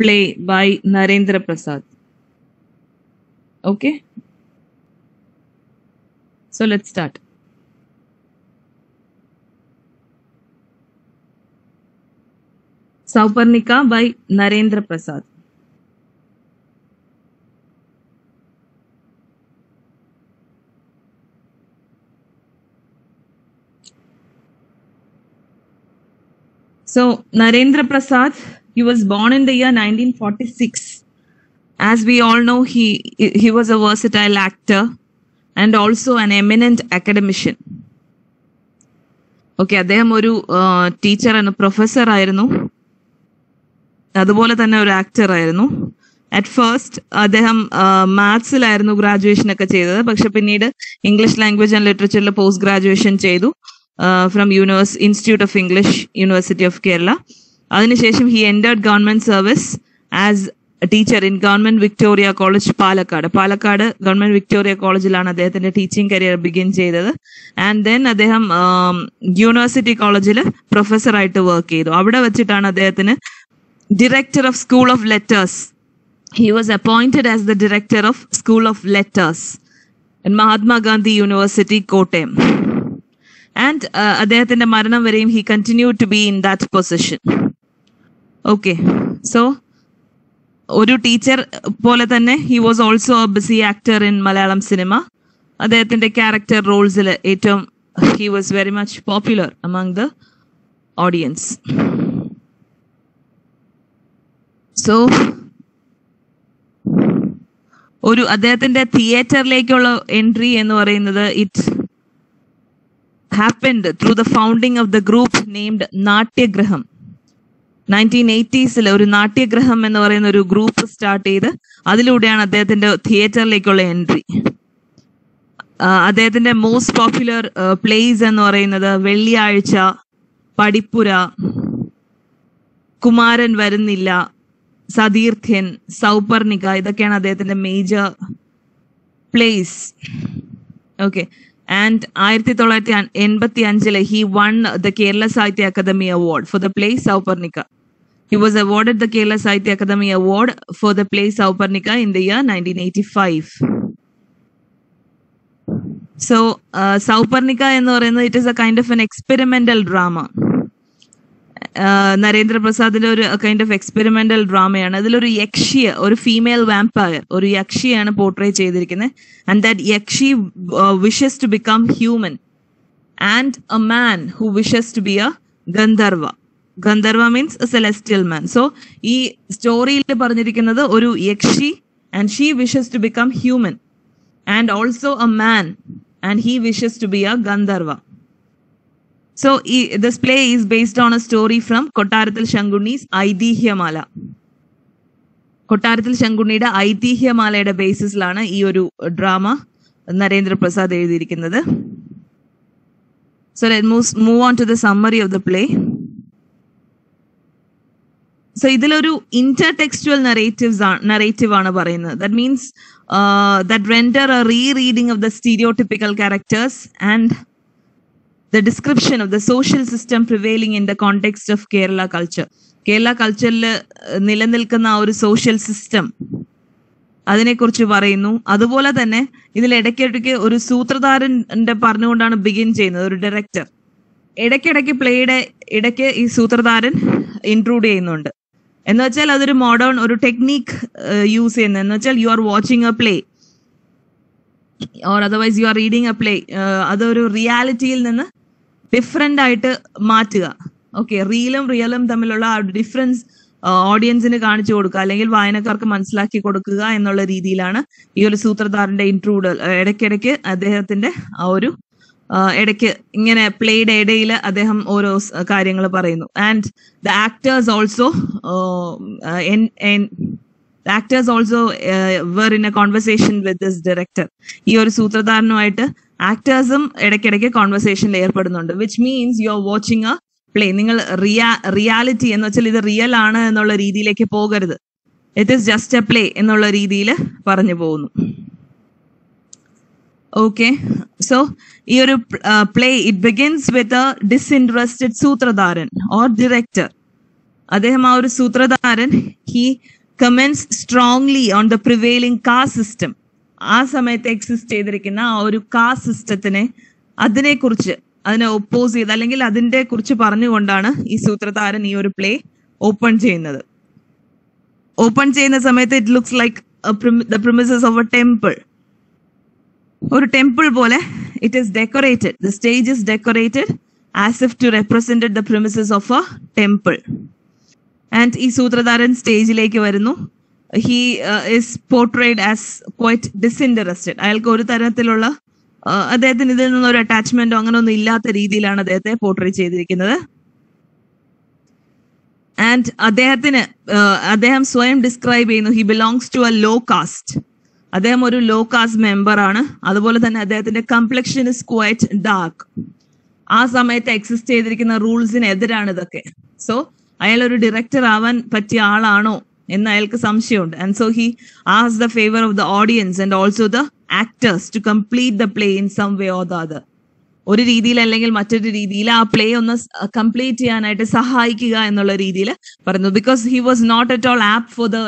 play by Narendra Prasad. Okay. So let's start. Sauparnika by Narendra Prasad. So Narendra Prasad, he was born in the year 1946. As we all know, he he was a versatile actor and also an eminent academician. Okay അദ്ദേഹം ഒരു teacher ആണ് professor ആയിരുന്നു. അതുപോലെ തന്നെ ഒരു actor ആയിരുന്നു. At first അദ്ദേഹം മാത്സിലായിരുന്നു graduation ഒക്കെ ചെയ്തത്. പക്ഷെ പിന്നീട് ഇംഗ്ലീഷ് ലാംഗ്വേജ് ആൻഡ് ലിറ്ററേച്ചറിൽ പോസ്റ്റ് ഗ്രാജുവേഷൻ ചെയ്തു. From universe institute of English university of Kerala അതിനുശേഷം he entered government service as teacher in government Victoria college Palakkad. Palakkad government Victoria കോളേജിലാണ് അദ്ദേഹത്തിന്റെ ടീച്ചിങ് കരിയർ ബിഗിൻ ചെയ്തത്. ആൻഡ് ദെൻ അദ്ദേഹം university കോളേജിൽ പ്രൊഫസറായിട്ട് work ചെയ്തു. അവിടെ വെച്ചിട്ടാണ് അദ്ദേഹത്തിന് director of school of letters he was appointed as the director of school of letters Mahatma Gandhi university Kottayam and അദ്ദേഹത്തിന്റെ മരണം വരെയും he continue to be in that position. Okay, so ഒരു ടീച്ചർ പോലെ തന്നെ he was also a busy actor in Malayalam cinema അദ്ദേഹത്തിന്റെ character റോൾസിൽ ഏറ്റവും he was very much popular among the audience so ഒരു അദ്ദേഹത്തിന്റെ തിയേറ്ററിലേക്കുള്ള എൻട്രി എന്ന് പറയുന്നത് it happened through the founding of the group named Natyagriham nineteen എയ്റ്റീസിൽ ഒരു നാട്യഗ്രഹം എന്ന് പറയുന്ന ഒരു ഗ്രൂപ്പ് സ്റ്റാർട്ട് ചെയ്ത് അതിലൂടെയാണ് അദ്ദേഹത്തിന്റെ തിയേറ്ററിലേക്കുള്ള എൻട്രി അദ്ദേഹത്തിന്റെ മോസ്റ്റ് പോപ്പുലർ പ്ലേസ് എന്ന് പറയുന്നത് വെള്ളിയാഴ്ച പടിപ്പുര കുമാരൻ വരുന്നില്ല സതീർത്ഥ്യൻ സൗപർണിക ഇതൊക്കെയാണ് അദ്ദേഹത്തിന്റെ മേജർ പ്ലേസ് ഓക്കെ ആൻഡ് ആയിരത്തി തൊള്ളായിരത്തി എൺപത്തി അഞ്ചിൽ he won the Kerala Sahitya Akademi award for the plays Sauparnika he was awarded the Sahitya Akademi award for the play Sauparnika in the year nineteen eighty five so Sauparnika എന്ന് പറയുന്നത് it is a kind of an experimental drama നരേന്ദ്രപ്രസാദിന്റെ ഒരു kind of experimental ഡ്രാമയാണ് അതിലൊരു യക്ഷിയ ഒരു female vampire ഒരു യക്ഷിയാണ് portray ചെയ്തിരിക്കുന്നത് and that yakshi wishes to become human and a man who wishes to be a gandharva gandharva means celestial man so ഈ സ്റ്റോറിയിൽ പറഞ്ഞിരിക്കുന്നത് ഒരു യക്ഷി and she wishes to become human and also a man and he wishes to be a gandharva. So ഈ this play is based on a story from കൊട്ടാരത്തിൽ ശങ്കുണ്ണീസ് ഐതിഹ്യമാല. കൊട്ടാരത്തിൽ ശങ്കുണ്ണിയുടെ ഐതിഹ്യമാലയുടെ ബേസിസിലാണ് ഈ ഒരു drama Narendra Prasad എഴുതിയിരിക്കുന്നത്. So let move on to the summary of the play so ഇതിലൊരു intertextual narratives narrative ആണ് പറയുന്നത്. That means that render a re reading of the stereotypical characters and the description of the social system prevailing in the context of Kerala culture Kerala കൾച്ചറിൽ നിലനിൽക്കുന്ന ആ ഒരു social system അതിനെക്കുറിച്ച് പറയുന്നു. അതുപോലെ തന്നെ ഇതിൽ ഇടയ്ക്കിടയ്ക്ക് ഒരു സൂത്രധാരന്റെ പറഞ്ഞുകൊണ്ടാണ് ബിഗിൻ ചെയ്യുന്നത് ഒരു ഡയറക്ടർ ഇടയ്ക്കിടയ്ക്ക് പ്ലേയുടെ ഇടയ്ക്ക് ഈ സൂത്രധാരൻ ഇൻക്ലൂഡ് ചെയ്യുന്നുണ്ട്. എന്ന് വെച്ചാൽ അതൊരു മോഡേൺ ഒരു ടെക്നീക്ക് യൂസ് ചെയ്യുന്നത്. എന്ന് വെച്ചാൽ you are watching a play or otherwise you are reading a play അതൊരു റിയാലിറ്റിയിൽ നിന്ന് ഡിഫറെന്റ് ആയിട്ട് മാറ്റുക. ഓക്കെ റീലും റിയലും തമ്മിലുള്ള ആ ഡിഫറൻസ് ഓഡിയൻസിന് കാണിച്ചു കൊടുക്കുക. അല്ലെങ്കിൽ വായനക്കാർക്ക് മനസ്സിലാക്കി കൊടുക്കുക എന്നുള്ള രീതിയിലാണ് ഈ ഒരു സൂത്രധാരന്റെ ഇൻട്രൂഡൽ ഇടയ്ക്കിടയ്ക്ക് അദ്ദേഹത്തിന്റെ ആ ഒരു ഇടയ്ക്ക് ഇങ്ങനെ പ്ലേയുടെ ഇടയിൽ അദ്ദേഹം ഓരോ കാര്യങ്ങൾ പറയുന്നു. And the actors also actors also were in a conversation with this director ഈ ഒരു സൂത്രധാരനുമായിട്ട് ആക്ടേഴ്സും ഇടയ്ക്കിടയ്ക്ക് കോൺവെർസേഷനിൽ ഏർപ്പെടുന്നുണ്ട്. Which means you are watching a play നിങ്ങൾ റിയാ റിയാലിറ്റി എന്ന് വെച്ചാൽ ഇത് റിയൽ ആണ് എന്നുള്ള രീതിയിലേക്ക് പോകരുത്. It is just a play എന്നുള്ള രീതിയിൽ പറഞ്ഞു പോകുന്നു. ഓക്കെ സോ ഈ ഒരു play it begins with disinterested സൂത്രധാരൻ or director അദ്ദേഹം ആ ഒരു സൂത്രധാരൻ he comments strongly on the prevailing caste system ആ സമയത്ത് എക്സിസ്റ്റ് ചെയ്തിരിക്കുന്ന ആ ഒരു കാസ്റ്റ് സിസ്റ്റത്തിനെ അതിനെക്കുറിച്ച് അതിനെ ഒപ്പോസ് ചെയ്ത് അല്ലെങ്കിൽ അതിന്റെ കുറിച്ച് പറഞ്ഞുകൊണ്ടാണ് ഈ സൂത്രധാരൻ ഈ ഒരു പ്ലേ ഓപ്പൺ ചെയ്യുന്നത്. ഓപ്പൺ ചെയ്യുന്ന സമയത്ത് it looks like the premises of a temple ഒരു ടെമ്പിൾ പോലെ it is decorated the stage is decorated as if to represented the premises of a temple and ഈ സൂത്രധാരൻ സ്റ്റേജിലേക്ക് വരുന്നു. He is portrayed as quite disinterested അയാൾക്ക് ഒരു തരത്തിലുള്ള uh, അദ്ദേഹത്തിന് ഇതിൽ നിന്നൊരു അറ്റാച്ച്മെന്റോ അങ്ങനെ ഒന്നും ഇല്ലാത്ത രീതിയിലാണ് അദ്ദേഹത്തെ പോർട്രേറ്റ് ചെയ്തിരിക്കുന്നത്. ആൻഡ് അദ്ദേഹത്തിന് uh, അദ്ദേഹം സ്വയം ഡിസ്ക്രൈബ് ചെയ്യുന്നു he belongs to a low caste അദ്ദേഹം ഒരു ലോ കാസ്റ്റ് മെമ്പർ ആണ്. അതുപോലെ തന്നെ അദ്ദേഹത്തിന്റെ കംപ്ലക്ഷൻ ഇസ് ക്വൈറ്റ് ഡാർക്ക് ആ സമയത്ത് എക്സിസ്റ്റ് ചെയ്തിരിക്കുന്ന റൂൾസിന് എതിരാണ് ഇതൊക്കെ. സോ അയാൾ ഒരു ഡയറക്ടർ ആവാൻ പറ്റിയ ആളാണോ എന്ന് അയാൾക്ക് സംശയമുണ്ട്. And so he as the favour of the audience and also the actors to complete the play in some way or the other ഒരു രീതിയിൽ അല്ലെങ്കിൽ മറ്റൊരു രീതിയിൽ ആ പ്ലേ ഒന്ന് കംപ്ലീറ്റ് ചെയ്യാനായിട്ട് സഹായിക്കുക എന്നുള്ള രീതിയിൽ പറയുന്നു. Because he was not at all apt for the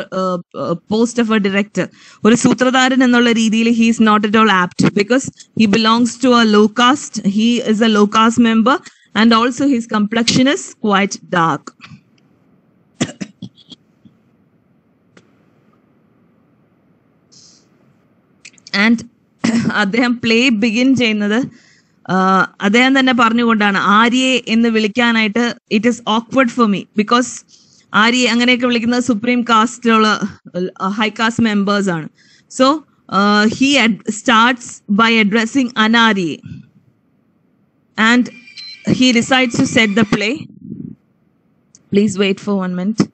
post of a director ഒരു സൂത്രധാരൻ എന്നുള്ള രീതിയിൽ he is not at all apt because he belongs to a low caste he is a low caste member and also his complexion is quite dark and അദ്ദേഹം play begin ചെയ്യുന്നത് അദ്ദേഹം തന്നെ പറഞ്ഞുകൊണ്ടാണ് ആര്യയെ എന്ന് വിളിക്കാനായിട്ട് it is awkward for me because ആര്യെ അങ്ങനെയൊക്കെ വിളിക്കുന്നത് supreme കാസ്റ്റിലുള്ള ഹൈ കാസ്റ്റ് മെമ്പേഴ്സ് ആണ്. So he starts by addressing അനാരിയെ and he decides to set the play please wait for one minute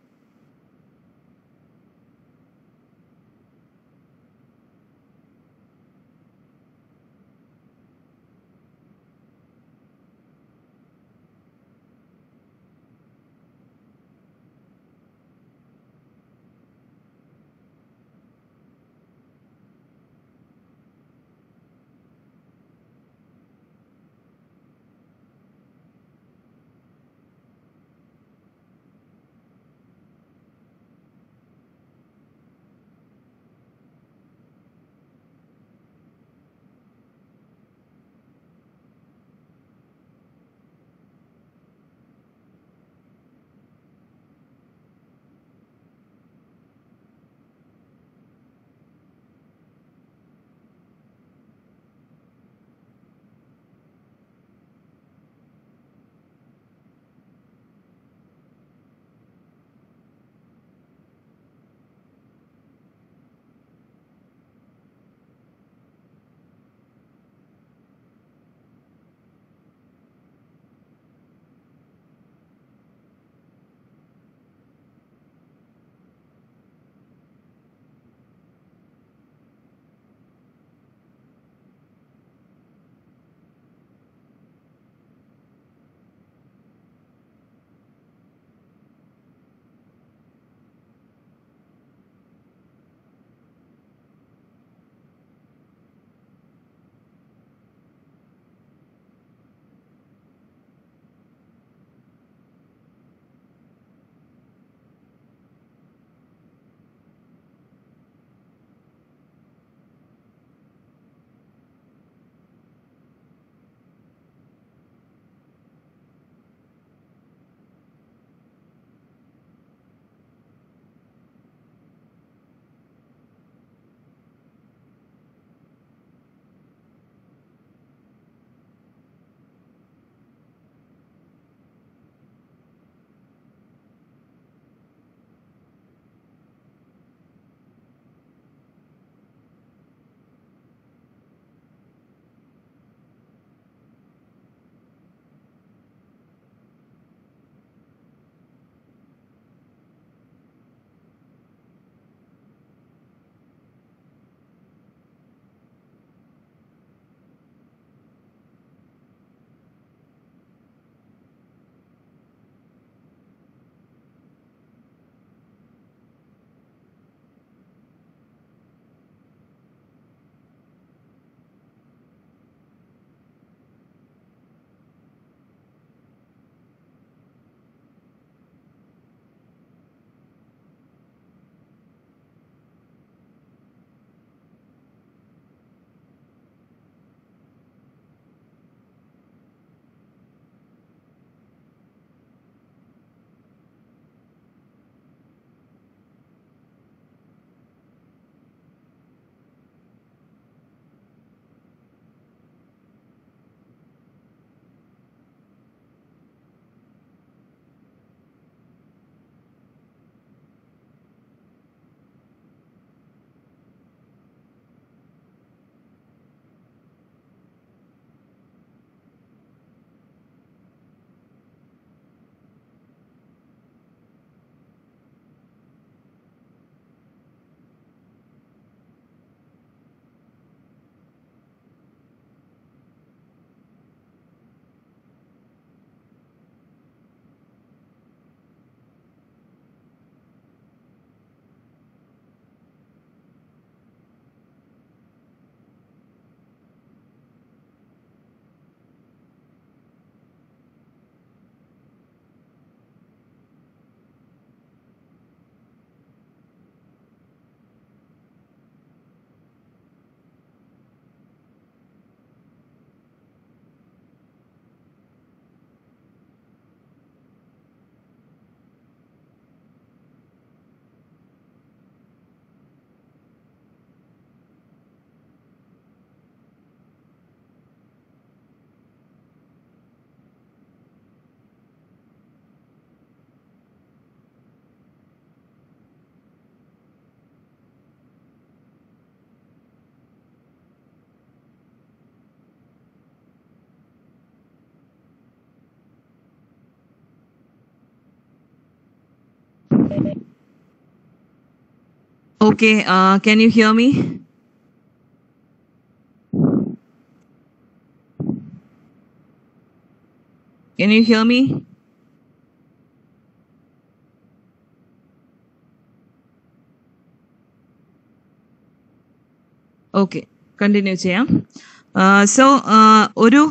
Okay, uh, can you hear me? Can you hear me? Okay continue ചെയ്യാം so ഒരു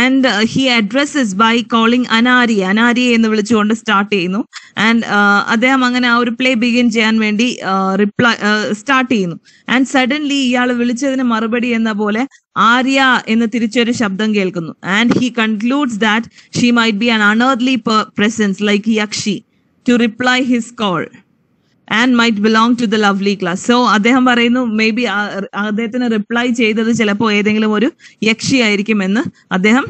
and he addresses by calling അനാരി അനാരി എന്ന് വിളിച്ചുകൊണ്ട് start ചെയ്യുന്നു. And അദ്ദേഹം അങ്ങനെ ആ ഒരു പ്ലേ ബിഗിൻ ചെയ്യാൻ വേണ്ടി റിപ്ലൈ സ്റ്റാർട്ട് ചെയ്യുന്നു. ആൻഡ് സഡൻലി ഇയാൾ വിളിച്ചതിന് മറുപടി എന്ന പോലെ ആര്യ എന്ന് തിരിച്ചൊരു ശബ്ദം കേൾക്കുന്നു. And he concludes that she might be an unearthly presence like yakshi to reply his call and might belong to the lovely class so അദ്ദേഹം പറയുന്നു മേ ബി അദ്ദേഹത്തിന് റിപ്ലൈ ചെയ്തത് ചിലപ്പോൾ ഏതെങ്കിലും ഒരു യക്ഷി ആയിരിക്കുമെന്ന് അദ്ദേഹം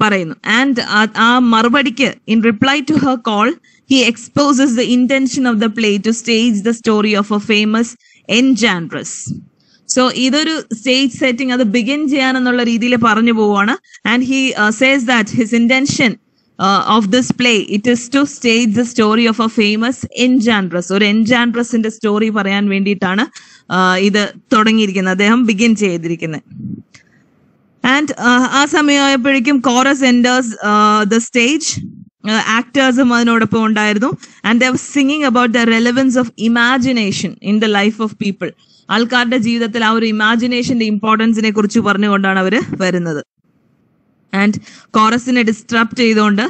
പറയുന്നു. ആൻഡ് ആ മറുപടിക്ക് in reply to her call he exposes the intention of the play to stage the story of a famous enchantress so ഇതൊരു സ്റ്റേജ് സെറ്റിംഗ് അത് ബിഗിൻ ചെയ്യാനെന്നുള്ള രീതിയിൽ പറഞ്ഞു പോവാണ് and he says that his intention of this play it is to stage the story of a famous enchantress. ഒരു എൻചാൻട്രസിന്റെ story പറയാൻ വേണ്ടിയിട്ടാണ് ഇത് തുടങ്ങിയിരിക്കുന്നത്. അദ്ദേഹം ബിഗിൻ ചെയ്തിരിക്കുന്നത്. ആൻഡ് ആ സമയമായപ്പോഴേക്കും കോറസ് എൻഡേഴ്സ് ദ സ്റ്റേജ് ആക്ടേഴ്സും അതിനോടൊപ്പം ഉണ്ടായിരുന്നു. And the singing about the relevance of imagination in the life of people ആൾക്കാരുടെ ജീവിതത്തിൽ ആ ഒരു ഇമാജിനേഷന്റെ ഇമ്പോർട്ടൻസിനെ കുറിച്ച് പറഞ്ഞുകൊണ്ടാണ് അവർ വരുന്നത്. ആൻഡ് കോറസിനെ ഡിസ്ട്രപ്റ്റ് ചെയ്തുകൊണ്ട്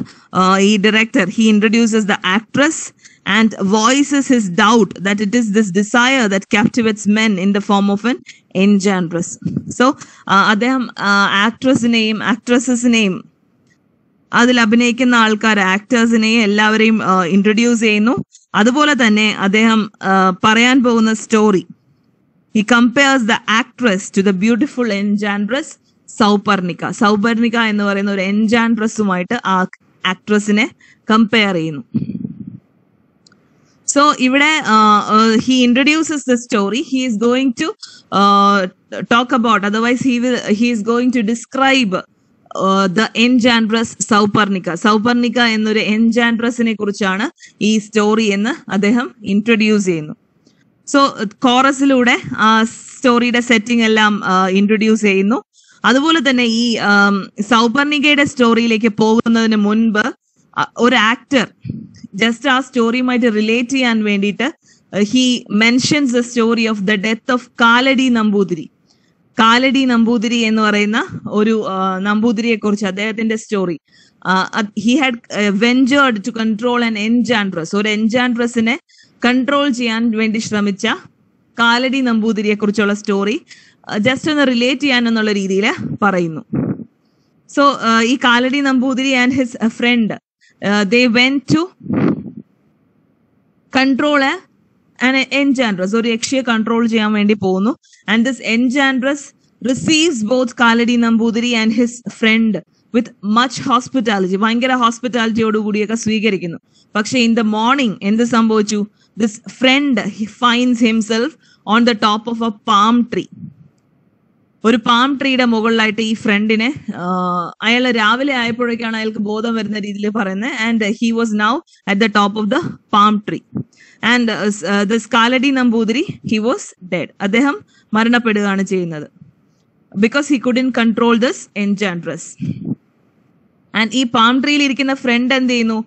ഈ director he introduces the actress and voices his doubt that it is this desire that captivates men in the form of an enchantress so അദ്ദേഹം ആക്ട്രസിനെയും ആക്ട്രസസിനെയും അതിൽ അഭിനയിക്കുന്ന ആൾക്കാർ ആക്ടേഴ്സിനെയും എല്ലാവരെയും ഇൻട്രൊഡ്യൂസ് ചെയ്യുന്നു. അതുപോലെ തന്നെ അദ്ദേഹം പറയാൻ പോകുന്ന story he compares the actress to the beautiful enchantress Souparnika. Souparnika എന്ന് പറയുന്ന ഒരു എൻജാൻഡ്രസുമായിട്ട് ആ ആക്ട്രസിനെ കമ്പയർ ചെയ്യുന്നു. സോ ഇവിടെ he introduces the story he is going to talk about otherwise he will he is going to describe the enchantress Souparnika Souparnika എന്നൊരു എൻജാൻഡ്രസിനെ കുറിച്ചാണ് ഈ സ്റ്റോറി എന്ന് അദ്ദേഹം ഇൻട്രൊഡ്യൂസ് ചെയ്യുന്നു. സോ കോറസിലൂടെ ആ സ്റ്റോറിയുടെ സെറ്റിംഗ് എല്ലാം ഇൻട്രൊഡ്യൂസ് ചെയ്യുന്നു. അതുപോലെ തന്നെ ഈ സൗപർണികയുടെ സ്റ്റോറിയിലേക്ക് പോകുന്നതിന് മുൻപ് ഒരു ആക്ടർ ജസ്റ്റ് ആ സ്റ്റോറിയുമായിട്ട് റിലേറ്റ് ചെയ്യാൻ വേണ്ടിയിട്ട് he mentions the story of the death of Kaladi Namboothiri Kaladi Namboothiri എന്ന് പറയുന്ന ഒരു നമ്പൂതിരിയെ കുറിച്ച് അദ്ദേഹത്തിന്റെ story he had ventured to control an enchantress ഒരു എൻജാൻഡ്രസിനെ കൺട്രോൾ ചെയ്യാൻ വേണ്ടി ശ്രമിച്ച കാലടി നമ്പൂതിരിയെ കുറിച്ചുള്ള സ്റ്റോറി ജസ്റ്റ് ഒന്ന് റിലേറ്റ് ചെയ്യാൻ എന്നുള്ള രീതിയിൽ പറയുന്നു. സോ ഈ Kaladi Namboothiri and his friend they went to control enchantress ഒരു യക്ഷിയെ കൺട്രോൾ ചെയ്യാൻ വേണ്ടി പോകുന്നു. And this enchantress receives both Kaladi Namboothiri and his friend with much hospitality ഭയങ്കര ഹോസ്പിറ്റാലിറ്റിയോട് കൂടിയൊക്കെ സ്വീകരിക്കുന്നു. പക്ഷെ ഇൻ ദ മോർണിംഗ് എന്ത് സംഭവിച്ചു? This friend finds himself on the top of a palm tree ഒരു പാം ട്രീയുടെ മുകളിലായിട്ട് ഈ ഫ്രണ്ടിനെ അയാൾ രാവിലെ ആയപ്പോഴേക്കാണ് അയാൾക്ക് ബോധം വരുന്ന രീതിയിൽ പറയുന്നത്. And he was now at the top of the palm tree and the Kaladi Namboothiri he was dead അദ്ദേഹം മരണപ്പെടുകയാണ് ചെയ്യുന്നത്. Because he couldn't control this enchantress and ഈ പാം ട്രീയിൽ ഇരിക്കുന്ന ഫ്രണ്ട് എന്ത് ചെയ്യുന്നു?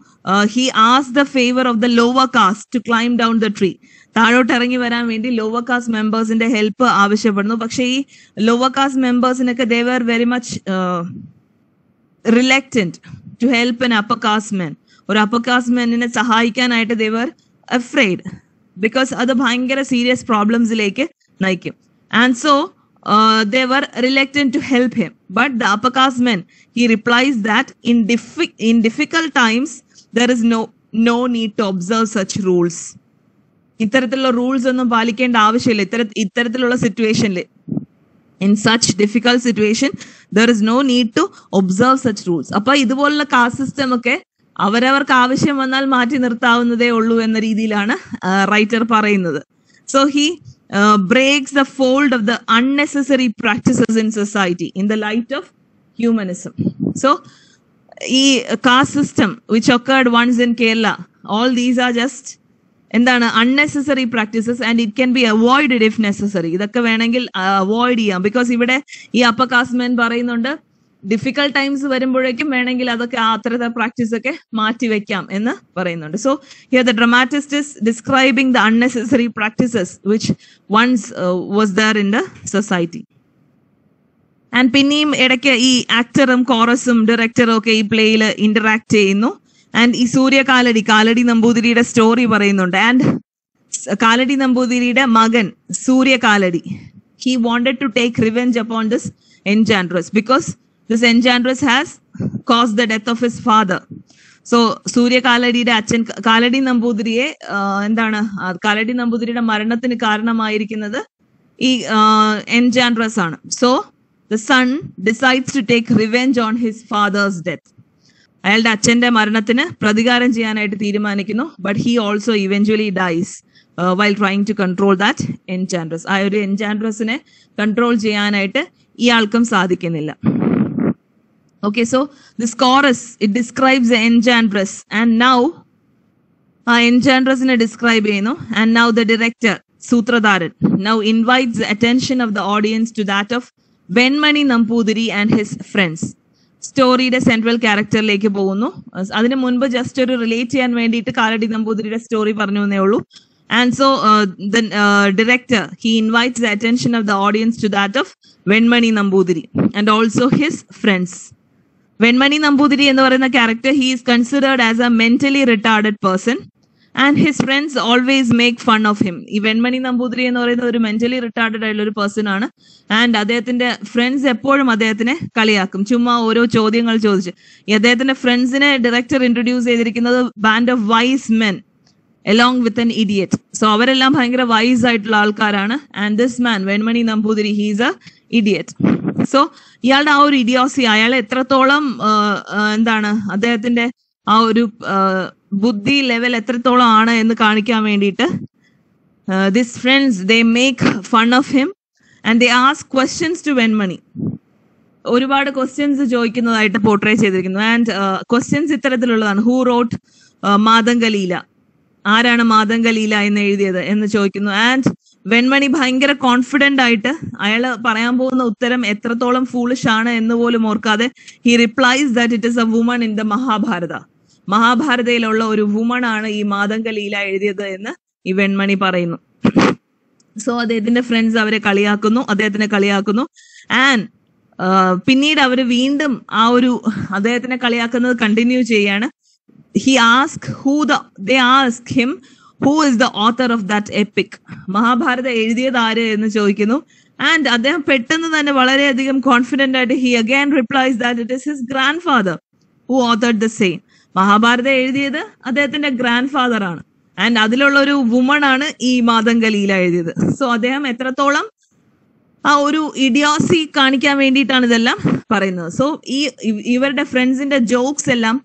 He as the favour of the lower caste to climb down the tree താഴോട്ട് ഇറങ്ങി വരാൻ വേണ്ടി ലോവർ കാസ്റ്റ് മെമ്പേഴ്സിന്റെ ഹെൽപ്പ് ആവശ്യപ്പെടുന്നു പക്ഷേ ഈ lower caste മെമ്പേഴ്സിനൊക്കെ they were very much reluctant to help an upper caste men ഒരു അപ്പർ കാസ്റ്റ് മെന്നിനെ സഹായിക്കാനായിട്ട് ദേവർ അഫ്രൈഡ് ബിക്കോസ് അത് ഭയങ്കര സീരിയസ് പ്രോബ്ലംസിലേക്ക് നയിക്കും and so they were reluctant to help him. But the upper caste he replies that in, diffi- in difficult times, there is no, no need to observe such rules. ഇത്തരത്തിലുള്ള rules ഒന്നും പാലിക്കേണ്ട ആവശ്യമില്ല. ഇത്തര ഇത്തരത്തിലുള്ള സിറ്റുവേഷനിൽ in such difficult situation there is no need to observe such rules അപ്പൊ ഇതുപോലുള്ള caste system ഒക്കെ അവരവർക്ക് ആവശ്യം വന്നാൽ മാറ്റി നിർത്താവുന്നതേ ഉള്ളൂ എന്ന രീതിയിലാണ് റൈറ്റർ പറയുന്നത്. So he breaks the fold of the the practices in society in the light of humanism so ഈ caste system which occurred once in Kerala all these are just എന്താണ് unnecessary practices and it can be avoid if necessary ഇതൊക്കെ വേണമെങ്കിൽ avoid ചെയ്യാം. Because ഇവിടെ ഈ upper കാസ്റ്റ്മെൻ പറയുന്നുണ്ട് difficult times വരുമ്പോഴേക്കും വേണമെങ്കിൽ അതൊക്കെ അത്രത്തെ പ്രാക്ടീസ് ഒക്കെ മാറ്റി വെക്കാം എന്ന് പറയുന്നുണ്ട്. So here the dramatist is describing the unnecessary practices which once was there in the society and പിന്നെയും ഇടയ്ക്ക് ഈ ആക്ടറും കോറസും ഡയറക്ടറും ഒക്കെ ഈ പ്ലേയിൽ ഇന്ററാക്ട് ചെയ്യുന്നു. ആൻഡ് ഈ സൂര്യ കാലടി കാലടി നമ്പൂതിരിയുടെ സ്റ്റോറി പറയുന്നുണ്ട്. ആൻഡ് കാലടി നമ്പൂതിരിയുടെ മകൻ Surya Kaladi he wanted to take revenge upon this enchantress because this enchantress has caused the death of his father so Surya കാലടിയുടെ അച്ഛൻ കാലടി നമ്പൂതിരിയെ എന്താണ് കാലടി നമ്പൂതിരിയുടെ മരണത്തിന് കാരണമായിരിക്കുന്നത് ഈ എൻജാൻഡ്രസ് ആണ്. So the son decides to take revenge on his father's death അയാളുടെ അച്ഛന്റെ മരണത്തിന് പ്രതികാരം ചെയ്യാനായിട്ട് തീരുമാനിക്കുന്നു but he also eventually dies while trying to control that enchantress ആ ഒരു എൻചാൻഡ്രസിനെ കൺട്രോൾ ചെയ്യാനായിട്ട് ഇയാൾക്കും സാധിക്കുന്നില്ല. Okay so this chorus it describes enchantress and now ആ എൻചാൻഡ്രസിനെ ഡിസ്ക്രൈബ് ചെയ്യുന്നു and now the director സൂത്രധാരൻ now invites attention of the audience to that of Venmani Namboothiri and his friends സ്റ്റോറിയുടെ central ക്യാരക്ടറിലേക്ക് പോകുന്നു. അതിനു മുൻപ് ജസ്റ്റ് ഒരു റിലേറ്റ് ചെയ്യാൻ വേണ്ടിയിട്ട് കാലടി നമ്പൂതിരിയുടെ സ്റ്റോറി പറഞ്ഞു എന്നേ ഉള്ളൂ. And so the director he invites the attention of the audience to that of Venmani Namboothiri and also his friends Venmani Namboothiri എന്ന് പറയുന്ന character he is considered as a mentally retarded person and his friends always make fun of him ഈ വെൺമണി നമ്പൂതിരി എന്ന് പറയുന്ന ഒരു mentally retarded ആയിട്ടുള്ള ഒരു person ആണ്. And അദ്ദേഹത്തിന്റെ ഫ്രണ്ട്സ് എപ്പോഴും അദ്ദേഹത്തിനെ കളിയാക്കും. ചുമ്മാ ഓരോ ചോദ്യങ്ങൾ ചോദിച്ച്. അദ്ദേഹത്തിന്റെ ഫ്രണ്ട്സിനെ ഡയറക്ടർ ഇൻട്രൊഡ്യൂസ് ചെയ്തിരിക്കുന്നത് band of wise men along with an idiot so അവരെല്ലാം ഭയങ്കര വൈസ് ആയിട്ടുള്ള ആൾക്കാരാണ്. And this man Venmani Namboothiri he's a idiot so ഇയാളുടെ ആ ഒരു ഇഡിയോസി അയാൾ എത്രത്തോളം എന്താണ് അദ്ദേഹത്തിന്റെ ആ ഒരു ബുദ്ധി ലെവൽ എത്രത്തോളം ആണ് എന്ന് കാണിക്കാൻ വേണ്ടിയിട്ട് this friends they make fun of him and they ask questions to Venmani ഒരുപാട് ക്വസ്റ്റ്യൻസ് ചോദിക്കുന്നതായിട്ട് പോർട്രേ ചെയ്തിരിക്കുന്നു. ആൻഡ് ക്വസ്റ്റ്യൻസ് ഇത്തരത്തിലുള്ളതാണ്. ഹൂ റോട്ട് മാതങ്കലീല ആരാണ് മാതങ്കലീല എന്ന് എഴുതിയത് എന്ന് ചോദിക്കുന്നു. ആൻഡ് വെൺമണി ഭയങ്കര കോൺഫിഡന്റ് ആയിട്ട് അയാൾ പറയാൻ പോകുന്ന ഉത്തരം എത്രത്തോളം ഫൂളിഷ് ആണ് എന്ന് പോലും ഓർക്കാതെ he replies that it is a woman in the Mahabharata മഹാഭാരതയിലുള്ള ഒരു വുമൺ ആണ് ഈ മാതങ്കലീല എഴുതിയത് എന്ന് ഈ വെൺമണി പറയുന്നു. സോ അദ്ദേഹത്തിന്റെ ഫ്രണ്ട്സ് അവരെ കളിയാക്കുന്നു അദ്ദേഹത്തിനെ കളിയാക്കുന്നു. ആൻഡ് പിന്നീട് അവർ വീണ്ടും ആ ഒരു അദ്ദേഹത്തിനെ കളിയാക്കുന്നത് കണ്ടിന്യൂ ചെയ്യാണ്. He ask who the they ask him who is the author of that epic Mahabharatam എഴുതിയത് ആര് എന്ന് ചോദിക്കുന്നു. ആൻഡ് അദ്ദേഹം പെട്ടെന്ന് തന്നെ വളരെയധികം കോൺഫിഡന്റ് ആയിട്ട് he again replies that it is his grandfather who authored the same Mahabharatam എഴുതിയത് അദ്ദേഹത്തിന്റെ ഗ്രാൻഡ് ഫാദർ ആണ്. ആൻഡ് അതിലുള്ള ഒരു വുമൺ ആണ് ഈ മാതങ്കലിയില എഴുതിയത്. സോ അദ്ദേഹം എത്രത്തോളം ആ ഒരു ഇഡിയോസി കാണിക്കാൻ വേണ്ടിയിട്ടാണ് ഇതെല്ലാം പറയുന്നത്. സോ ഈ ഇവരുടെ ഫ്രണ്ട്സിന്റെ ജോക്സ് എല്ലാം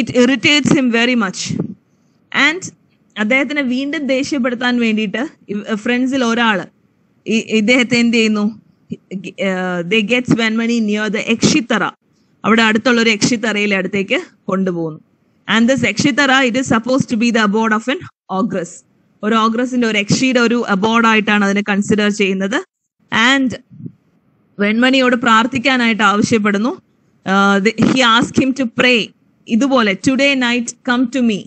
it irritates him very much and അദ്ദേഹത്തിനെ വീണ്ടും ദേഷ്യപ്പെടുത്താൻ വേണ്ടിയിട്ട് ഫ്രണ്ട്സിൽ ഒരാൾ ഇദ്ദേഹത്തെ എന്ത് ചെയ്യുന്നു? They gets Venmani near the yakshithara അവിടെ അടുത്തുള്ള ഒരു യക്ഷിത്തറയിലെ അടുത്തേക്ക് കൊണ്ടുപോകുന്നു. And this yakshithara it is suppose to be the abode of an ogress ഒരു ഓഗ്രസിന്റെ ഒരു എക്ഷിയുടെ ഒരു അബോർഡ് ആയിട്ടാണ് അതിനെ കൺസിഡർ ചെയ്യുന്നത്. ആൻഡ് വെൺമണിയോട് പ്രാർത്ഥിക്കാനായിട്ട് ആവശ്യപ്പെടുന്നു. He ask him to pray ഇതുപോലെ today night come to me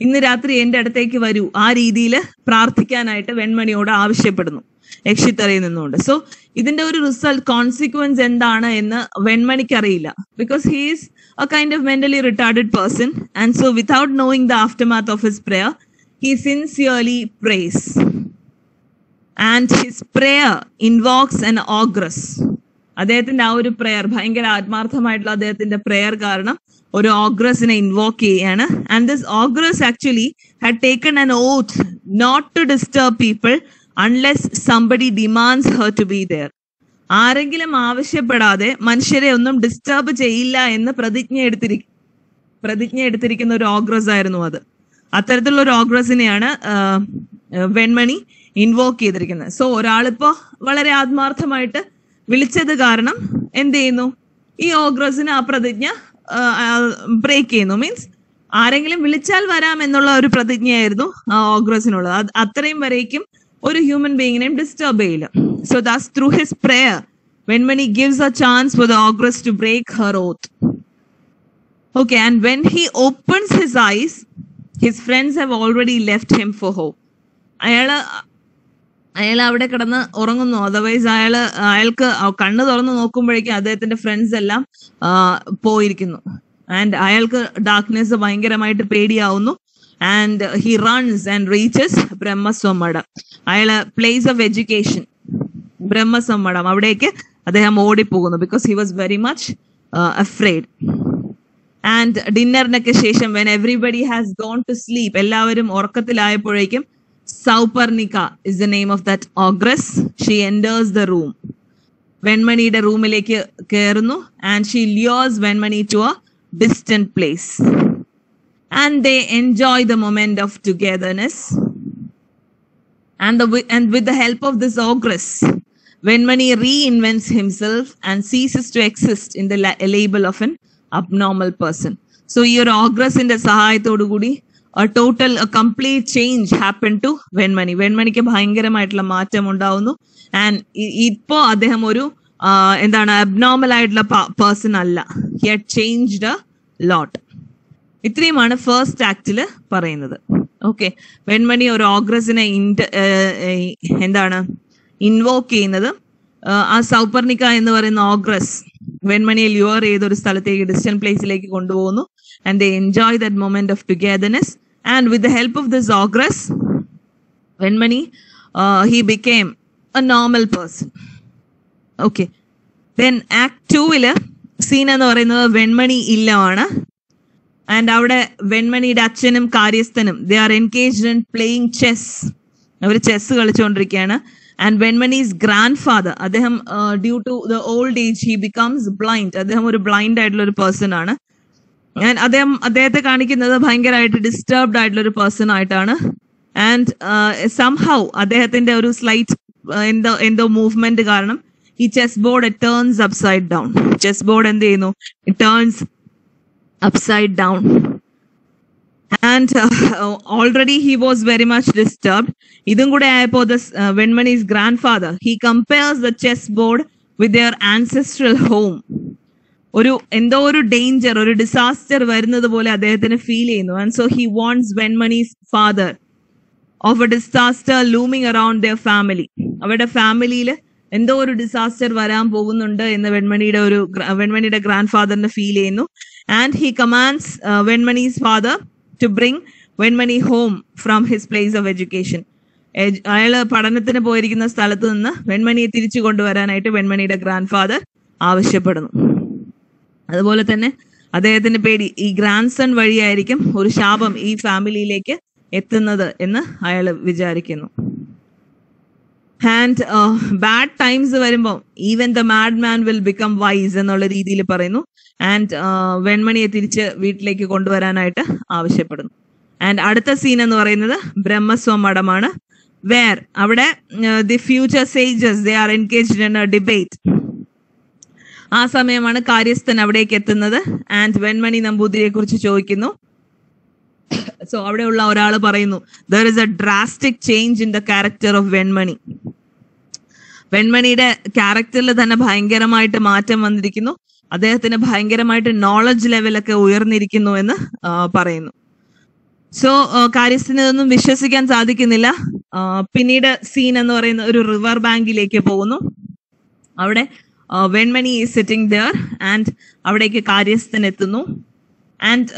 ഇന്ന് രാത്രി എന്റെ അടുത്തേക്ക് വരൂ. ആ രീതിയിൽ പ്രാർത്ഥിക്കാനായിട്ട് വെൺമണിയോട് ആവശ്യപ്പെടുന്നു. യക്ഷിത്തറയിൽ നിന്നുകൊണ്ട്. സോ ഇതിന്റെ ഒരു റിസൾട്ട് കോൺസിക്വൻസ് എന്താണ് എന്ന് വെൺമണിക്ക് അറിയില്ല because he's a kind of mentally retarded person and so without knowing the aftermath of his prayer he sincerely prays and his prayer invokes and ogress അദ്ദേഹത്തിന്റെ ആ ഒരു പ്രെയർ ഭയങ്കര ആത്മാർത്ഥമായിട്ടുള്ള അദ്ദേഹത്തിന്റെ പ്രെയർ കാരണം ഒരു ഓഗ്രസിനെ ഇൻവോക്ക് ചെയ്യാണ് and this ogress actually had taken an oath not to disturb people unless somebody demands her to be there ആരെങ്കിലും ആവശ്യപ്പെടാതെ മനുഷ്യരെ ഒന്നും ഡിസ്റ്റർബ് ചെയ്യില്ല എന്ന് പ്രതിജ്ഞ എടുത്തിരി പ്രതിജ്ഞ എടുത്തിരിക്കുന്ന ഒരു ഓഗ്രസ് ആയിരുന്നു അത്. അത്തരത്തിലുള്ള ഒരു ഓഗ്രസിനെയാണ് വെൺമണി ഇൻവോക്ക് ചെയ്തിരിക്കുന്നത്. സോ ഒരാളിപ്പോ വളരെ ആത്മാർത്ഥമായിട്ട് വിളിച്ചത് കാരണം എന്ത് ചെയ്യുന്നു? ഈ ഓഗ്രസിന് ആ പ്രതിജ്ഞ ബ്രേക്ക് ചെയ്യുന്നു. മീൻസ് ആരെങ്കിലും വിളിച്ചാൽ വരാം എന്നുള്ള ഒരു പ്രതിജ്ഞയായിരുന്നു ആ ഓഗ്രസിനുള്ളത്. അത് അത്രയും വരേക്കും ഒരു ഹ്യൂമൻ ബീങ്ങിനെയും ഡിസ്റ്റർബ് ചെയ്യില്ല. So thus through his prayer when when he gives a chance for the ogress to break her oath okay and when he opens his eyes his friends have already left him for home അയാൾ അയാൾ അവിടെ കിടന്ന് ഉറങ്ങുന്നു. Otherwise അയാൾ അയാൾക്ക് കണ്ണ് തുറന്ന് നോക്കുമ്പോഴേക്കും അദ്ദേഹത്തിന്റെ ഫ്രണ്ട്സ് എല്ലാം പോയിരിക്കുന്നു. ആൻഡ് അയാൾക്ക് ഡാർക്ക്നെസ് ഭയങ്കരമായിട്ട് പേടിയാവുന്നു. And he runs and reaches Brahmaswamadham അയാൾ പ്ലേസ് ഓഫ് എഡ്യൂക്കേഷൻ ബ്രഹ്മസ്വമഠം അവിടേക്ക് അദ്ദേഹം ഓടിപ്പോകുന്നു because he was very much afraid and ഡിന്നറിനൊക്കെ ശേഷം when everybody has gone to sleep എല്ലാവരും ഉറക്കത്തിലായപ്പോഴേക്കും Sauparnika is the name of that ogress she enters the room വെൺമണിയുടെ റൂമിലേക്ക് കയറുന്നു and she leads Venmani to a distant place and they enjoy the moment of togetherness and the and with the help of this ogress Venmani reinvents himself and ceases to exist in the la- label of an abnormal person. So ഈ ഒരു ഓഗ്രസിന്റെ സഹായത്തോടു കൂടി total complete change happen to Venmani വെൺമണിക്ക് ഭയങ്കരമായിട്ടുള്ള മാറ്റം ഉണ്ടാവുന്നു. And ഇപ്പോ അദ്ദേഹം ഒരു ആ, എന്താണ് അബ്നോർമൽ ആയിട്ടുള്ള പേഴ്സൺ അല്ല. He had changed a lot ഇത്രയുമാണ് ഫസ്റ്റ് ആക്ടിൽ പറയുന്നത്. ഓക്കെ വെൺമണി ഒരു ഓഗ്രസിനെ ഇന്റ എന്താണ് ഇൻവോക്ക് ചെയ്യുന്നത്. ആ, സൗപർണിക എന്ന് പറയുന്ന ഓഗ്രസ് വെൺമണിയെ ല്യൂർ ചെയ്ത ഒരു സ്ഥലത്തേക്ക് ഡിസ്റ്റൻ പ്ലേസിലേക്ക് കൊണ്ടുപോകുന്നു. And they enjoy that moment of togetherness and with the help of this ogress Venmani he became a normal person okay then act ടൂവിൽ സീൻ എന്ന് പറയുന്നത് വെൺമണി ഇല്ലമാണ് ആൻഡ് അവിടെ വെൺമണിയുടെ അച്ഛനും കാര്യസ്ഥനും they are engaged in playing chess our chess കളിച്ചുകൊണ്ടിരിക്കുകയാണ്. And Venmani's grand father അദ്ദേഹം due to the old age he becomes blind അദ്ദേഹം ഒരു ബ്ലൈൻഡ് ആയിട്ടുള്ള ഒരു പേഴ്സൺ ആണ്. ആൻഡ് അദ്ദേഹം അദ്ദേഹത്തെ കാണിക്കുന്നത് ഭയങ്കരമായിട്ട് ഡിസ്റ്റർബ്ഡ് ആയിട്ടുള്ള ഒരു പേഴ്സൺ ആയിട്ടാണ്. ആൻഡ് സംഹൗ അദ്ദേഹത്തിന്റെ ഒരു സ്ലൈറ്റ് എന്തോ എന്തോ മൂവ്മെന്റ് കാരണം ഈ chess board turns upside down chess board എന്ത് ചെയ്യുന്നു? Turns upside down. And uh, already he was very much disturbed. ഇതും കൂടെ ആയപ്പോ Venmani's grand father he compares the chess board with their ancestral home ഒരു എന്തോ ഒരു ഡേഞ്ചർ ഒരു disaster വരുന്നത് പോലെ അദ്ദേഹത്തിന് ഫീൽ ചെയ്യുന്നു and so he wants Venmani's father of a disaster looming around their family അവരുടെ ഫാമിലിയിൽ എന്തോ ഒരു ഡിസാസ്റ്റർ വരാൻ പോകുന്നുണ്ട് എന്ന് വെൺമണിയുടെ ഒരു വെൺമണിയുടെ ഗ്രാൻഡ് ഫാദറിന് ഫീൽ ചെയ്യുന്നു and he commands Venmani's father to bring Venmani home from his place of education അയാൾ പഠനത്തിന് പോയിരിക്കുന്ന സ്ഥലത്ത് നിന്ന് വെൺമണിയെ തിരിച്ചു കൊണ്ടുവരാനായിട്ട് വെൺമണിയുടെ ഗ്രാൻഡ് ഫാദർ ആവശ്യപ്പെടുന്നു. അതുപോലെ തന്നെ അദ്ദേഹത്തിന്റെ പേടി ഈ ഗ്രാൻഡ് സൺ വഴിയായിരിക്കും ഒരു ശാപം ഈ ഫാമിലിയിലേക്ക് എത്തുന്നത് എന്ന് അയാൾ വിചാരിക്കുന്നു. ആൻഡ് ബാഡ് ടൈംസ് വരുമ്പോൾ even the mad man will become wise എന്നുള്ള രീതിയിൽ പറയുന്നു. ആൻഡ് വെൺമണിയെ തിരിച്ച് വീട്ടിലേക്ക് കൊണ്ടുവരാനായിട്ട് ആവശ്യപ്പെടുന്നു. ആൻഡ് അടുത്ത സീൻ എന്ന് പറയുന്നത് ബ്രഹ്മസ്വം മഠമാണ് വേർ അവിടെ the future sages they are engaged in a debate ആ സമയമാണ് കാര്യസ്ഥൻ അവിടേക്ക് എത്തുന്നത്. ആൻഡ് വെൺമണി നമ്പൂതിരിയെ കുറിച്ച് ചോദിക്കുന്നു. സോ അവിടെയുള്ള ഒരാൾ പറയുന്നു there is a drastic change in the character of Venmani വെൺമണിയുടെ ക്യാരക്ടറിൽ തന്നെ ഭയങ്കരമായിട്ട് മാറ്റം വന്നിരിക്കുന്നു. അദ്ദേഹത്തിന് ഭയങ്കരമായിട്ട് നോളജ് ലെവലൊക്കെ ഉയർന്നിരിക്കുന്നു എന്ന് പറയുന്നു. സോ കാര്യസ്ഥന് ഇതൊന്നും വിശ്വസിക്കാൻ സാധിക്കുന്നില്ല. പിന്നീട് സീൻ എന്ന് പറയുന്ന ഒരു റിവർ ബാങ്കിലേക്ക് പോകുന്നു. അവിടെ Venmani is sitting there and അവിടേക്ക് കാര്യസ്ഥൻ എത്തുന്നു. ആൻഡ്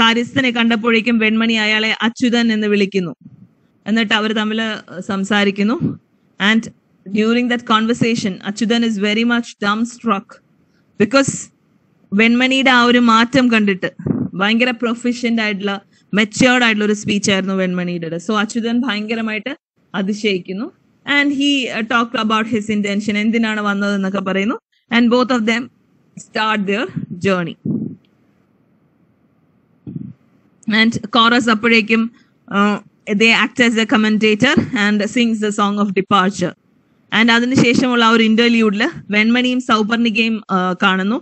കാര്യസ്ഥനെ കണ്ടപ്പോഴേക്കും വെൺമണി അയാളെ അച്യുതൻ എന്ന് വിളിക്കുന്നു. എന്നിട്ട് അവർ തമ്മിൽ സംസാരിക്കുന്നു. And during that conversation Achuthan is very much dumbstruck because വെൺമണിയുടെ ആ ഒരു മാറ്റം കണ്ടിട്ട് ഭയങ്കര പ്രൊഫഷ്യന്റ് ആയിട്ടുള്ള മെച്ചുവേർഡ് ആയിട്ടുള്ള ഒരു സ്പീച്ച് ആയിരുന്നു വെൺമണിയുടെ സോ അച്യുതൻ ഭയങ്കരമായിട്ട് അതിശയിക്കുന്നു. And he talk about his intention എന്തിനാണ് വന്നത് എന്നൊക്കെ പറയുന്നു. And both of them start their journey and chorus അപ്പോഴേക്കും they act as a commentator and sings the song of departure and അതിനുശേഷമുള്ള ആ ഒരു ഇന്റർവ്യൂഡിൽ വെൺമണിയും സൗപർണികയും കാണുന്നു.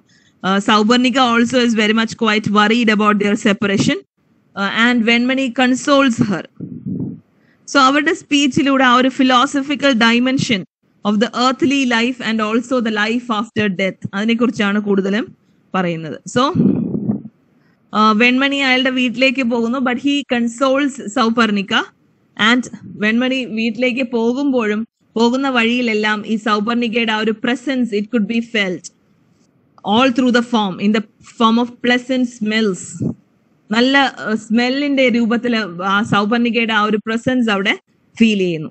Saubarnika also is very much quite worried about their separation and Venmani consoles her. So അവരുടെ സ്പീച്ചിലൂടെ ആ ഒരു philosophical dimension of the earthly life and also the life after death അതിനെക്കുറിച്ചാണ് കൂടുതലും പറയുന്നത്. സോ വെൺമണി അയാളുടെ വീട്ടിലേക്ക് പോകുന്നു. But he consoles Sauparnika and Venmani വീട്ടിലേക്ക് പോകുമ്പോഴും പോകുന്ന വഴിയിലെല്ലാം ഈ സൗപർണികയുടെ ആ ഒരു presence it could be felt all through the form in the form of pleasant smells നല്ല സ്മെല്ലിന്റെ രൂപത്തിൽ ആ സൗപർണികയുടെ ആ ഒരു പ്രസൻസ് അവിടെ ഫീൽ ചെയ്യുന്നു.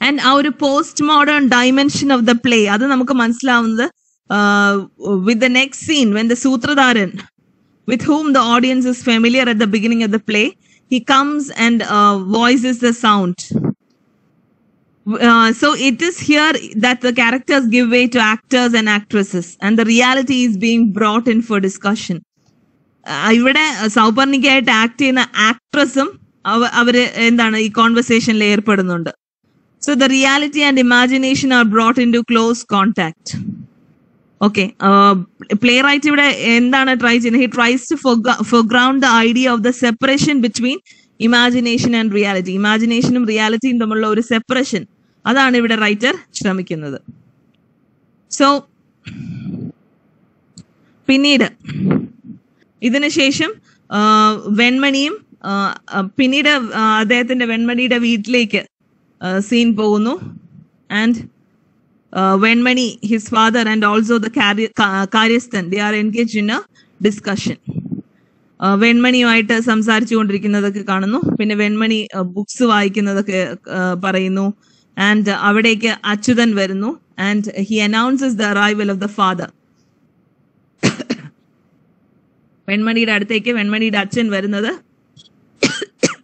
ആൻഡ് ആ ഒരു post modern dimension of the play അത് നമുക്ക് മനസ്സിലാവുന്നത് with the next scene when the സൂത്രധാരൻ with whom the audience is familiar at the beginning of the play he comes and voices the sound Uh, so it is here that the characters give way to actors and actresses and the reality is being brought in for discussion ആ, ഇവിടെ സൗപർണികയായിട്ട് act ചെയ്യുന്ന ആക്ട്രസും അവര് എന്താണ് ഈ കോൺവെർസേഷനിൽ ഏർപ്പെടുന്നുണ്ട് so the reality and imagination are brought into close contact okay play right ഇവിടെ എന്താണ് ട്രൈ ചെയ്യുന്നത്? He tries to foreground the idea of the separation between imagination and reality ഇമാജിനേഷനും റിയാലിറ്റിയും തമ്മിലുള്ള ഒരു സെപ്പറേഷൻ അതാണ് ഇവിടെ റൈറ്റർ ശ്രമിക്കുന്നത്. സോ പിന്നീട് ഇതിനുശേഷം വെൺമണിയും പിന്നീട് അദ്ദേഹത്തിന്റെ വെൺമണിയുടെ വീട്ടിലേക്ക് സീൻ പോകുന്നു. And Venmani his father, and also the Karyasthan, they are engaged in a discussion. വെൺമണിയുമായിട്ട് സംസാരിച്ചു കൊണ്ടിരിക്കുന്നതൊക്കെ കാണുന്നു. പിന്നെ വെൺമണി ബുക്സ് വായിക്കുന്നതൊക്കെ പറയുന്നു. ആൻഡ് അവിടേക്ക് അച്യുതൻ വരുന്നു. And he announces the arrival of the father വെൺമണിയുടെ അടുത്തേക്ക് വെൺമണിയുടെ അച്ഛൻ വരുന്നത്.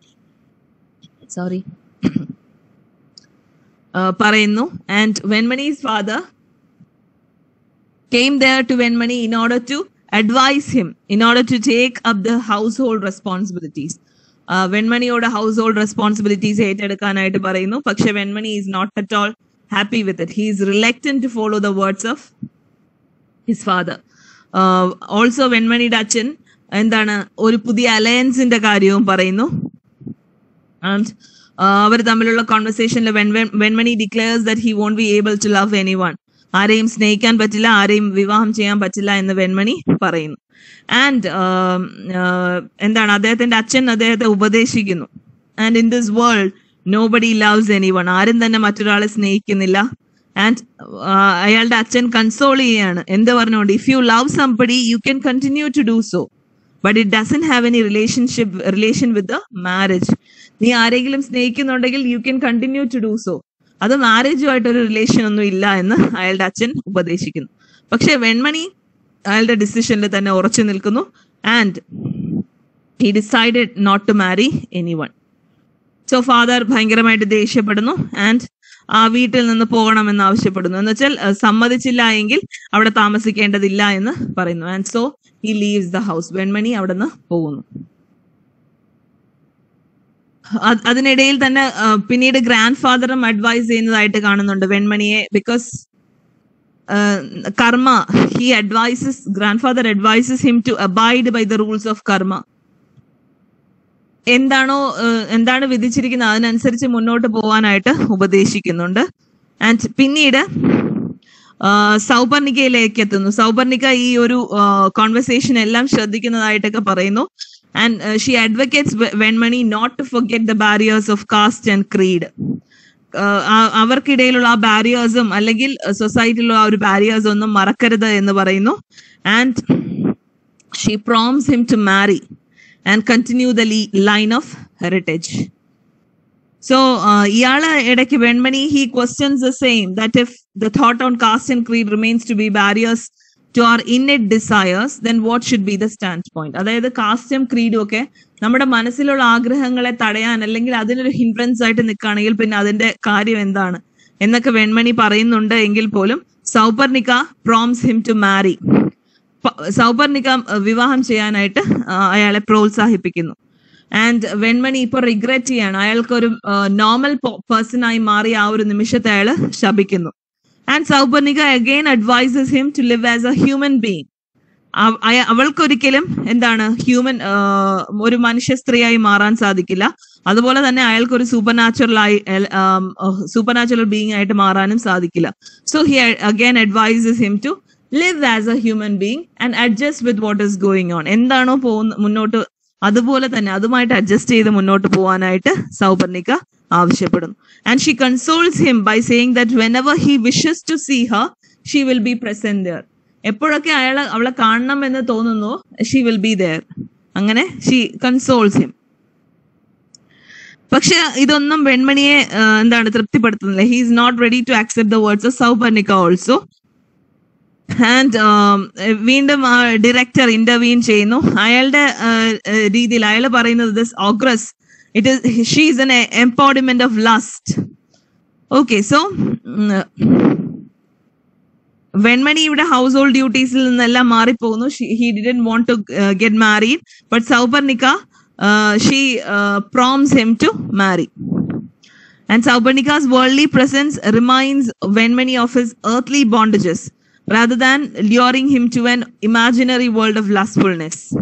സോറി പറയുന്നു. And Venmani's father came there to Venmani in order to advise him in order to take up the household responsibilities വെൺമണിയോട് household responsibilities ഏറ്റെടുക്കാനായിട്ട് പറയുന്നു. പക്ഷെ Venmani is not at all happy with it he is reluctant to follow the words of his father also വെൺമണിയുടെ അച്ഛൻ എന്താണ്? ഒരു പുതിയ അലയൻസിന്റെ കാര്യവും പറയുന്നു. And അവർ തമ്മിലുള്ള കോൺവെർസേഷനിൽ Venmani declares that he won't be able to love anyone ആരെയും സ്നേഹിക്കാൻ പറ്റില്ല ആരെയും വിവാഹം ചെയ്യാൻ പറ്റില്ല എന്ന് വെൺമണി പറയുന്നു. ആൻഡ് എന്താണ് അദ്ദേഹത്തിന്റെ അച്ഛൻ അദ്ദേഹത്തെ ഉപദേശിക്കുന്നു. And in this world nobody loves anyone ആരും തന്നെ മറ്റൊരാളെ സ്നേഹിക്കുന്നില്ല. ആൻഡ് അയാളുടെ അച്ഛൻ കൺസോൾ ചെയ്യാണ് എന്ത് പറഞ്ഞുകൊണ്ട്? If you love somebody you can continue to do so but it doesn't have any relationship relation with the marriage നീ ആരെങ്കിലും സ്നേഹിക്കുന്നുണ്ടെങ്കിൽ you can continue to do so അത് മാരേജുമായിട്ട് ഒരു റിലേഷൻ ഒന്നും ഇല്ല എന്ന് അയാളുടെ അച്ഛൻ ഉപദേശിക്കുന്നു. പക്ഷെ വെൺമണി അയാളുടെ ഡിസിഷനിൽ തന്നെ ഉറച്ചു നിൽക്കുന്നു. And he decided not to marry anyone so father ഭയങ്കരമായിട്ട് ദേഷ്യപ്പെടുന്നു. ആൻഡ് ആ വീട്ടിൽ നിന്ന് പോകണമെന്ന് ആവശ്യപ്പെടുന്നു. എന്ന് വെച്ചാൽ സമ്മതിച്ചില്ല എങ്കിൽ അവിടെ താമസിക്കേണ്ടതില്ല എന്ന് പറയുന്നു. And so he leaves the house Venmani അവിടെ നിന്ന് പോകുന്നു. അത് അതിനിടയിൽ തന്നെ പിന്നീട് ഗ്രാൻഡ് ഫാദറും അഡ്വൈസ് ചെയ്യുന്നതായിട്ട് കാണുന്നുണ്ട് വെൺമണിയെ because karma he advises grand father advises him to abide by the rules of karma. എന്താണോ എന്താണ് വിധിച്ചിരിക്കുന്നത്? അതിനനുസരിച്ച് മുന്നോട്ട് പോകാനായിട്ട് ഉപദേശിക്കുന്നുണ്ട്. ആൻഡ് പിന്നീട് സൗപർണികയിലേക്ക് എത്തുന്നു. സൗപർണിക ഈ ഒരു കോൺവെർസേഷൻ എല്ലാം ശ്രദ്ധിക്കുന്നതായിട്ടൊക്കെ പറയുന്നു. And she advocates Venmani not to forget the barriers of caste and creed അവർക്കിടയിലുള്ള ആ ബാരിയേഴ്സും അല്ലെങ്കിൽ സൊസൈറ്റിയിലുള്ള ആ ഒരു ബാരിയേഴ്സ് ഒന്നും മറക്കരുത് എന്ന് പറയുന്നു. And she prompts him to marry and continue the line of heritage so ഇയാൾ ഇടയ്ക്ക് Venmani he questions the same that if the thought on caste and creed remains to be barriers to our it desires then what should be the standpoint അതായത് കാസ്റ്റും ക്രീഡും ഒക്കെ നമ്മുടെ മനസ്സിലുള്ള ആഗ്രഹങ്ങളെ തടയാൻ അല്ലെങ്കിൽ അതിനൊരു ഹിൻഫ്ലുവൻസ് ആയിട്ട് നിൽക്കുകയാണെങ്കിൽ പിന്നെ അതിന്റെ കാര്യം എന്താണ്? എന്നൊക്കെ വെൺമണി പറയുന്നുണ്ട് എങ്കിൽ പോലും Sauparnika prompts him to marry Sauparnika വിവാഹം ചെയ്യാനായിട്ട് അയാളെ പ്രോത്സാഹിപ്പിക്കുന്നു. ആൻഡ് വെൺമണി ഇപ്പൊ റിഗ്രറ്റ് ചെയ്യാണ്. അയാൾക്ക് ഒരു നോർമൽ പേഴ്സൺ ആയി മാറി ആ ഒരു നിമിഷത്തെ അയാൾ ശപിക്കുന്നു. And Sauparnika again advises him to live as a human being അവൾക്കൊരിക്കലും എന്താണ് ഹ്യൂമൻ ഒരു മനുഷ്യ സ്ത്രീയായി മാറാൻ സാധിക്കില്ല. അതുപോലെ തന്നെ അയാൾക്ക് ഒരു സൂപ്പർ നാച്ചുറൽ ആയി സൂപ്പർ നാച്ചുറൽ ബീങ് ആയിട്ട് മാറാനും സാധിക്കില്ല. So he again advises him to live as a human being and adjust with what is going on എന്താണോ പോകുന്ന മുന്നോട്ട് അതുപോലെ തന്നെ അതുമായിട്ട് അഡ്ജസ്റ്റ് ചെയ്ത് മുന്നോട്ട് പോകാനായിട്ട് സൗപർണിക ആവശ്യപ്പെടുന്നു. And she consoles him by saying that whenever he wishes to see her she will be present there എപ്പോഴൊക്കെ അയാൾ അവളെ കാണണം എന്ന് തോന്നുന്നു ഷീ വിൽ ബി ദർ അങ്ങനെ ഷീ കൺസോൾസ് ഹിം പക്ഷെ ഇതൊന്നും വെൺമണിയെ എന്താണ് തൃപ്തിപ്പെടുത്തുന്നില്ല. He is not ready to accept the words of Sauparnika also and വീണ്ടും ഡയറക്ടർ ഇന്റർവീൻ ചെയ്യുന്നു. അയാളുടെ ആ, ആ, രീതിയിൽ അയാൾ പറയുന്നത് this ogress it is she is an embodiment of lust okay so Venmani ഇവിടെ ഹൗസ് ഹോൾഡ് ഡ്യൂട്ടീസിൽ നിന്നെല്ലാം മാറിപ്പോകുന്നു. He didn't want to get married but Sauparnika she prompts him to marry And Sauparnika's worldly presence reminds Venmani of his earthly bondages. Rather than luring him to an imaginary world of lustfulness.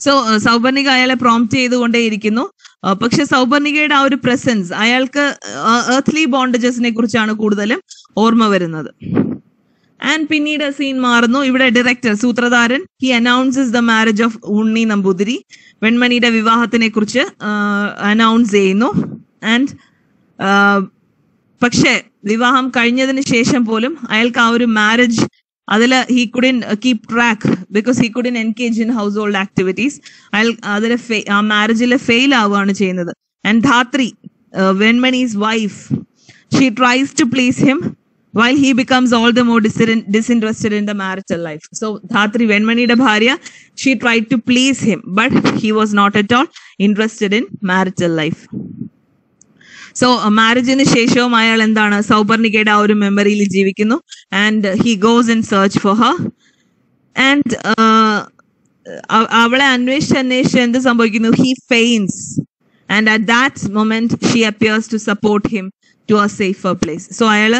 സോ സൗപർണിക അയാളെ prompt ചെയ്തുകൊണ്ടേയിരിക്കുന്നു. Uh, പക്ഷെ സൗപർണികയുടെ ആ ഒരു presence അയാൾക്ക് earth ബോണ്ടേജസിനെ കുറിച്ചാണ് കൂടുതലും ഓർമ്മ വരുന്നത്. ആൻഡ് പിന്നീട് സീൻ മാറുന്നു. ഇവിടെ director സൂത്രധാരൻ he announces the marriage of Unni Namboothiri. വെൺമണിയുടെ വിവാഹത്തിനെ കുറിച്ച് അനൗൺസ് ചെയ്യുന്നു. ആൻഡ് പക്ഷേ വിവാഹം കഴിഞ്ഞതിന് ശേഷം പോലും അയാൾക്ക് ആ ഒരു മാരേജ് അതിൽ he couldn't keep track because he couldn't engage in household activities അയാൾ അതിൽ ആ മാരേജിൽ ഫെയിൽ ആവുകയാണ് ചെയ്യുന്നത് and Dhatri Venmani's wife she tries to please him while he becomes all the more disin- disinterested in the marital life. So Dhatri Venmaniയുടെ ഭാര്യ she tried to please him, but he was not at all interested in marital life. സോ മാരേജിന് ശേഷവും അയാൾ എന്താണ്? സൗപർണികയുടെ ആ ഒരു മെമ്മറിയിൽ ജീവിക്കുന്നു. And he goes in search for her and അവളെ അന്വേഷിച്ച് അന്വേഷിച്ച് എന്ത് സംഭവിക്കുന്നു? He faints and at that moment she appears to support him to a safer place so അയാൾ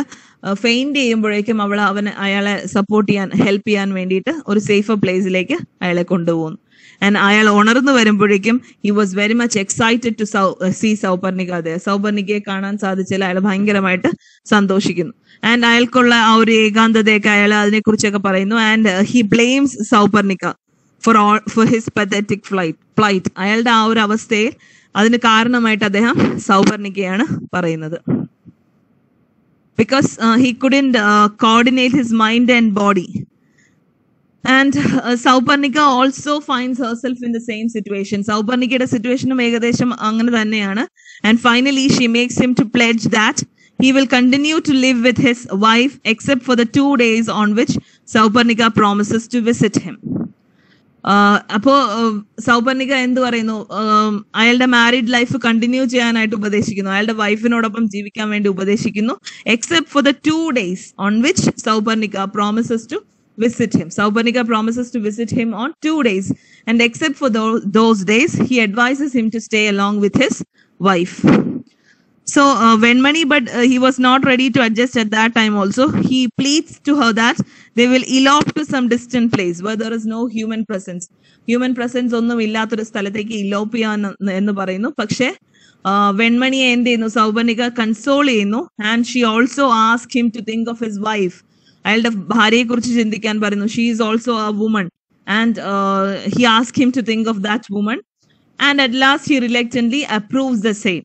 ഫെയിൻഡ് ചെയ്യുമ്പോഴേക്കും അവൾ അവന് അയാളെ സപ്പോർട്ട് ചെയ്യാൻ ഹെൽപ്പ് ചെയ്യാൻ വേണ്ടിയിട്ട് ഒരു സേഫർ പ്ലേസിലേക്ക് അയാളെ കൊണ്ടുപോകുന്നു. ആൻഡ് അയാൾ ഉണർന്നു വരുമ്പോഴേക്കും he was very much excited to see Sauparnika. അതെ സൗപർണികയെ കാണാൻ സാധിച്ചാൽ അയാൾ ഭയങ്കരമായിട്ട് സന്തോഷിക്കുന്നു. ആൻഡ് അയാൾക്കുള്ള ആ ഒരു ഏകാന്തതയൊക്കെ അയാൾ അതിനെക്കുറിച്ചൊക്കെ പറയുന്നു. And he blames Sauparnika for all for his pathetic plight plight അയാളുടെ ആ ഒരു അവസ്ഥയിൽ അതിന് കാരണമായിട്ട് അദ്ദേഹം സൗപർണികയാണ് പറയുന്നത്. Because he couldn't coordinate his mind and mind uh, Sauparnika also finds herself in the same situation. Sauparnikയുടെ സിറ്റുവേഷനും ഏകദേശം അങ്ങനെ തന്നെയാണ് finally she makes him to pledge that he will continue to live with his wife except for the two days on which Sauparnika promises to visit him. ആഹ് അപ്പോ സൗപർണിക എന്ത് പറയുന്നു അയാളുടെ married life continue ചെയ്യാനായിട്ട് ഉപദേശിക്കുന്നു അയാളുടെ വൈഫിനോടൊപ്പം ജീവിക്കാൻ വേണ്ടി ഉപദേശിക്കുന്നു except for the two days on which Sauparnika promises to Visit him Sauparnika promises to visit him on two days and except for those days he advises him to stay along with his wife So uh, Venmani, but uh, he was not ready to adjust at that time. Also, he pleads to her that they will elope to some distant place where there is no human presence. Human presence ഒന്നും ഇല്ലാത്തൊരു സ്ഥലത്തേക്ക് ഇലോപ്പ് ചെയ്യാൻ എന്ന് പറയുന്നു പക്ഷേ uh, വെൺമണിയെ എന്ത് ചെയ്യുന്നു Sauparnika console ചെയ്യുന്നു and she also ask him to think of his wife അയാളുടെ ഭാര്യയെ കുറിച്ച് ചിന്തിക്കാൻ പറയുന്നു. She is also a woman and he ask him to think of that woman and at last he reluctantly approves the same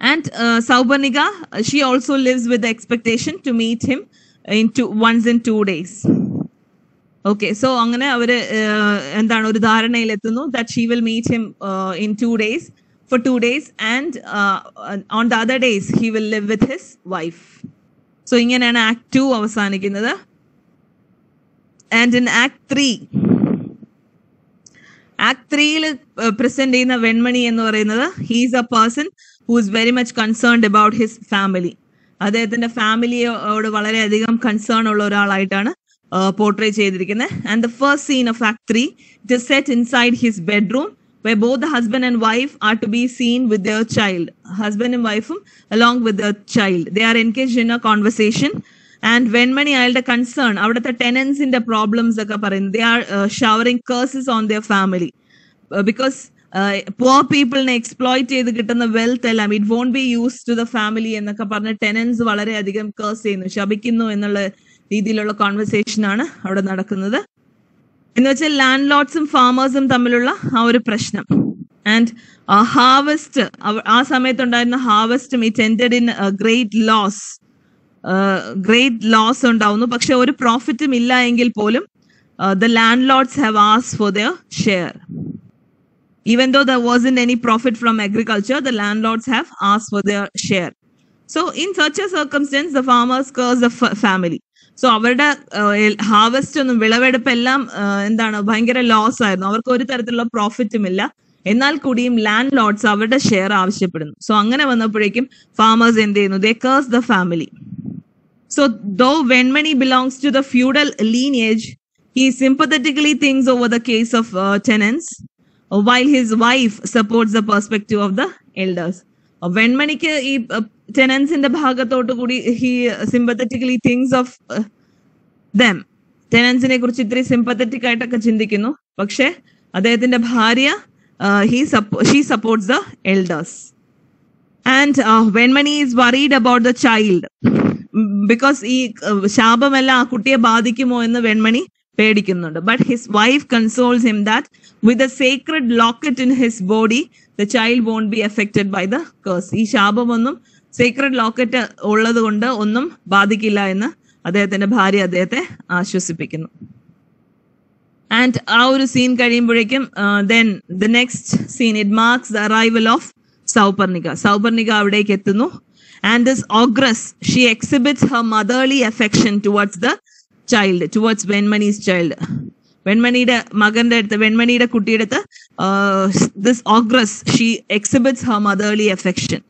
And uh, Saubarnika, uh, she also lives with the expectation to meet him in two, once in two days. Okay so അങ്ങനെ അവർ uh, എന്താണ് ഒരു ധാരണയിലെത്തുന്നു that she will meet him in two days for two days and on the other days he will live with his wife so ഇങ്ങനെയാണ് act two അവസാനിക്കുന്നത്. And in act three act ത്രീയിൽ present ചെയ്യുന്ന വെൺമണി എന്ന് പറയുന്നത് he's a person who's very much concerned about his family അദ്ദേഹത്തിന്റെ ഫാമിലിയോട് വളരെയധികം concern ഉള്ള ഒരാളായിട്ടാണ് പോർട്രേ ചെയ്തിരിക്കുന്നത്. And the first scene of act three it set inside his bedroom where both the husband and wife are to be seen with their child. Husband and wife along with their child. They are engaged in a conversation. And Venmani അയാളുടെ concern അവിടുത്തെ ടെനൻസിന്റെ problems ഒക്കെ പറയുന്നത് they are showering curses on their family because poor പീപ്പിളിനെ exploit ചെയ്ത് കിട്ടുന്ന wealth എല്ലാം it won't be use to the family എന്നൊക്കെ പറഞ്ഞ് ടെനൻസ് വളരെയധികം കേഴ്സ് ചെയ്യുന്നു ശപിക്കുന്നു എന്നുള്ള രീതിയിലുള്ള കോൺവെർസേഷൻ ആണ് അവിടെ നടക്കുന്നത് എന്ന് വെച്ചാൽ ലാൻഡ് ലോഡ്സും ഫാമേഴ്സും തമ്മിലുള്ള ആ ഒരു പ്രശ്നം ആൻഡ് ഹാർവസ്റ്റ് ആ സമയത്തുണ്ടായിരുന്ന ഹാർവസ്റ്റും it ended in great loss great loss ഉണ്ടാവുന്നു പക്ഷെ ഒരു പ്രോഫിറ്റും ഇല്ല എങ്കിൽ പോലും the landlords have ask for their share even though there wasn't any profit from agriculture, the landlords have asked for their share. So, in such a circumstance, the farmers curse the f- family. So അവരുടെ harvest ഒന്നും വിളവെടുപ്പ് എല്ലാം എന്താണ് ഭയങ്കര loss ആയിരുന്നു. അവർക്ക് ഒരു തരത്തിലുള്ള പ്രോഫിറ്റും ഇല്ല. എന്നാൽ കൂടിയും ലാൻഡ് ലോഡ്സ് അവരുടെ ഷെയർ ആവശ്യപ്പെടുന്നു. സോ അങ്ങനെ വന്നപ്പോഴേക്കും ഫാമേഴ്സ് എന്ത് ചെയ്യുന്നു? They curse the family so though Venmani belongs to the feudal lineage he sympathetically thinks over the case of tenants while his wife supports the perspective of the elders വെൺമണിക്ക് ഈ ടെനൻസിന്റെ ഭാഗത്തോട്ട് കൂടി he sympathetically thinks of them ടെനൻസിനെ കുറിച്ച് ഇത്തിരി sympathetic ആയിട്ടൊക്കെ ചിന്തിക്കുന്നു. പക്ഷെ അദ്ദേഹത്തിന്റെ ഭാര്യ he she supports the elders and Venmani is worried about the child because ഈ ശാപമെല്ലാം ആ കുട്ടിയെ ബാധിക്കുമോ എന്ന് Venmony പേടിക്കുന്നുണ്ട്. But his wife consoles him that with a sacred locket in his body the child won't be affected by the curse ഈ ശാപമൊന്നും Sacred locket ഉള്ളത് കൊണ്ട് ഒന്നും ബാധിക്കില്ല എന്ന് അദ്ദേഹത്തിന്റെ ഭാര്യ അദ്ദേഹത്തെ ആശ്വസിപ്പിക്കുന്നു. ആൻഡ് ആ ഒരു സീൻ കഴിയുമ്പോഴേക്കും then the next scene it marks the arrival of Sauparnika. Sauparnika അവിടേക്ക് എത്തുന്നു. And this ogress she exhibits her motherly affection towards the child towards Venmani's child വെൺമണിയുടെ മകന്റെ അടുത്ത് വെൺമണിയുടെ കുട്ടിയുടെ അടുത്ത് this ogress she exhibits her motherly affection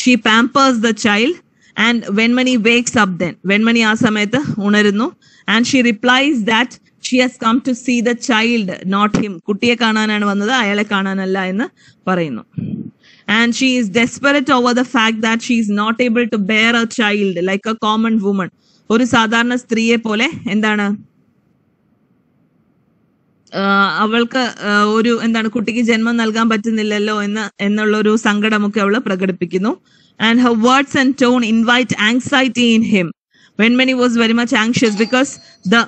she pampers the child and Venmani wakes up then Venmani ആ സമയത്ത് ഉണരുന്നു and she replies that she has come to see the child not him കുട്ടിയെ കാണാനാണ് വന്നത് അയാളെ കാണാനല്ല എന്ന് പറയുന്നു. And she is desperate over the fact that she is not able to bear a child like a common woman ഒരു സാധാരണ സ്ത്രീയെ പോലെ എന്താണ് അവൾക്ക് ഒരു എന്താണ് കുട്ടിക്ക് ജന്മം നൽകാൻ പറ്റുന്നില്ലല്ലോ എന്ന് എന്നുള്ള ഒരു സങ്കടമൊക്കെ അവൾ പ്രകടിപ്പിക്കുന്നു. And her words and tone invite anxiety in him Venmani was very much anxious because the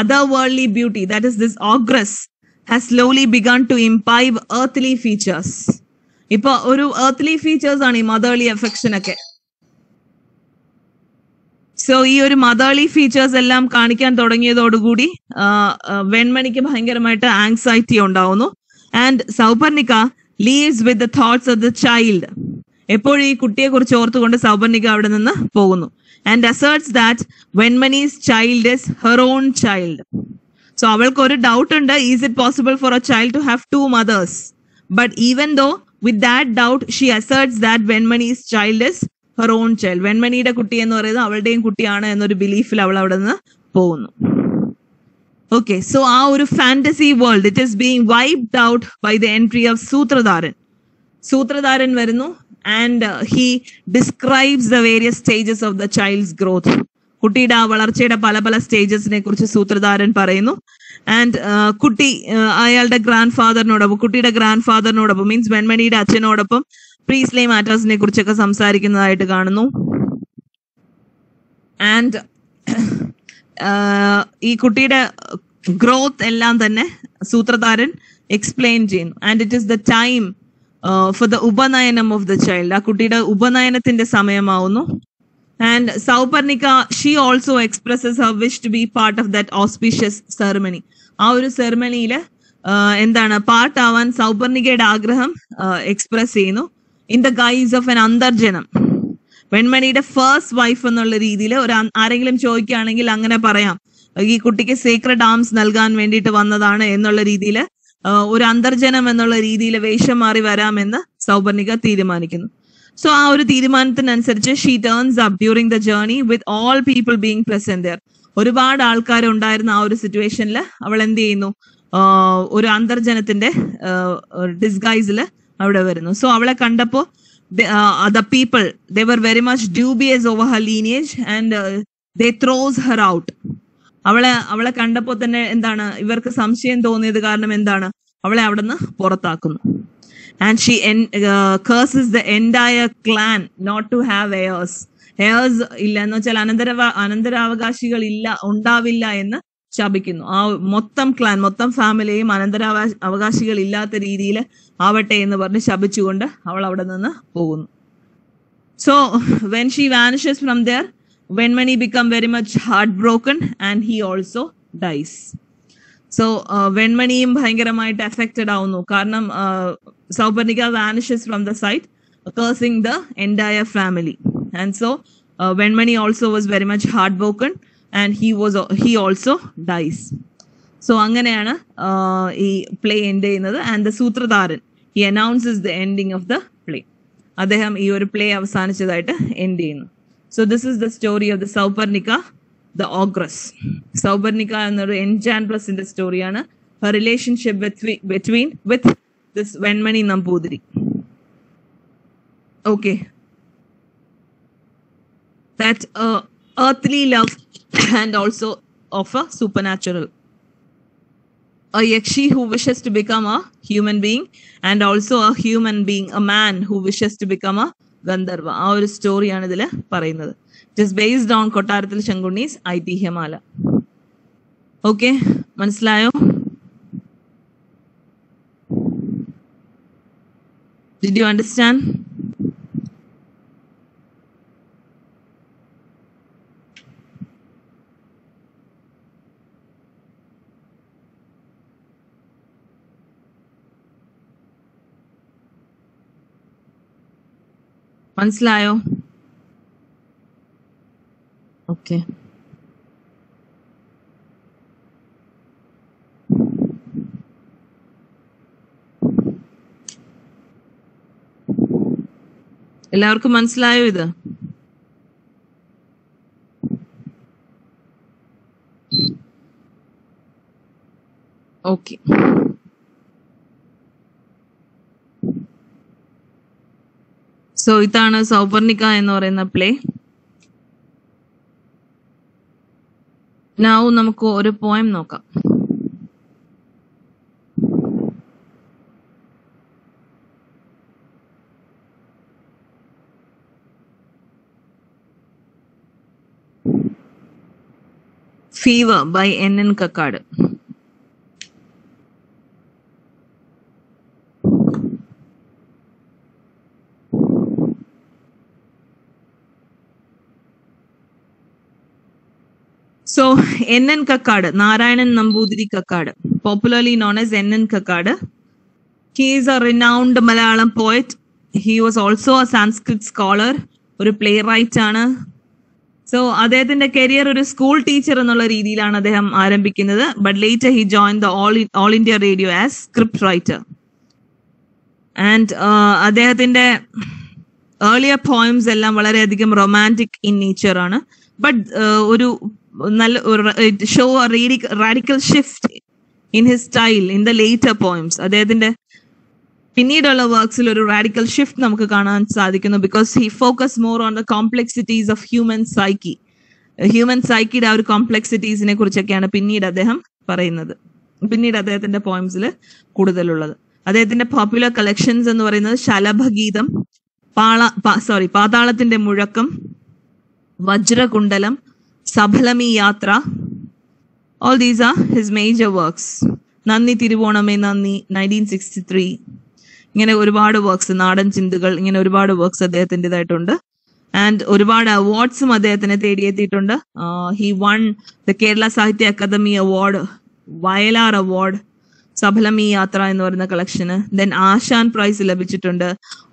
other worldly beauty that is this ogress has slowly begun to imbibe earthly features ഇപ്പൊ ഒരു എർത്ത്ലി ഫീച്ചേഴ്സ് ആണ് ഈ motherly affection ഒക്കെ. So ഈ ഒരു മതാളി features എല്ലാം കാണിക്കാൻ തുടങ്ങിയതോടുകൂടി വെൺമണിക്ക് ഭയങ്കരമായിട്ട് ആങ്സൈറ്റി ഉണ്ടാവുന്നു. And Sauparnika leaves with the thoughts of the child എപ്പോഴും ഈ കുട്ടിയെ കുറിച്ച് ഓർത്തുകൊണ്ട് സൗപർണിക അവിടെ നിന്ന് പോകുന്നു. And asserts that Venmani's child is her own child so അവൾക്ക് ഒരു ഡൗട്ട് ഉണ്ട്. Is it possible for a child to have two mothers but even though with that doubt she asserts that Venmani's child is her own child വെൺമണിയുടെ കുട്ടി എന്ന് പറയുന്നത് അവളുടെയും കുട്ടിയാണ് എന്നൊരു ബിലീഫിൽ അവൾ അവിടെ നിന്ന് പോകുന്നു. ഓക്കെ സോ ആ ഒരു fantasy world it is being wiped out by the entry of സൂത്രധാരൻ സൂത്രധാരൻ വരുന്നു and he describes the various stages of the child's growth കുട്ടിയുടെ ആ വളർച്ചയുടെ പല പല സ്റ്റേജസിനെ കുറിച്ച് സൂത്രധാരൻ പറയുന്നു. ആൻഡ് കുട്ടി അയാളുടെ ഗ്രാൻഡ് ഫാദറിനോടൊപ്പം കുട്ടിയുടെ ഗ്രാൻഡ് ഫാദറിനോടൊപ്പം മീൻസ് വെൺമണിയുടെ അച്ഛനോടൊപ്പം പ്രീസ്ലേ മാറ്റേഴ്സിനെ കുറിച്ചൊക്കെ സംസാരിക്കുന്നതായിട്ട് കാണുന്നു. ആൻഡ് ഈ കുട്ടിയുടെ ഗ്രോത്ത് എല്ലാം തന്നെ സൂത്രധാരൻ എക്സ്പ്ലെയിൻ ചെയ്യുന്നു. And it is the time for the upanayanam of the child ആ കുട്ടിയുടെ ഉപനയനത്തിന്റെ സമയമാവുന്നു. And Sauparnika she also expresses her wish to be part of that auspicious ceremony ആ ഒരു സെറമണിയിൽ എന്താണ് പാർട്ടാവാൻ സൗപർണികയുടെ ആഗ്രഹം എക്സ്പ്രസ് ചെയ്യുന്നു. In the guise of an antharjanam വെൺമണിയുടെ first wife എന്നുള്ള രീതിയിൽ ഒരു ആരെങ്കിലും ചോദിക്കുകയാണെങ്കിൽ അങ്ങനെ പറയാം. ഈ കുട്ടിക്ക് സീക്രട്ട് ആംസ് നൽകാൻ വേണ്ടിയിട്ട് വന്നതാണ് എന്നുള്ള രീതിയിൽ ഒരു അന്തർജനം എന്നുള്ള രീതിയിൽ വേഷം മാറി വരാമെന്ന് സൗപർണിക തീരുമാനിക്കുന്നു. സോ ആ ഒരു തീരുമാനത്തിനനുസരിച്ച് she turns up during the journey with all people being present there ഒരുപാട് ആൾക്കാർ ഉണ്ടായിരുന്ന ആ ഒരു സിറ്റുവേഷനിൽ അവൾ എന്ത് ചെയ്യുന്നു? ഒരു അന്തർജനത്തിന്റെ ഡിസ്ഗൈസിൽ അവിടെ വരുന്നു. സോ അവളെ കണ്ടപ്പോ the people they were very much dubious over her lineage and they throws her out അവളെ അവളെ കണ്ടപ്പോ തന്നെ എന്താണ് ഇവർക്ക് സംശയം തോന്നിയത് കാരണം എന്താണ് അവളെ അവിടുന്ന് പുറത്താക്കുന്നു. And she curses the entire clan not to have heirs heirs ഇല്ല എന്ന് വെച്ചാൽ അനന്തര അനന്തരാവകാശികൾ ഇല്ല ഉണ്ടാവില്ല എന്ന് ശപിക്കുന്നു. ആ മൊത്തം ക്ലാൻ മൊത്തം ഫാമിലിയും അനന്തരാവകാശ അവകാശികൾ ഇല്ലാത്ത രീതിയിൽ ആവട്ടെ എന്ന് പറഞ്ഞ് ശപിച്ചുകൊണ്ട് അവൾ അവിടെ നിന്ന് പോകുന്നു. So when she vanishes from there Venmani become very much heart broken and he also dies so വെൺമണിയും ഭയങ്കരമായിട്ട് എഫക്റ്റഡ് ആവുന്നു. കാരണം Sauparnika vanishes from the sight cursing the entire family and so Venmani also was very much heart broken and he was he also dies so അങ്ങനെയാണ് ഈ play end ചെയ്യുന്നത്. And the സൂത്രധാരൻ he announces the ending of the play അദ്ദേഹം ഈ ഒരു play അവസാനിച്ചതായിട്ട് end ചെയ്യുന്നു. So this is the story of the Sauparnika the ogress Sauparnika എന്നൊരു എൻജാൻ പ്ലസിന്റെ സ്റ്റോറിയാണ് relationship between with this Venmani Namboothiri okay that earthly love and also of a supernatural. A yakshi who wishes to become a human being and also a human being, a man who wishes to become a ഗന്ധർവ ആ ഒരു സ്റ്റോറിയാണ് ഇതിൽ പറയുന്നത് it is based on കൊട്ടാരത്തിൽ Sankunni's Aithihyamala okay മനസ്സിലായോ did you understand മനസ്സിലായോ? Okay. എല്ലാവർക്കും മനസ്സിലായോ ഇത്? ഓക്കെ. സോ ഇതാണ് സൗപർണിക എന്ന് പറയുന്ന പ്ലേ നാവും നമുക്ക് ഒരു പോയം നോക്കാം. Fever by N N Kakkad So, N.N. Narayanan Namboothiri Kakkad popularly popularly known as N Kakkad He is a renowned Malayalam poet he was also a Sanskrit scholar ഒരു playwright ആണ്. So അദ്ദേഹത്തിന്റെ career ഒരു school teacher എന്നുള്ള രീതിയിലാണ് അദ്ദേഹം ആരംഭിക്കുന്നത്. But later he join the all India radio as script writer and അദ്ദേഹത്തിന്റെ earlier poems എല്ലാം വളരെയധികം റൊമാന്റിക് ഇൻ നേച്ചർ ആണ്. ബട്ട് ഒരു നല്ല show radical shift in his style in the later poems അദ്ദേഹത്തിന്റെ പിന്നീടുള്ള വർക്ക്സിൽ ഒരു റാഡിക്കൽ ഷിഫ്റ്റ് നമുക്ക് കാണാൻ സാധിക്കുന്നു because he focus more on the complexities of human psyche human സൈക്കിയുടെ ആ ഒരു കോംപ്ലെക്സിറ്റീസിനെ കുറിച്ചൊക്കെയാണ് പിന്നീട് അദ്ദേഹം പറയുന്നത്. പിന്നീട് അദ്ദേഹത്തിന്റെ പോയിംസിൽ കൂടുതലുള്ളത്. അദ്ദേഹത്തിന്റെ പോപ്പുലർ കളക്ഷൻസ് എന്ന് പറയുന്നത് ശലഭഗീതം പാള sorry പാതാളത്തിന്റെ Muzhakkam Vajrakundalam Saphalamee Yathra. All these are his major works Nandi Thiruvoname Nandi. Nineteen sixty three ഇങ്ങനെ ഒരുപാട് വർക്ക്സ് നാടൻ ചിന്തകൾ ഇങ്ങനെ ഒരുപാട് വർക്ക്സ് അദ്ദേഹത്തിന്റെതായിട്ടുണ്ട്. ആൻഡ് ഒരുപാട് അവാർഡ്സും അദ്ദേഹത്തിനെ തേടിയെത്തിയിട്ടുണ്ട്. He won the Kerala Sahitya Akademi award Vayalar award Saphalamee Yathra എന്ന് പറയുന്ന കളക്ഷന് ദെൻ ആശാൻ പ്രൈസ് ലഭിച്ചിട്ടുണ്ട്.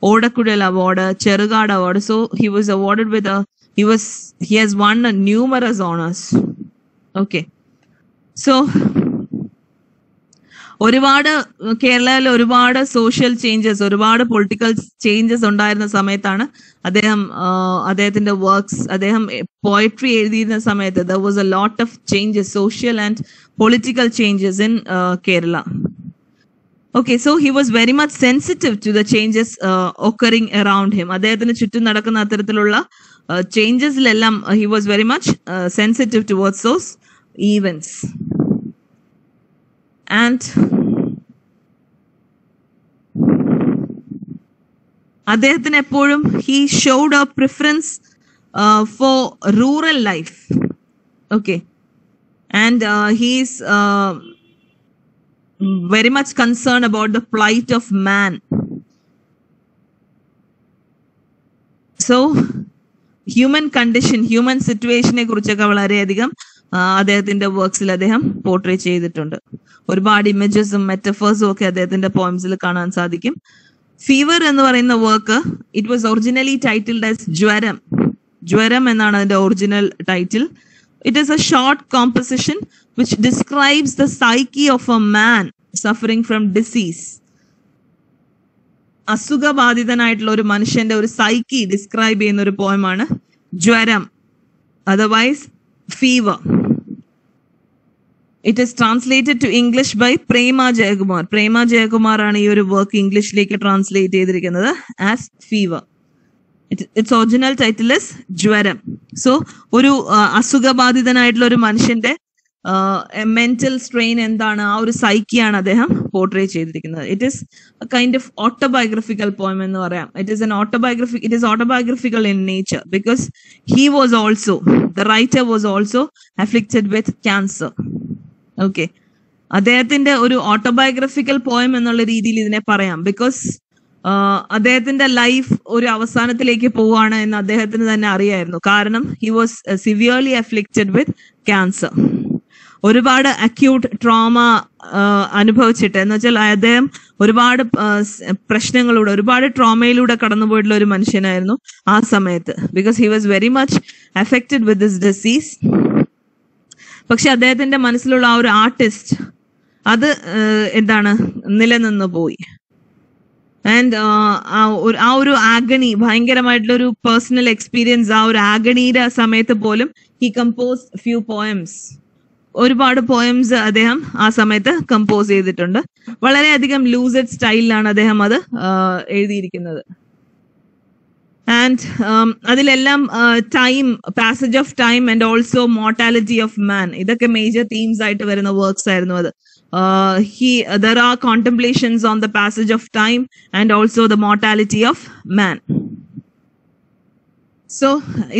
Odakkuzhal award Cherukad award so he was awarded with he was he has won a numerous honors okay so ഒരുപാട് കേരളയിൽ ഒരുപാട് social changes ഒരുപാട് political changes ഉണ്ടായിരുന്ന സമയത്താണ് അദ്ദേഹം അദ്ദേഹത്തിന്റെ വർക്ക്സ് അദ്ദേഹം പോയട്രി എഴുതിയിരുന്ന സമയത്ത് there was a lot of changes social and political changes in uh, Kerala. Okay, so he was very much sensitive to the changes uh, occurring around him. അദ്ദേഹത്തിന് ചുറ്റും നടക്കുന്ന അത്തരത്തിലുള്ള ചേഞ്ചസിലെല്ലാം he was very much sensitive towards those events and അദ്ദേഹത്തിന് എപ്പോഴും he showed a preference for rural life okay and he's very much concerned about the plight of man. So, human condition human സിറ്റുവേഷനെ കുറിച്ചൊക്കെ വളരെയധികം അദ്ദേഹത്തിന്റെ വർക്ക്സിൽ അദ്ദേഹം portray ചെയ്തിട്ടുണ്ട്. ഒരുപാട് ഇമേജസും മെറ്റഫേഴ്സും ഒക്കെ അദ്ദേഹത്തിന്റെ പോയിംസിൽ കാണാൻ സാധിക്കും. ഫീവർ എന്ന് പറയുന്ന work it was originally titled as Jwaram. Jwaram എന്നാണ് അതിന്റെ original title it is a short composition which describes the psyche of a man suffering from disease അസുഖബാധിതനായിട്ടുള്ള ഒരു മനുഷ്യന്റെ ഒരു സൈക്കി ഡിസ്ക്രൈബ് ചെയ്യുന്ന ഒരു പോയമാണ് Jwaram otherwise fever it is translated to English by Prema Jayakumar Prema Jayakumar ആണ് ഈ ഒരു work ഇംഗ്ലീഷിലേക്ക് translate ചെയ്തിരിക്കുന്നത് as fever it's original title is Jwaram. So ഒരു അസുഖബാധിതനായിട്ടുള്ള ഒരു മനുഷ്യന്റെ മെന്റൽ സ്ട്രെയിൻ എന്താണ്? ആ ഒരു സൈക്കിയാണ് അദ്ദേഹം പോർട്രേ ചെയ്തിരിക്കുന്നത്. It is kind of autobiographical poem എന്ന് പറയാം. It is an autobiography it is autobiographical in nature because he was also the writer was also afflicted with cancer okay അദ്ദേഹത്തിന്റെ ഒരു ഓട്ടോബയോഗ്രഫിക്കൽ പോയം എന്നുള്ള രീതിയിൽ ഇതിനെ പറയാം. ബിക്കോസ് അദ്ദേഹത്തിന്റെ ലൈഫ് ഒരു അവസാനത്തിലേക്ക് പോവാണ് എന്ന് അദ്ദേഹത്തിന് തന്നെ അറിയായിരുന്നു. കാരണം he was severely afflicted with cancer ഒരുപാട് അക്യൂട്ട് ട്രോമ അനുഭവിച്ചിട്ട്. എന്ന് വെച്ചാൽ അദ്ദേഹം ഒരുപാട് പ്രശ്നങ്ങളിലൂടെ ഒരുപാട് ട്രോമയിലൂടെ കടന്നുപോയിട്ടുള്ള ഒരു മനുഷ്യനായിരുന്നു ആ സമയത്ത്. Because he was very much affected with this disease പക്ഷെ അദ്ദേഹത്തിന്റെ മനസ്സിലുള്ള ആ ഒരു ആർട്ടിസ്റ്റ് അത് എന്താണ് നിലനിന്ന് പോയി. ആൻഡ് ആ ഒരു ആഗണി ഭയങ്കരമായിട്ടുള്ള ഒരു പേഴ്സണൽ എക്സ്പീരിയൻസ് ആ ഒരു ആഗണിയുടെ സമയത്ത് പോലും ഹി കമ്പോസ് ഫ്യൂ പോയംസ് ഒരുപാട് പോയംസ് അദ്ദേഹം ആ സമയത്ത് കമ്പോസ് ചെയ്തിട്ടുണ്ട്. വളരെയധികം ലൂസഡ് സ്റ്റൈലിലാണ് അദ്ദേഹം അത് എഴുതിയിരിക്കുന്നത്. ആൻഡ് അതിലെല്ലാം time passage of time and also mortality of man ഇതൊക്കെ മേജർ തീംസ് ആയിട്ട് വരുന്ന വർക്ക്സ് ആയിരുന്നു അത്. He there are contemplations on the passage of time and also the mortality of man so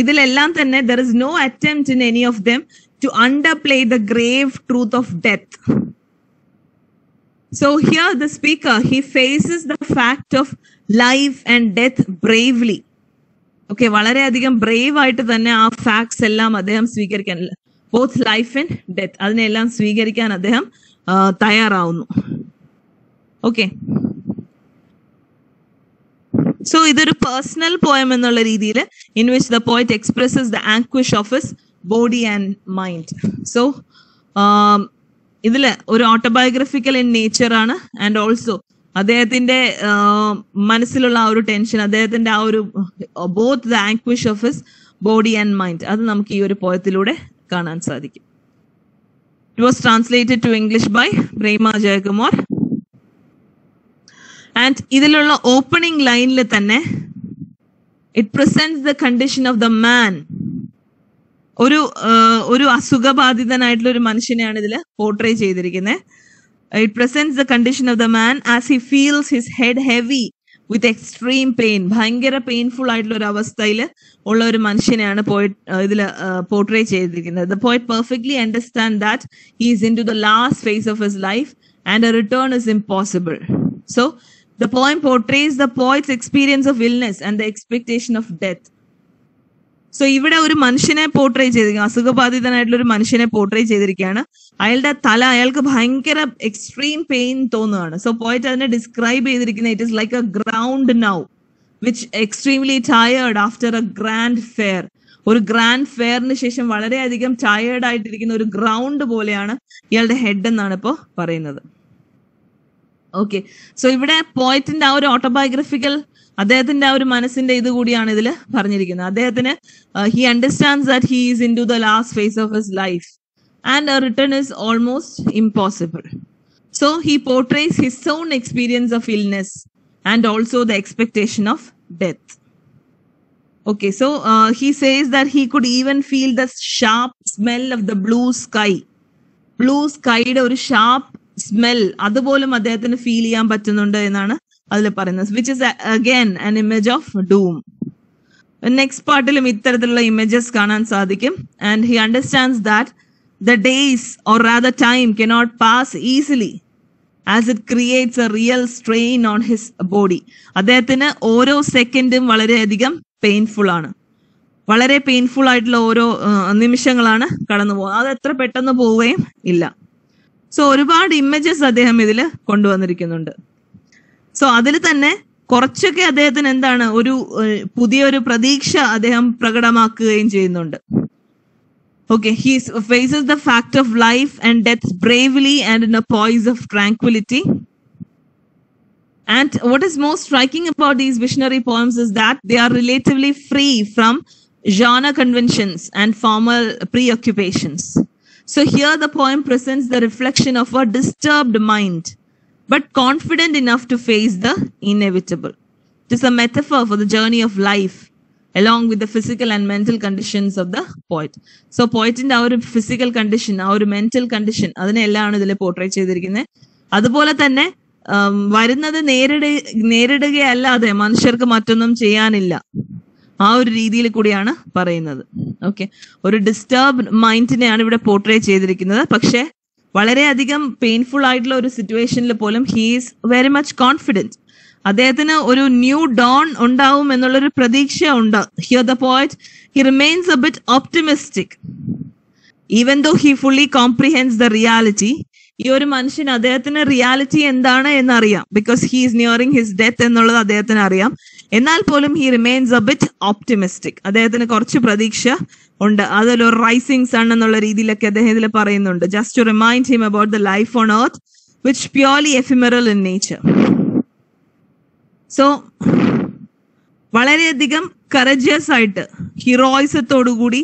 ഇതിലെല്ലാം തന്നെ there is no attempt in any of them to underplay the grave truth of death So here the speaker he faces the fact of life and death bravely. Okay വളരെയധികം brave ആയിട്ട് തന്നെ ആ facts എല്ലാം അദ്ദേഹം സ്വീകരിക്കാൻ both life and death അതിനെല്ലാം സ്വീകരിക്കാൻ അദ്ദേഹം തയ്യാറാവുന്നു. ഓക്കെ സോ ഇതൊരു പേഴ്സണൽ പോയം എന്നുള്ള രീതിയിൽ in which the poet expresses the anguish of his body and mind so ഇതിൽ ഒരു ഓട്ടോബയോഗ്രഫിക്കൽ ഇൻ നേച്ചർ ആണ്. ആൻഡ് ഓൾസോ അദ്ദേഹത്തിന്റെ ആ, മനസ്സിലുള്ള ആ ഒരു ടെൻഷൻ അദ്ദേഹത്തിന്റെ ആ ഒരു both the anguish of his body and mind അത് നമുക്ക് ഈ ഒരു പോയത്തിലൂടെ കാണാൻ സാധിക്കും. It was translated to English by Prema Jayakumar and ഇതിലുള്ള ഓപ്പണിംഗ് ലൈനിൽ തന്നെ it presents the condition of the man ഒരു ഒരു അസുഖബാധിതനായിട്ടുള്ള ഒരു മനുഷ്യനെയാണ് ഇതിൽ പോർട്രേ ചെയ്തിരിക്കുന്നത് it presents the condition of the man as he feels his head heavy with extreme pain ഭയങ്കര പെയിൻഫുൾ ആയിട്ടുള്ള ഒരു അവസ്ഥയിൽ ഉള്ള ഒരു മനുഷ്യനെയാണ് പോയിറ്റ് ഇതിൽ പോർട്രേ ചെയ്തിരിക്കുന്നത്. The poet perfectly understand that he is in to the last phase of his life and a return is impossible so the poem portrays the poet's experience of illness and the expectation of death. So ഇവിടെ ഒരു മനുഷ്യനെ portray ചെയ്തിരിക്കുക അസുഖബാധിതനായിട്ടുള്ള ഒരു മനുഷ്യനെ portray ചെയ്തിരിക്കുകയാണ്. അയാളുടെ തല അയാൾക്ക് ഭയങ്കര എക്സ്ട്രീം പെയിൻ തോന്നുകയാണ്. സോ പോയിട്ട് അതിനെ ഡിസ്ക്രൈബ് ചെയ്തിരിക്കുന്ന it is like a ground now which extremely tired after a grand fair ഒരു ഗ്രാൻഡ് ഫെയറിന് ശേഷം വളരെയധികം ടയേർഡ് ആയിട്ടിരിക്കുന്ന ഒരു ഗ്രൗണ്ട് പോലെയാണ് ഇയാളുടെ ഹെഡ് എന്നാണ് ഇപ്പോൾ പറയുന്നത്. ഓക്കെ സോ ഇവിടെ പോയിറ്റിന്റെ ആ ഒരു ഓട്ടോബയോഗ്രഫിക്കൽ അദ്ദേഹത്തിന്റെ ആ ഒരു മനസ്സിന്റെ ഇത് കൂടിയാണ് ഇതിൽ പറഞ്ഞിരിക്കുന്നത് അദ്ദേഹത്തിന് he understands that he is in to the last phase of his life return is almost impossible. So he portrays his own experience of illness and also the expectation of death. Okay, so uh, he says that he could even feel the sharp smell of the blue sky. Blue സ്കൈയുടെ ഒരു sharp smell അതുപോലും അദ്ദേഹത്തിന് feel ചെയ്യാൻ പറ്റുന്നുണ്ട് എന്നാണ് അതിൽ പറയുന്നത്. Which is again an image of doom next പാർട്ടിലും ഇത്തരത്തിലുള്ള images കാണാൻ സാധിക്കും. And he understands that the days or rather time cannot pass easily as it creates a real strain on his body അദ്ദേഹത്തിന് ഓരോ സെക്കൻഡും വളരെയധികം പെയിൻഫുൾ ആണ്. വളരെ painful ആയിട്ടുള്ള ഓരോ ആ, നിമിഷങ്ങളാണ് കടന്നു പോകുന്നത് അത് എത്ര പെട്ടെന്ന് പോവുകയും ഇല്ല. സോ ഒരുപാട് ഇമേജസ് അദ്ദേഹം ഇതിൽ കൊണ്ടുവന്നിരിക്കുന്നുണ്ട് സോ അതിൽ തന്നെ കുറച്ചൊക്കെ അദ്ദേഹത്തിന് എന്താണ് ഒരു പുതിയൊരു പ്രതീക്ഷ അദ്ദേഹം പ്രകടമാക്കുകയും ചെയ്യുന്നുണ്ട് Okay, he s- faces the fact of life and death bravely and in a poise of tranquility. And what is most striking about these visionary poems is that they are relatively free from genre conventions and formal preoccupations. So here the poem presents the reflection of a disturbed mind, but confident enough to face the inevitable. It is a metaphor for the journey of life along with the physical and mental conditions of the poet. So പോയറ്റിന്റെ ആ ഒരു physical condition ആ ഒരു mental condition അതിനെല്ലാം ഇതിൽ portray ചെയ്തിരിക്കുന്നത് അതുപോലെ തന്നെ വരുന്നത് നേരിട നേരിടുകയല്ലാതെ മനുഷ്യർക്ക് മറ്റൊന്നും ചെയ്യാനില്ല ആ ഒരു രീതിയിൽ കൂടിയാണ് പറയുന്നത് ഓക്കെ ഒരു ഡിസ്റ്റർബ് മൈൻഡിനെയാണ് ഇവിടെ പോർട്രേ ചെയ്തിരിക്കുന്നത്. പക്ഷെ വളരെയധികം പെയിൻഫുൾ ആയിട്ടുള്ള ഒരു സിറ്റുവേഷനിൽ പോലും ഹീസ് വെരി മച്ച് കോൺഫിഡന്റ് അദ്ദേഹത്തിന് ഒരു ന്യൂ ഡോൺ ഉണ്ടാവും എന്നുള്ളൊരു പ്രതീക്ഷ ഉണ്ട്. Here the poet he remains a bit optimistic even though he fully comprehends the reality ഈ ഒരു മനുഷ്യൻ അദ്ദേഹത്തിന് റിയാലിറ്റി എന്താണ് എന്നറിയാം. Because he is nearing his death എന്നുള്ളത് അദ്ദേഹത്തിന് അറിയാം. എന്നാൽ പോലും he remains a bit optimistic അദ്ദേഹത്തിന് കുറച്ച് പ്രതീക്ഷ ഉണ്ട്. അതൊരു റൈസിംഗ് സൺ എന്നുള്ള രീതിയിലൊക്കെ അദ്ദേഹം ഇതിൽ പറയുന്നുണ്ട്. Just to remind him about the life on earth which purely ephemeral in nature so വളരെയധികം കറജിയസ് ആയിട്ട് ഹീറോയിസത്തോടുകൂടി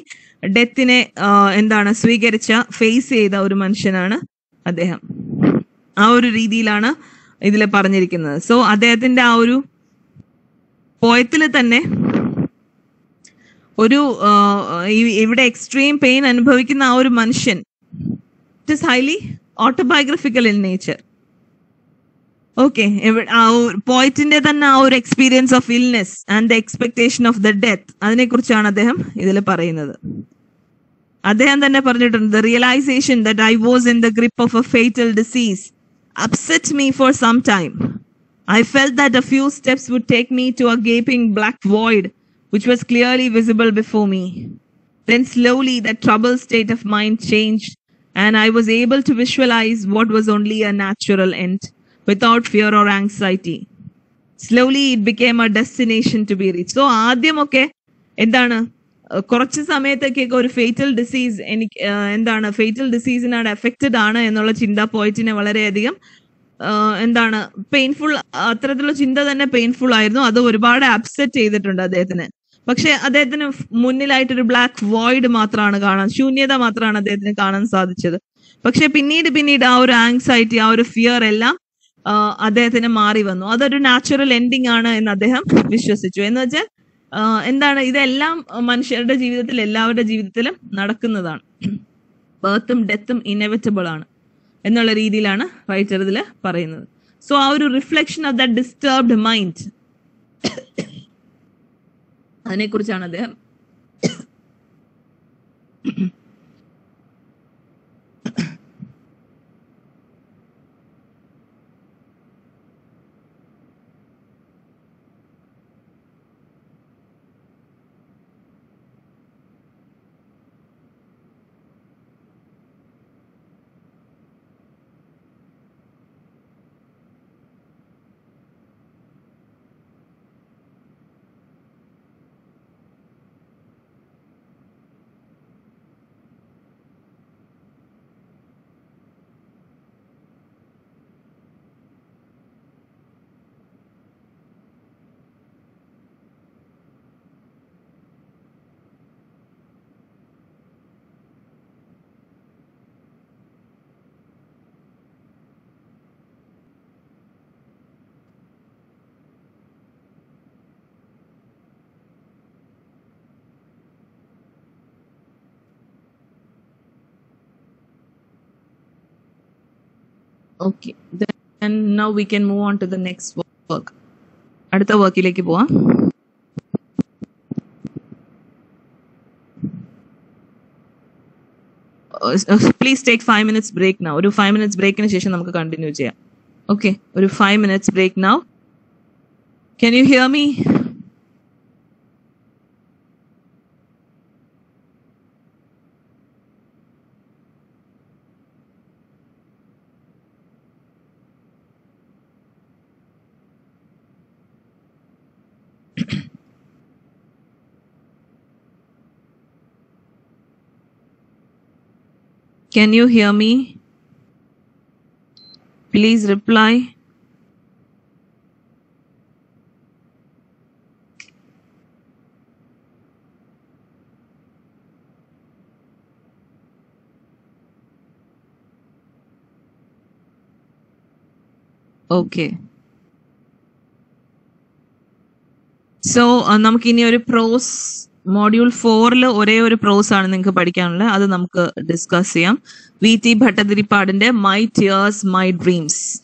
ഡെത്തിനെ എന്താണ് സ്വീകരിച്ച ഫേസ് ചെയ്ത ഒരു മനുഷ്യനാണ് അദ്ദേഹം. ആ ഒരു രീതിയിലാണ് ഇതിൽ പറഞ്ഞിരിക്കുന്നത്. സോ അദ്ദേഹത്തിന്റെ ആ ഒരു പോയത്തിൽ തന്നെ ഒരു ഇവിടെ എക്സ്ട്രീം പെയിൻ അനുഭവിക്കുന്ന ആ ഒരു മനുഷ്യൻ. It is highly autobiographical in nature okay പോയിറ്റിന്റെ തന്നെ ആ ഒരു experience of illness and the expectation of the death അതിനെ കുറിച്ചാണ് അദ്ദേഹം ഇതിൽ പറയുന്നത്. അദ്ദേഹം തന്നെ പറഞ്ഞിട്ടുണ്ട് the realisation the I was in the grip of a fatal disease upset me for some time I felt that a few steps would take me to a gaping black void which was clearly visible before me. Then slowly that troubled state of mind changed and I was able to visualize what was only a natural end without fear or anxiety. Slowly it became a destination to be reached. So ആദ്യമൊക്കെ എന്താണ് അഹ് കുറച്ച് സമയത്തൊക്കെയൊക്കെ ഒരു fatal disease എനിക്ക് ആഹ് എന്താണ് fatal ഡിസീസിനാണ് affected ആണ് എന്നുള്ള ചിന്ത പോയിറ്റിനെ വളരെയധികം ആഹ് എന്താണ് പെയിൻഫുൾ അത്തരത്തിലുള്ള ചിന്ത തന്നെ പെയിൻഫുൾ ആയിരുന്നു. അത് ഒരുപാട് അപ്സെറ്റ് ചെയ്തിട്ടുണ്ട് അദ്ദേഹത്തിന്. പക്ഷെ അദ്ദേഹത്തിന് മുന്നിലായിട്ട് ഒരു ബ്ലാക്ക് വോയിഡ് മാത്രമാണ് കാണാൻ ശൂന്യത മാത്രമാണ് അദ്ദേഹത്തിന് കാണാൻ സാധിച്ചത്. പക്ഷെ പിന്നീട് പിന്നീട് ആ ഒരു ആങ്സൈറ്റി ആ ഒരു ഫിയർ എല്ലാം അദ്ദേഹത്തിന് മാറി വന്നു. അതൊരു നാച്ചുറൽ എൻഡിങ് ആണ് എന്ന് അദ്ദേഹം വിശ്വസിച്ചു. എന്ന് വെച്ചാൽ എന്താണ് ഇതെല്ലാം മനുഷ്യരുടെ ജീവിതത്തിൽ എല്ലാവരുടെ ജീവിതത്തിലും നടക്കുന്നതാണ്. ബർത്തും ഡെത്തും ഇന്നെവിറ്റബിൾ ആണ്. എന്നുള്ള രീതിയിലാണ് റൈറ്റർ ഇതിൽ പറയുന്നത്. സോ ആ ഒരു reflection of the disturbed mind അതിനെക്കുറിച്ചാണ് അദ്ദേഹം okay now we can move on to the next work അടുത്ത വർക്കിലേക്ക് പോവാം. Please take five minutes break now ഒരു ഫൈവ് മിനിറ്റ്സ് ബ്രേക്കിന് ശേഷം നമുക്ക് കണ്ടിന്യൂ ചെയ്യാം. ഓക്കെ ഒരു five minutes break now can you hear me Can you hear me? Please reply. Okay. So നമുക്ക് ഇനി ഒരു പ്രോസ് module ഫോറിൽ ഒരേ ഒരു പ്രോസ് ആണ് നിങ്ങൾക്ക് പഠിക്കാനുള്ളത് അത് നമുക്ക് ഡിസ്കസ് ചെയ്യാം. V T ഭട്ടതിരിപ്പാടിന്റെ my tears my dreams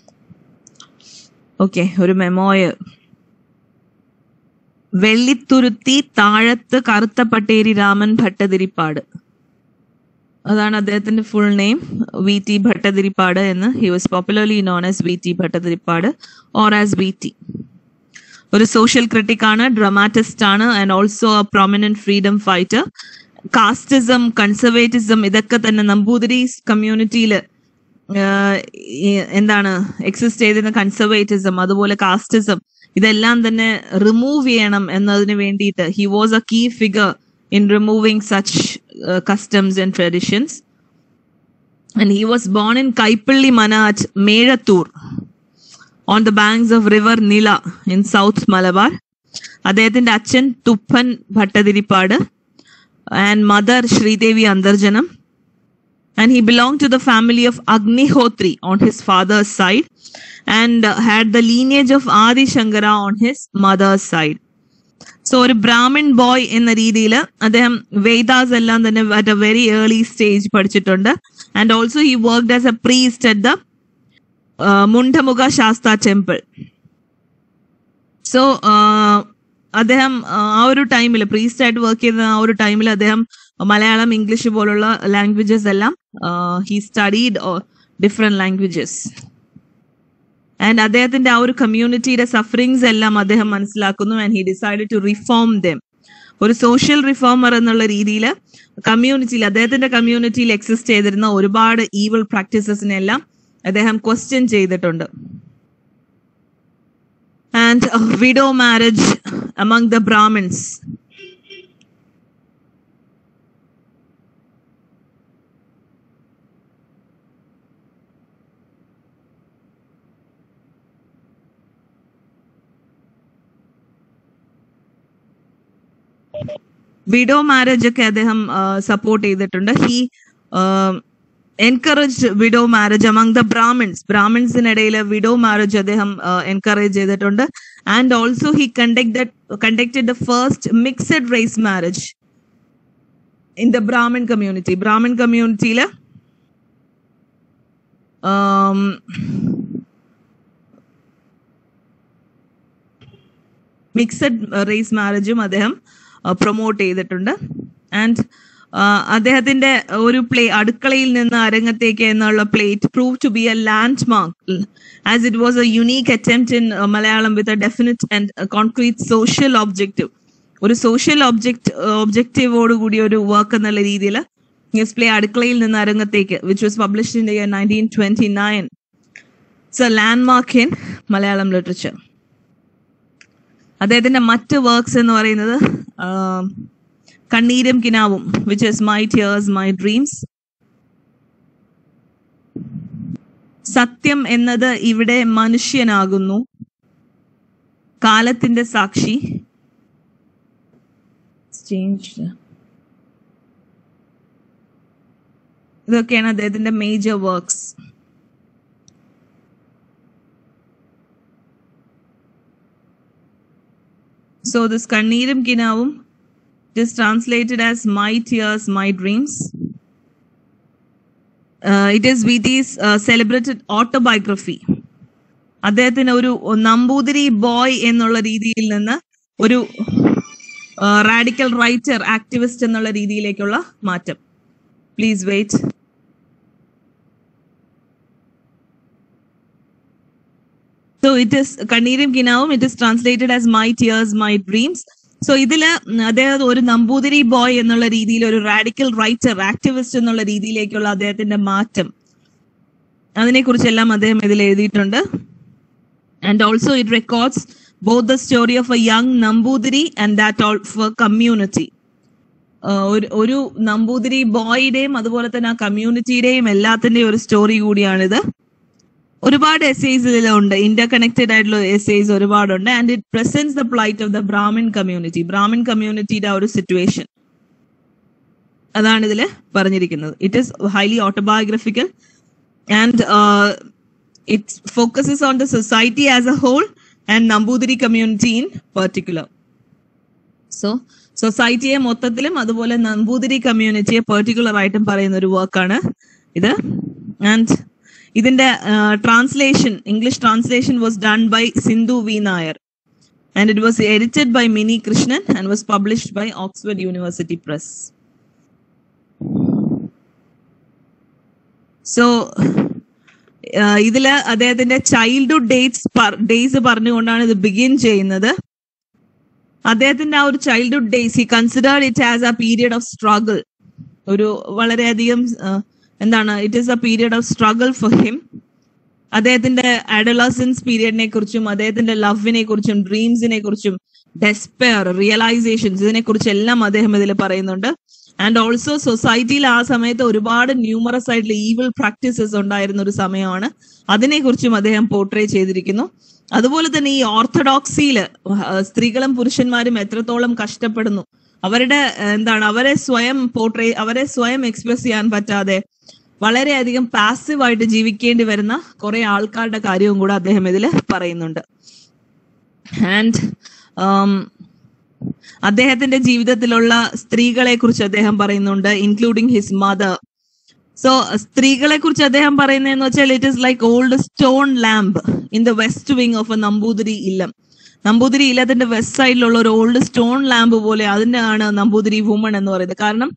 okay ഒരു മെമ്മോയ് വെള്ളിത്തുരുത്തി താഴത്ത് കറുത്ത പട്ടേരി രാമൻ ഭട്ടതിരിപ്പാട്. അതാണ് അദ്ദേഹത്തിന്റെ full name V T Bhattathiripad എന്ന്. He was popularly known as V T Bhattathiripad or as V T ഒരു സോഷ്യൽ ക്രിട്ടിക് ആണ് ഡ്രമാറ്റിസ്റ്റ് ആണ് and also a prominent freedom fighter casteism conservatism ഇതൊക്കെ തന്നെ നമ്പൂതിരി കമ്മ്യൂണിറ്റിയിൽ എന്താണ് എക്സിസ്റ്റ് ചെയ്തിരുന്ന കൺസർവേറ്റിസം അതുപോലെ കാസ്റ്റിസം ഇതെല്ലാം തന്നെ റിമൂവ് ചെയ്യണം എന്നതിന് വേണ്ടിയിട്ട് he was a key figure in removing such customs and traditions and he was born in Kaipally മനാജ് Mezhathur on the banks of river Nila in south Malabar അദ്ദേഹത്തിന്റെ അച്ഛൻ Thuppan Bhattathiripad and mother Sreedevi Antharjanam. And he belonged to the family of Agnihotri on his father's side and had lineage of Adi Shankara on his mother's side. So ഒരു Brahmin boy എന്ന രീതിയിൽ അദ്ദേഹം വേദാസ് എല്ലാം തന്നെ at a very early stage പഠിച്ചിട്ടുണ്ട്. And also he worked as a priest at the Mundamukha Sastha temple. So അദ്ദേഹം ആ ഒരു ടൈമിൽ പ്രീസ്റ്റ് ആയിട്ട് വർക്ക് ചെയ്ത ആ ഒരു ടൈമിൽ അദ്ദേഹം മലയാളം ഇംഗ്ലീഷ് പോലുള്ള ലാംഗ്വേജസ് എല്ലാം he studied different languages and അദ്ദേഹത്തിന്റെ ആ ഒരു കമ്മ്യൂണിറ്റിയുടെ സഫറിങ്സ് എല്ലാം അദ്ദേഹം മനസ്സിലാക്കുന്നു and he decide to reform them ഒരു സോഷ്യൽ റിഫോമർ എന്നുള്ള രീതിയിൽ കമ്മ്യൂണിറ്റിയിൽ അദ്ദേഹത്തിന്റെ കമ്മ്യൂണിറ്റിയിൽ എക്സിസ്റ്റ് ചെയ്തിരുന്ന ഒരുപാട് ഈവൽ പ്രാക്ടീസസിനെല്ലാം അദ്ദേഹം ക്വസ്റ്റ്യൻ ചെയ്തിട്ടുണ്ട് and widow marriage among the Brahmins. Widow marriage ഒക്കെ അദ്ദേഹം സപ്പോർട്ട് ചെയ്തിട്ടുണ്ട് he encourage widow marriage among the Brahmins ബ്രാഹ്മിൻസിനിടയിൽ widow marriage അദ്ദേഹം എൻകറേജ് ചെയ്തിട്ടുണ്ട്. And also he conducted conducted the first mixed race marriage in the Brahmin community Brahmin കമ്മ്യൂണിറ്റിയിൽ mixed race മാരേജും അദ്ദേഹം promote ചെയ്തിട്ടുണ്ട്. And അദ്ദേഹത്തിന്റെ ഒരു പ്ലേ അടുക്കളയിൽ നിന്ന് അരങ്ങത്തേക്ക് എന്നുള്ള play it prove to be a landmark as it was a unique attempt in Malayalam with a definite and concrete social objective ഒരു സോഷ്യൽ ഒബ്ജക്ട് ഒബ്ജക്റ്റീവോട് കൂടി ഒരു വർക്ക് എന്നുള്ള രീതിയിൽ ന്യൂസ് പ്ലേ അടുക്കളയിൽ നിന്ന് അരങ്ങത്തേക്ക് which was published in year nineteen twenty nine it's a land in Malayalam literature അദ്ദേഹത്തിന്റെ മറ്റ് വർക്ക്സ് എന്ന് പറയുന്നത് കണ്ണീരും കിനാവും which is my tears my dreams സത്യം എന്നത് ഇവിടെ മനുഷ്യനാകുന്നു. കാലത്തിന്റെ സാക്ഷി. ഇതൊക്കെയാണ് അദ്ദേഹത്തിന്റെ മേജർ വർക്ക്സ് സോ ദിസ് കണ്ണീരും Kanneeram Kinavum is translated as My Tears, My Dreams. It is V T's celebrated autobiography അദ്ദേഹത്തിന് ഒരു നമ്പൂതിരി ബോയ് എന്നുള്ള രീതിയിൽ നിന്ന് ഒരു റാഡിക്കൽ റൈറ്റർ ആക്ടിവിസ്റ്റ് എന്നുള്ള രീതിയിലേക്കുള്ള മാറ്റം. Please wait so it is Kanneerum Kinavum. It is translated as my tears my dreams so ഇതിൽ അദ്ദേഹം ഒരു നമ്പൂതിരി ബോയ് എന്നുള്ള രീതിയിൽ ഒരു റാഡിക്കൽ റൈറ്റർ ആക്ടിവിസ്റ്റ് എന്നുള്ള രീതിയിലേക്കുള്ള അദ്ദേഹത്തിന്റെ മാറ്റം. അതിനെക്കുറിച്ചെല്ലാം അദ്ദേഹം ഇതിൽ എഴുതിയിട്ടുണ്ട്. And also it records both the story of a young Namboothiri and that of community ഒരു ഒരു നമ്പൂതിരി ബോയുടെയും അതുപോലെ തന്നെ ആ കമ്മ്യൂണിറ്റിയുടെയും എല്ലാത്തിന്റെയും ഒരു സ്റ്റോറി കൂടിയാണിത്. ഒരുപാട് എസ്സേസ് ഇതിലുണ്ട്. ഇന്റർ കണക്റ്റഡ് ആയിട്ടുള്ള എസ്സേസ് ഒരുപാടുണ്ട്. And it presents the plight of the Brahmin community Brahmin കമ്മ്യൂണിറ്റിയുടെ ആ ഒരു സിറ്റുവേഷൻ അതാണ് ഇതിൽ പറഞ്ഞിരിക്കുന്നത് it is highly autobiographical and it focuses on the society as a whole and Namboothiri community in particular so സൊസൈറ്റിയെ മൊത്തത്തിലും അതുപോലെ Namboothiri കമ്മ്യൂണിറ്റിയെ particular ആയിട്ടും പറയുന്ന ഒരു വർക്കാണ് ഇത്. ആൻഡ് ഇതിന്റെ translation English translation was done by Sindhu V Nair and it was edited by Mini Krishnan and was published by Oxford university press so ഇതിൽ അദ്ദേഹത്തിന്റെ ചൈൽഡ്ഹുഡ് ഡേറ്റ്സ് ഡേയ്സ് പറഞ്ഞുകൊണ്ടാണ് ഇത് ബിഗിൻ ചെയ്യുന്നത്. അദ്ദേഹത്തിന്റെ ആ ഒരു childhood days he considered it as a period of struggle ഒരു വളരെയധികം എന്താണ് it is a period of struggle for him അദ്ദേഹത്തിന്റെ അഡലസൻസ് പീരിയഡിനെ കുറിച്ചും അദ്ദേഹത്തിന്റെ ലവിനെ കുറിച്ചും ഡ്രീംസിനെ കുറിച്ചും ഡെസ്പെയർ റിയലൈസേഷൻസ് ഇതിനെ കുറിച്ചെല്ലാം അദ്ദേഹം ഇതിൽ പറയുന്നുണ്ട്. ആൻഡ് ഓൾസോ സൊസൈറ്റിയിൽ ആ സമയത്ത് ഒരുപാട് ന്യൂമറസ് ആയിട്ടുള്ള ഈവിൾ പ്രാക്ടീസസ് ഉണ്ടായിരുന്ന ഒരു സമയമാണ്. അതിനെക്കുറിച്ചും അദ്ദേഹം പോർട്രേ ചെയ്തിരിക്കുന്നു. അതുപോലെ തന്നെ ഈ ഓർത്തഡോക്സിയിൽ സ്ത്രീകളും പുരുഷന്മാരും എത്രത്തോളം കഷ്ടപ്പെടുന്നു. അവരുടെ എന്താണ് അവരെ സ്വയം പോർട്രേ അവരെ സ്വയം എക്സ്പ്രസ് ചെയ്യാൻ പറ്റാതെ വളരെയധികം പാസീവായിട്ട് ജീവിക്കേണ്ടി വരുന്ന കുറെ ആൾക്കാരുടെ കാര്യവും കൂടെ അദ്ദേഹം ഇതിൽ പറയുന്നുണ്ട്. ആൻഡ് അദ്ദേഹത്തിന്റെ ജീവിതത്തിലുള്ള സ്ത്രീകളെ കുറിച്ച് അദ്ദേഹം പറയുന്നുണ്ട് ഇൻക്ലൂഡിങ് ഹിസ് മദർ സോ സ്ത്രീകളെ കുറിച്ച് അദ്ദേഹം പറയുന്നതെന്ന് വെച്ചാൽ it is like old stone lamp in the west wing of a Namboothiri illam Namboothiri ഇല്ലത്തിന്റെ west സൈഡിലുള്ള ഒരു ഓൾഡ് സ്റ്റോൺ ലാമ്പ് പോലെ അതിനാണ് നമ്പൂതിരി വുമൺ എന്ന് പറയുന്നത്. കാരണം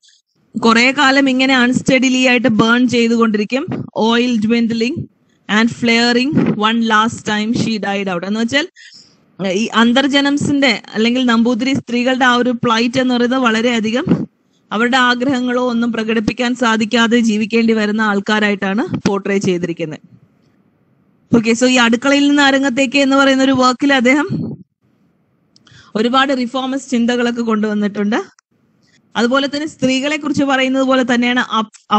കുറെ കാലം ഇങ്ങനെ അൺസ്റ്റഡിലി ആയിട്ട് ബേൺ ചെയ്തുകൊണ്ടിരിക്കും. Oil dwindling and flaring one last time she died out എന്ന് വെച്ചാൽ ഈ അന്തർജനംസിന്റെ അല്ലെങ്കിൽ നമ്പൂതിരി സ്ത്രീകളുടെ ആ ഒരു പ്ലൈറ്റ് എന്ന് പറയുന്നത് വളരെയധികം അവരുടെ ആഗ്രഹങ്ങളോ ഒന്നും പ്രകടിപ്പിക്കാൻ സാധിക്കാതെ ജീവിക്കേണ്ടി വരുന്ന ആൾക്കാരായിട്ടാണ് പോർട്രേ ചെയ്തിരിക്കുന്നത്. ഓക്കെ സോ ഈ അടുക്കളയിൽ നിന്ന് അരങ്ങത്തേക്ക് എന്ന് പറയുന്ന ഒരു വർക്കിൽ അദ്ദേഹം ഒരുപാട് റിഫോമസ് ചിന്തകളൊക്കെ കൊണ്ടുവന്നിട്ടുണ്ട്. അതുപോലെ തന്നെ സ്ത്രീകളെ കുറിച്ച് പറയുന്നത് പോലെ തന്നെയാണ്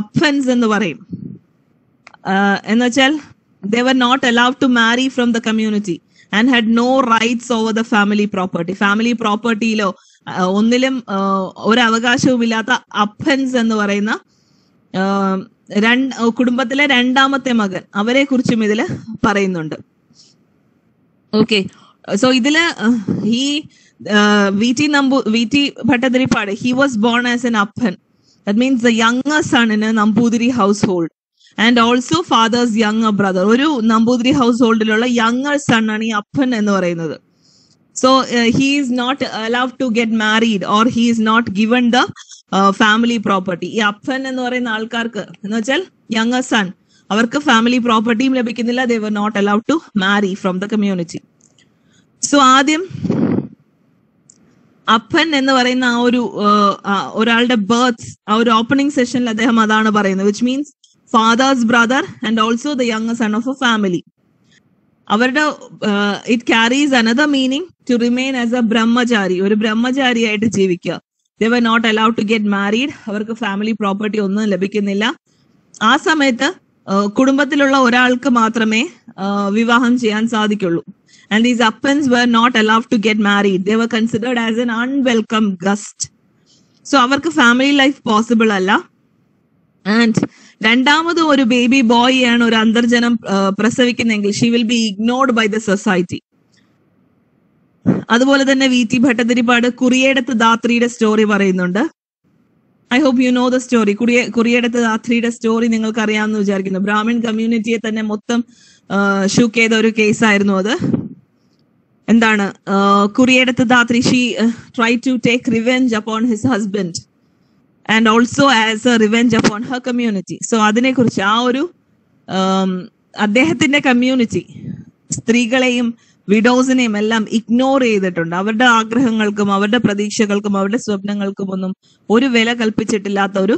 അപ്ഫൻസ് എന്ന് പറയും. എന്ന് വെച്ചാൽ they were not allowed to marry from the community and had no rights over the family property family പ്രോപ്പർട്ടിയിലോ ഒന്നിലും ഒരു അവകാശവുമില്ലാത്ത അഫൻസ് എന്ന് പറയുന്ന രണ്ട് കുടുംബത്തിലെ രണ്ടാമത്തെ മകൻ അവരെ കുറിച്ചും ഇതിൽ പറയുന്നുണ്ട്. ഓക്കെ സോ ഇതിൽ ഈ V T നമ്പു V T Bhattathiripad. He was born as an appan. That means the younger son in Namboothiri household and also father's younger brother ഒരു നമ്പൂതിരി ഹൗസ് ഹോൾഡിലുള്ള യങ്ങർ സൺ ആണ് ഈ അപ്പൻ എന്ന് പറയുന്നത്. So he's not allowed to get married or he's not given the family property ഈ അപ്പൻ എന്ന് പറയുന്ന ആൾക്കാർക്ക് എന്ന് വെച്ചാൽ യങ്ങർ സൺ അവർക്ക് ഫാമിലി പ്രോപ്പർട്ടിയും ലഭിക്കുന്നില്ല. They were not allowed to marry from the community so ആദ്യം അപ്പൻ എന്ന് പറയുന്ന ആ ഒരു ഒരാളുടെ ബേർത്ത് ആ ഒരു ഓപ്പണിംഗ് സെഷനിൽ അദ്ദേഹം അതാണ് പറയുന്നത് which means father's brother and also the young son of a family അവരുടെ it carries another meaning to remain as a brahmachari ഒരു ബ്രഹ്മചാരിയായിട്ട് ജീവിക്കുക. They were not allowed to get married അവർക്ക് ഫാമിലി പ്രോപ്പർട്ടി ഒന്നും ലഭിക്കുന്നില്ല. ആ സമയത്ത് കുടുംബത്തിലുള്ള ഒരാൾക്ക് മാത്രമേ വിവാഹം ചെയ്യാൻ സാധിക്കുള്ളൂ. And these appans were not allowed to get married. They were considered as an unwelcome guest. So അവർക്ക് ഫാമിലി ലൈഫ് പോസിബിൾ അല്ല. ആൻഡ് രണ്ടാമത് ഒരു ബേബി ബോയ് ആണ് ഒരു Antharjanam പ്രസവിക്കുന്നെങ്കിൽ she will be ignored by the society അതുപോലെ തന്നെ വി ടി ഭട്ടതിരിപ്പാട് കുറിയേടത്ത് ദാത്രിയുടെ story പറയുന്നുണ്ട്. I hope you know the story കുറിയ Kuriyedath ധാത്രിയുടെ സ്റ്റോറി നിങ്ങൾക്ക് അറിയാമെന്ന് വിചാരിക്കുന്നു. ബ്രാഹ്മിൺ കമ്മ്യൂണിറ്റിയെ തന്നെ മൊത്തം ഷൂക്ക് ചെയ്ത ഒരു കേസായിരുന്നു അത്. എന്താണ് Kuriyedathu Dhatri she try to take revenge upon his husband and also as a revenge upon her community so അതിനെക്കുറിച്ച് ആ ഒരു അദ്ദേഹത്തിന്റെ കമ്മ്യൂണിറ്റി സ്ത്രീകളെയും വിഡോസിനെയും എല്ലാം ഇഗ്നോർ ചെയ്തിട്ടുണ്ട്. അവരുടെ ആഗ്രഹങ്ങൾക്കും അവരുടെ പ്രതീക്ഷകൾക്കും അവരുടെ സ്വപ്നങ്ങൾക്കും ഒന്നും ഒരു വില കൽപ്പിച്ചിട്ടില്ലാത്ത ഒരു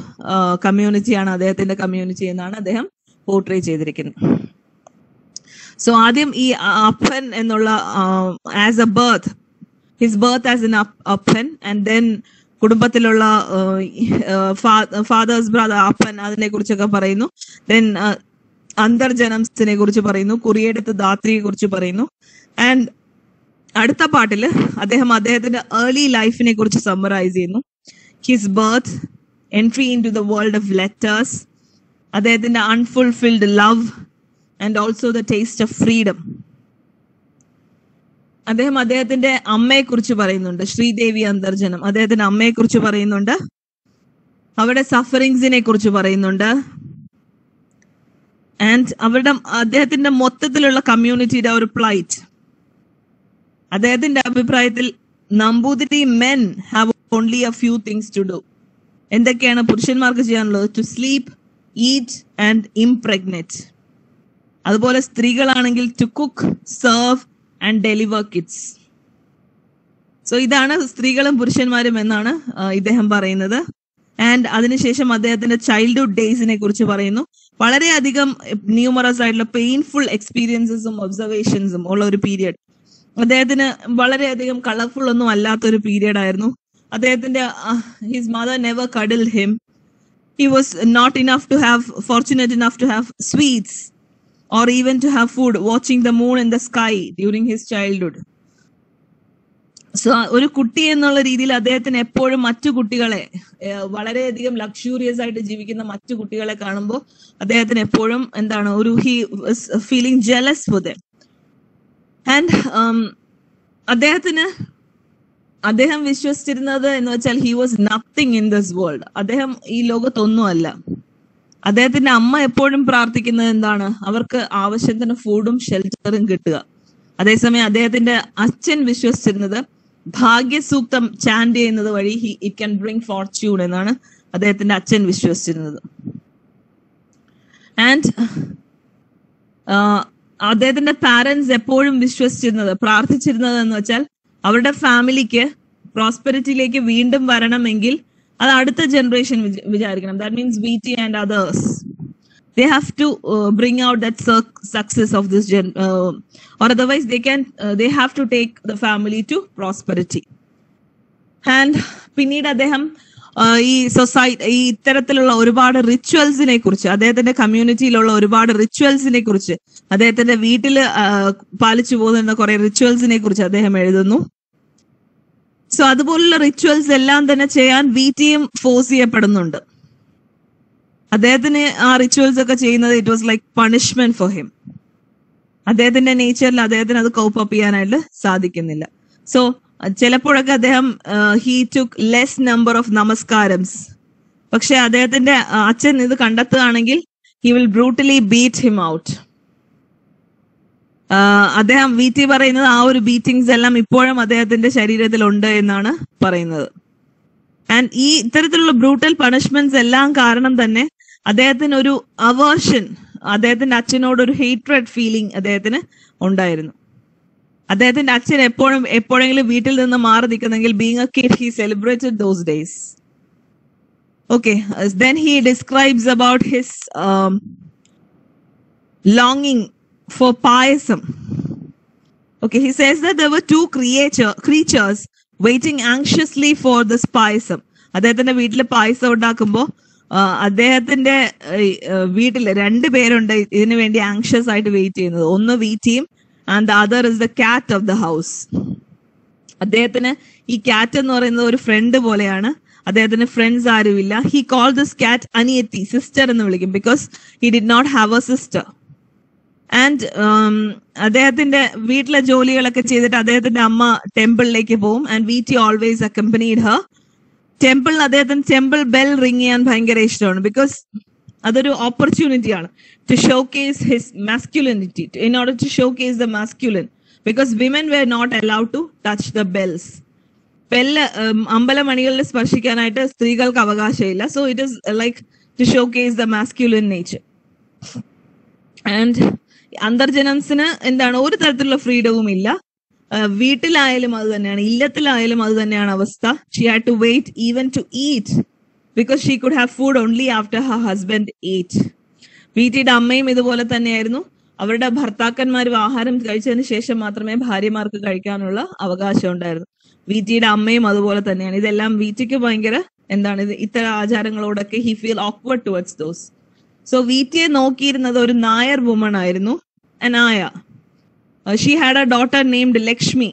കമ്മ്യൂണിറ്റിയാണ് അദ്ദേഹത്തിന്റെ കമ്മ്യൂണിറ്റി എന്നാണ് അദ്ദേഹം പോർട്രേ ചെയ്തിരിക്കുന്നത്. സോ ആദ്യം ഈ അപ്പൻ എന്നുള്ള as a birth his birth as an appan and then കുടുംബത്തിലുള്ള ഫാദേഴ്സ് ബ്രദർ അപ്പൻ അതിനെ കുറിച്ചൊക്കെ പറയുന്നു ദെൻ അന്തർജനംസിനെ കുറിച്ച് പറയുന്നു കുറിയെടുത്ത് ധാത്രിയെ കുറിച്ച് പറയുന്നു. ആൻഡ് അടുത്ത പാട്ടിൽ അദ്ദേഹം അദ്ദേഹത്തിന്റെ ഏർലി ലൈഫിനെ കുറിച്ച് സമ്മറൈസ് ചെയ്യുന്നു. His birth entry into the world of letters അദ്ദേഹത്തിന്റെ unfulfilled love and also the taste of freedom അദ്ദേഹം അദ്ദേഹത്തിന്റെ അമ്മയെ കുറിച്ച് പറയുന്നുണ്ട് ശ്രീദേവി അന്തർജനം. അദ്ദേഹത്തിന്റെ അമ്മയെ കുറിച്ച് പറയുന്നുണ്ട് അവരുടെ സഫറിങ്സിനെ കുറിച്ച് പറയുന്നുണ്ട്. ആൻഡ് അവരുടെ അദ്ദേഹത്തിന്റെ മൊത്തത്തിലുള്ള കമ്മ്യൂണിറ്റിയുടെ ഒരു പ്ലൈറ്റ് അദ്ദേഹത്തിന്റെ അഭിപ്രായത്തിൽ Namboothiri men have only a few things to do എന്തൊക്കെയാണ് പുരുഷന്മാർക്ക് ചെയ്യാനുള്ളത്? To sleep eat and impregnate അതുപോലെ സ്ത്രീകളാണെങ്കിൽ to cook serve and deliver kids so ഇതാണ് സ്ത്രീകളും പുരുഷന്മാരും എന്നാണ് ഇദ്ദേഹം പറയുന്നത്. ആൻഡ് അതിനുശേഷം അദ്ദേഹത്തിന്റെ ചൈൽഡ്ഹുഡ് ഡേയ്സിനെ കുറിച്ച് പറയുന്നു. വളരെയധികം ന്യൂമറസ് ആയിട്ടുള്ള പെയിൻഫുൾ എക്സ്പീരിയൻസസും ഒബ്സർവേഷൻസും ഉള്ള ഒരു പീരിയഡ് അദ്ദേഹത്തിന് വളരെയധികം കളർഫുൾ ഒന്നും അല്ലാത്ത ഒരു പീരിയഡ് ആയിരുന്നു. അദ്ദേഹത്തിന്റെ his mother never cuddle him he was not enough to have fortunate enough to have sweets. Or even to have food watching the moon in the sky during his childhood. So ഒരു കുട്ടി എന്നുള്ള രീതിയിൽ അദ്ദേഹത്തിന് എപ്പോഴും മറ്റു കുട്ടികളെ വളരെയധികം luxurious ആയിട്ട് ജീവിക്കുന്ന മറ്റു കുട്ടികളെ കാണുമ്പോൾ അദ്ദേഹത്തിന് എപ്പോഴും എന്താണ് ഒരു he feeling jealous for and അദ്ദേഹത്തിന് അദ്ദേഹം വിശ്വസിച്ചിരുന്നത് എന്ന് വെച്ചാൽ he was nothing in this world അദ്ദേഹം ഈ ലോകത്തൊന്നുമല്ല അദ്ദേഹത്തിന്റെ അമ്മ എപ്പോഴും പ്രാർത്ഥിക്കുന്നത് എന്താണ്? അവർക്ക് ആവശ്യത്തിന് ഫുഡും ഷെൽട്ടറും കിട്ടുക. അതേസമയം അദ്ദേഹത്തിന്റെ അച്ഛൻ വിശ്വസിച്ചിരുന്നത് ഭാഗ്യസൂക്തം ചാൻഡ് ചെയ്യുന്നത് വഴി he it can bring fortune എന്നാണ് അദ്ദേഹത്തിന്റെ അച്ഛൻ വിശ്വസിച്ചിരുന്നത്. ആൻഡ് അദ്ദേഹത്തിന്റെ പാരന്റ്സ് എപ്പോഴും വിശ്വസിച്ചിരുന്നത് പ്രാർത്ഥിച്ചിരുന്നത് എന്ന് വെച്ചാൽ അവരുടെ ഫാമിലിക്ക് പ്രോസ്പെരിറ്റിയിലേക്ക് വീണ്ടും വരണമെങ്കിൽ അത് അടുത്ത ജനറേഷൻ വിചാരിക്കണം. That means V T and others they have to bring out that success of success or this they uh, they have to take the family to to and പിന്നീട് അദ്ദേഹം ഈ സൊസൈറ്റി ഈ ഇത്തരത്തിലുള്ള ഒരുപാട് റിച്വൽസിനെ കുറിച്ച് അദ്ദേഹത്തിന്റെ കമ്മ്യൂണിറ്റിയിലുള്ള ഒരുപാട് റിച്വൽസിനെ കുറിച്ച് അദ്ദേഹത്തിന്റെ വീട്ടിൽ പാലിച്ചു പോകുന്ന കുറെ റിച്വൽസിനെ കുറിച്ച് അദ്ദേഹം എഴുതുന്നു. സോ അതുപോലുള്ള റിച്വൽസ് എല്ലാം തന്നെ ചെയ്യാൻ വി ടിയും ഫോഴ്സ് ചെയ്യപ്പെടുന്നുണ്ട്. അദ്ദേഹത്തിന് ആ റിച്വൽസ് ഒക്കെ ചെയ്യുന്നത് it was like punishment for him അദ്ദേഹത്തിന്റെ നേച്ചറിൽ അദ്ദേഹത്തിന് അത് കോപ്പ് അപ്പ് ചെയ്യാനായിട്ട് സാധിക്കുന്നില്ല. സോ ചിലപ്പോഴൊക്കെ അദ്ദേഹം he took less number of നമസ്കാരംസ്. പക്ഷെ അദ്ദേഹത്തിന്റെ അച്ഛൻ ഇത് കണ്ടെത്തുകയാണെങ്കിൽ he will brutally beat him out അദ്ദേഹം വി ടി പറയുന്നത് ആ ഒരു ബീറ്റിംഗ്സ് എല്ലാം ഇപ്പോഴും അദ്ദേഹത്തിന്റെ ശരീരത്തിൽ ഉണ്ട് എന്നാണ് പറയുന്നത്. ആൻഡ് ഈ ഇത്തരത്തിലുള്ള ബ്രൂട്ടൽ പണിഷ്മെന്റ്സ് എല്ലാം കാരണം തന്നെ അദ്ദേഹത്തിന് ഒരു അവേർഷൻ അദ്ദേഹത്തിന്റെ അച്ഛനോട് ഒരു ഹേറ്റ്രഡ് ഫീലിംഗ് അദ്ദേഹത്തിന് ഉണ്ടായിരുന്നു. അദ്ദേഹത്തിന്റെ അച്ഛൻ എപ്പോഴും എപ്പോഴെങ്കിലും വീട്ടിൽ നിന്ന് മാറി നിൽക്കുന്നെങ്കിൽ being a kid he celebrated those days okay then he describes about his longing for payasam. Okay, he says that there were two creature creatures waiting anxiously for this payasam. അദ്ദേഹത്തിന്റെ വീട്ടിൽ പായസം ഉണ്ടാക്കുമ്പോൾ അദ്ദേഹത്തിന്റെ വീട്ടിൽ രണ്ട് പേരുണ്ട് ഇതിനു വേണ്ടി ആങ്ഷ്യസ് ആയിട്ട് വെയിറ്റ് ചെയ്യുന്നത്. ഒന്ന് വീറ്റിയും and the other is the cat of the house അദ്ദേഹത്തിന് ഈ കാറ്റ് എന്ന് പറയുന്നത് ഒരു ഫ്രണ്ട് പോലെയാണ്. അദ്ദേഹത്തിന് ഫ്രണ്ട്സ് ആരുമില്ല. ഹി കോൾ ദിസ് കാറ്റ് അനിയത്തി സിസ്റ്റർ എന്ന് വിളിക്കും because he did not have a sister and അദ്ദേഹത്തിന്റെ വീട്ടിലെ ജോലികളൊക്കെ ചെയ്തിട്ട് അദ്ദേഹത്തിന്റെ അമ്മ ടെമ്പിളിലേക്ക് പോകും and V T always accompanied her temple അദ്ദേഹത്തിന് ടെമ്പിൾ ബെൽ റിങ് ചെയ്യാൻ ഭയങ്കര ഇഷ്ടമാണ്. ബിക്കോസ് അതൊരു ഓപ്പർച്യൂണിറ്റി ആണ്. To showcase his masculinity in order to showcase the masculine because women were not allowed to touch the bells bell അമ്പലമണികളിൽ സ്പർശിക്കാനായിട്ട് സ്ത്രീകൾക്ക് അവകാശമില്ല. So it is like to show case the masculine nature and അന്തർജനംസിന് എന്താണ് ഒരു തരത്തിലുള്ള ഫ്രീഡവും ഇല്ല. വീട്ടിലായാലും അത് തന്നെയാണ് ഇല്ലത്തിലായാലും അത് തന്നെയാണ് അവസ്ഥ. She had to wait even to eat because she could have food only after her husband eat വീട്ടിയുടെ അമ്മയും ഇതുപോലെ തന്നെയായിരുന്നു. അവരുടെ ഭർത്താക്കന്മാർ ആഹാരം കഴിച്ചതിന് ശേഷം മാത്രമേ ഭാര്യമാർക്ക് കഴിക്കാനുള്ള അവകാശം ഉണ്ടായിരുന്നു. വീറ്റിയുടെ അമ്മയും അതുപോലെ തന്നെയാണ്. ഇതെല്ലാം വീറ്റിക്ക് ഭയങ്കര എന്താണ് ഇത് ഇത്തരം ആചാരങ്ങളോടൊക്കെ he feel awkward towards those so വീറ്റിയെ നോക്കിയിരുന്നത് ഒരു നായർ വുമൺ ആയിരുന്നു അനായ she had a daughter named Lakshmi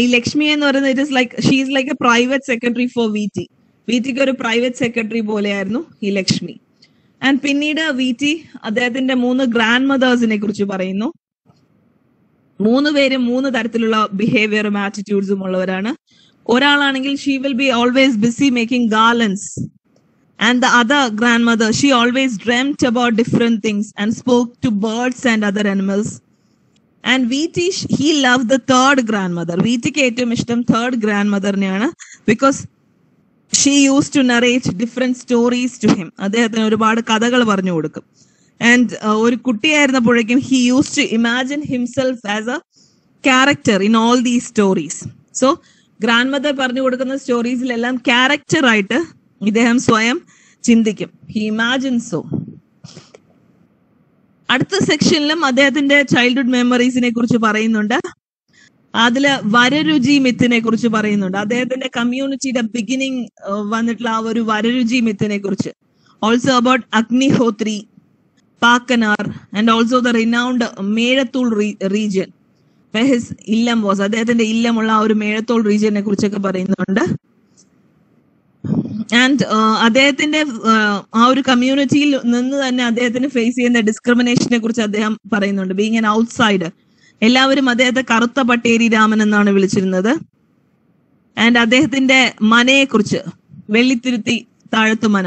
ഈ ലക്ഷ്മി എന്ന് പറയുന്നത് it is like she is like a private secretary for V T V tick ഒരു പ്രൈവറ്റ് സെക്രട്ടറി പോലെയായിരുന്നു ഈ ലക്ഷ്മി ആൻഡ് പിന്നീട് വി ടി അദ്ദേഹത്തിന്റെ മൂന്ന് ഗ്രാൻഡ് മദേഴ്സിനെ കുറിച്ച് പറയുന്നു. മൂന്ന് പേരും മൂന്ന് തരത്തിലുള്ള ബിഹേവിയറും ആറ്റിറ്റ്യൂഡ്സും ഉള്ളവരാണ്. ഒരാളാണെങ്കിൽ she will be always busy making garlands and the other grandmother she always dreamt about different things and spoke to birds and other animals. And vt he loved the third grandmother. വീറ്റിക്ക് ഏറ്റവും ഇഷ്ടം third grand മദറിനെയാണ് because she use to narrate different stories to him അദ്ദേഹത്തിന് ഒരുപാട് കഥകൾ പറഞ്ഞു കൊടുക്കും. And ഒരു കുട്ടിയായിരുന്നപ്പോഴേക്കും he use to imagine himself as a character in all these stories so grand mother പറഞ്ഞു കൊടുക്കുന്ന സ്റ്റോറീസിലെല്ലാം ക്യാരക്ടർ ആയിട്ട് ഇദ്ദേഹം സ്വയം ചിന്തിക്കും. ഹി ഇമാജിൻ സോ അടുത്ത സെക്ഷനിലും അദ്ദേഹത്തിന്റെ ചൈൽഡ്ഹുഡ് മെമ്മറീസിനെ കുറിച്ച് പറയുന്നുണ്ട്. അതിൽ വരരുചി മിത്തിനെ കുറിച്ച് പറയുന്നുണ്ട്. അദ്ദേഹത്തിന്റെ കമ്മ്യൂണിറ്റിയുടെ ബിഗിനിങ് വന്നിട്ടുള്ള ആ ഒരു വരരുചി മിത്തിനെ കുറിച്ച്. Also about Agnihotri Pakkanar and also the renowned Mezhathol region illam was അദ്ദേഹത്തിന്റെ ഇല്ലമുള്ള ആ ഒരു മേഴത്തോൾ റീജിയനെ കുറിച്ചൊക്കെ പറയുന്നുണ്ട്. ആൻഡ് അദ്ദേഹത്തിന്റെ uh, ആ ഒരു കമ്മ്യൂണിറ്റിയിൽ നിന്ന് തന്നെ അദ്ദേഹത്തിന് ഫേസ് ചെയ്യുന്ന ഡിസ്ക്രിമിനേഷനെ കുറിച്ച് അദ്ദേഹം പറയുന്നുണ്ട്. ബീങ് എൻ ഔട്ട്സൈഡ് എല്ലാവരും അദ്ദേഹത്തെ കറുത്ത പട്ടേരി രാമൻ എന്നാണ് വിളിച്ചിരുന്നത്. ആൻഡ് അദ്ദേഹത്തിന്റെ മനയെ കുറിച്ച് വെള്ളിത്തുരുത്തി താഴത്തുമന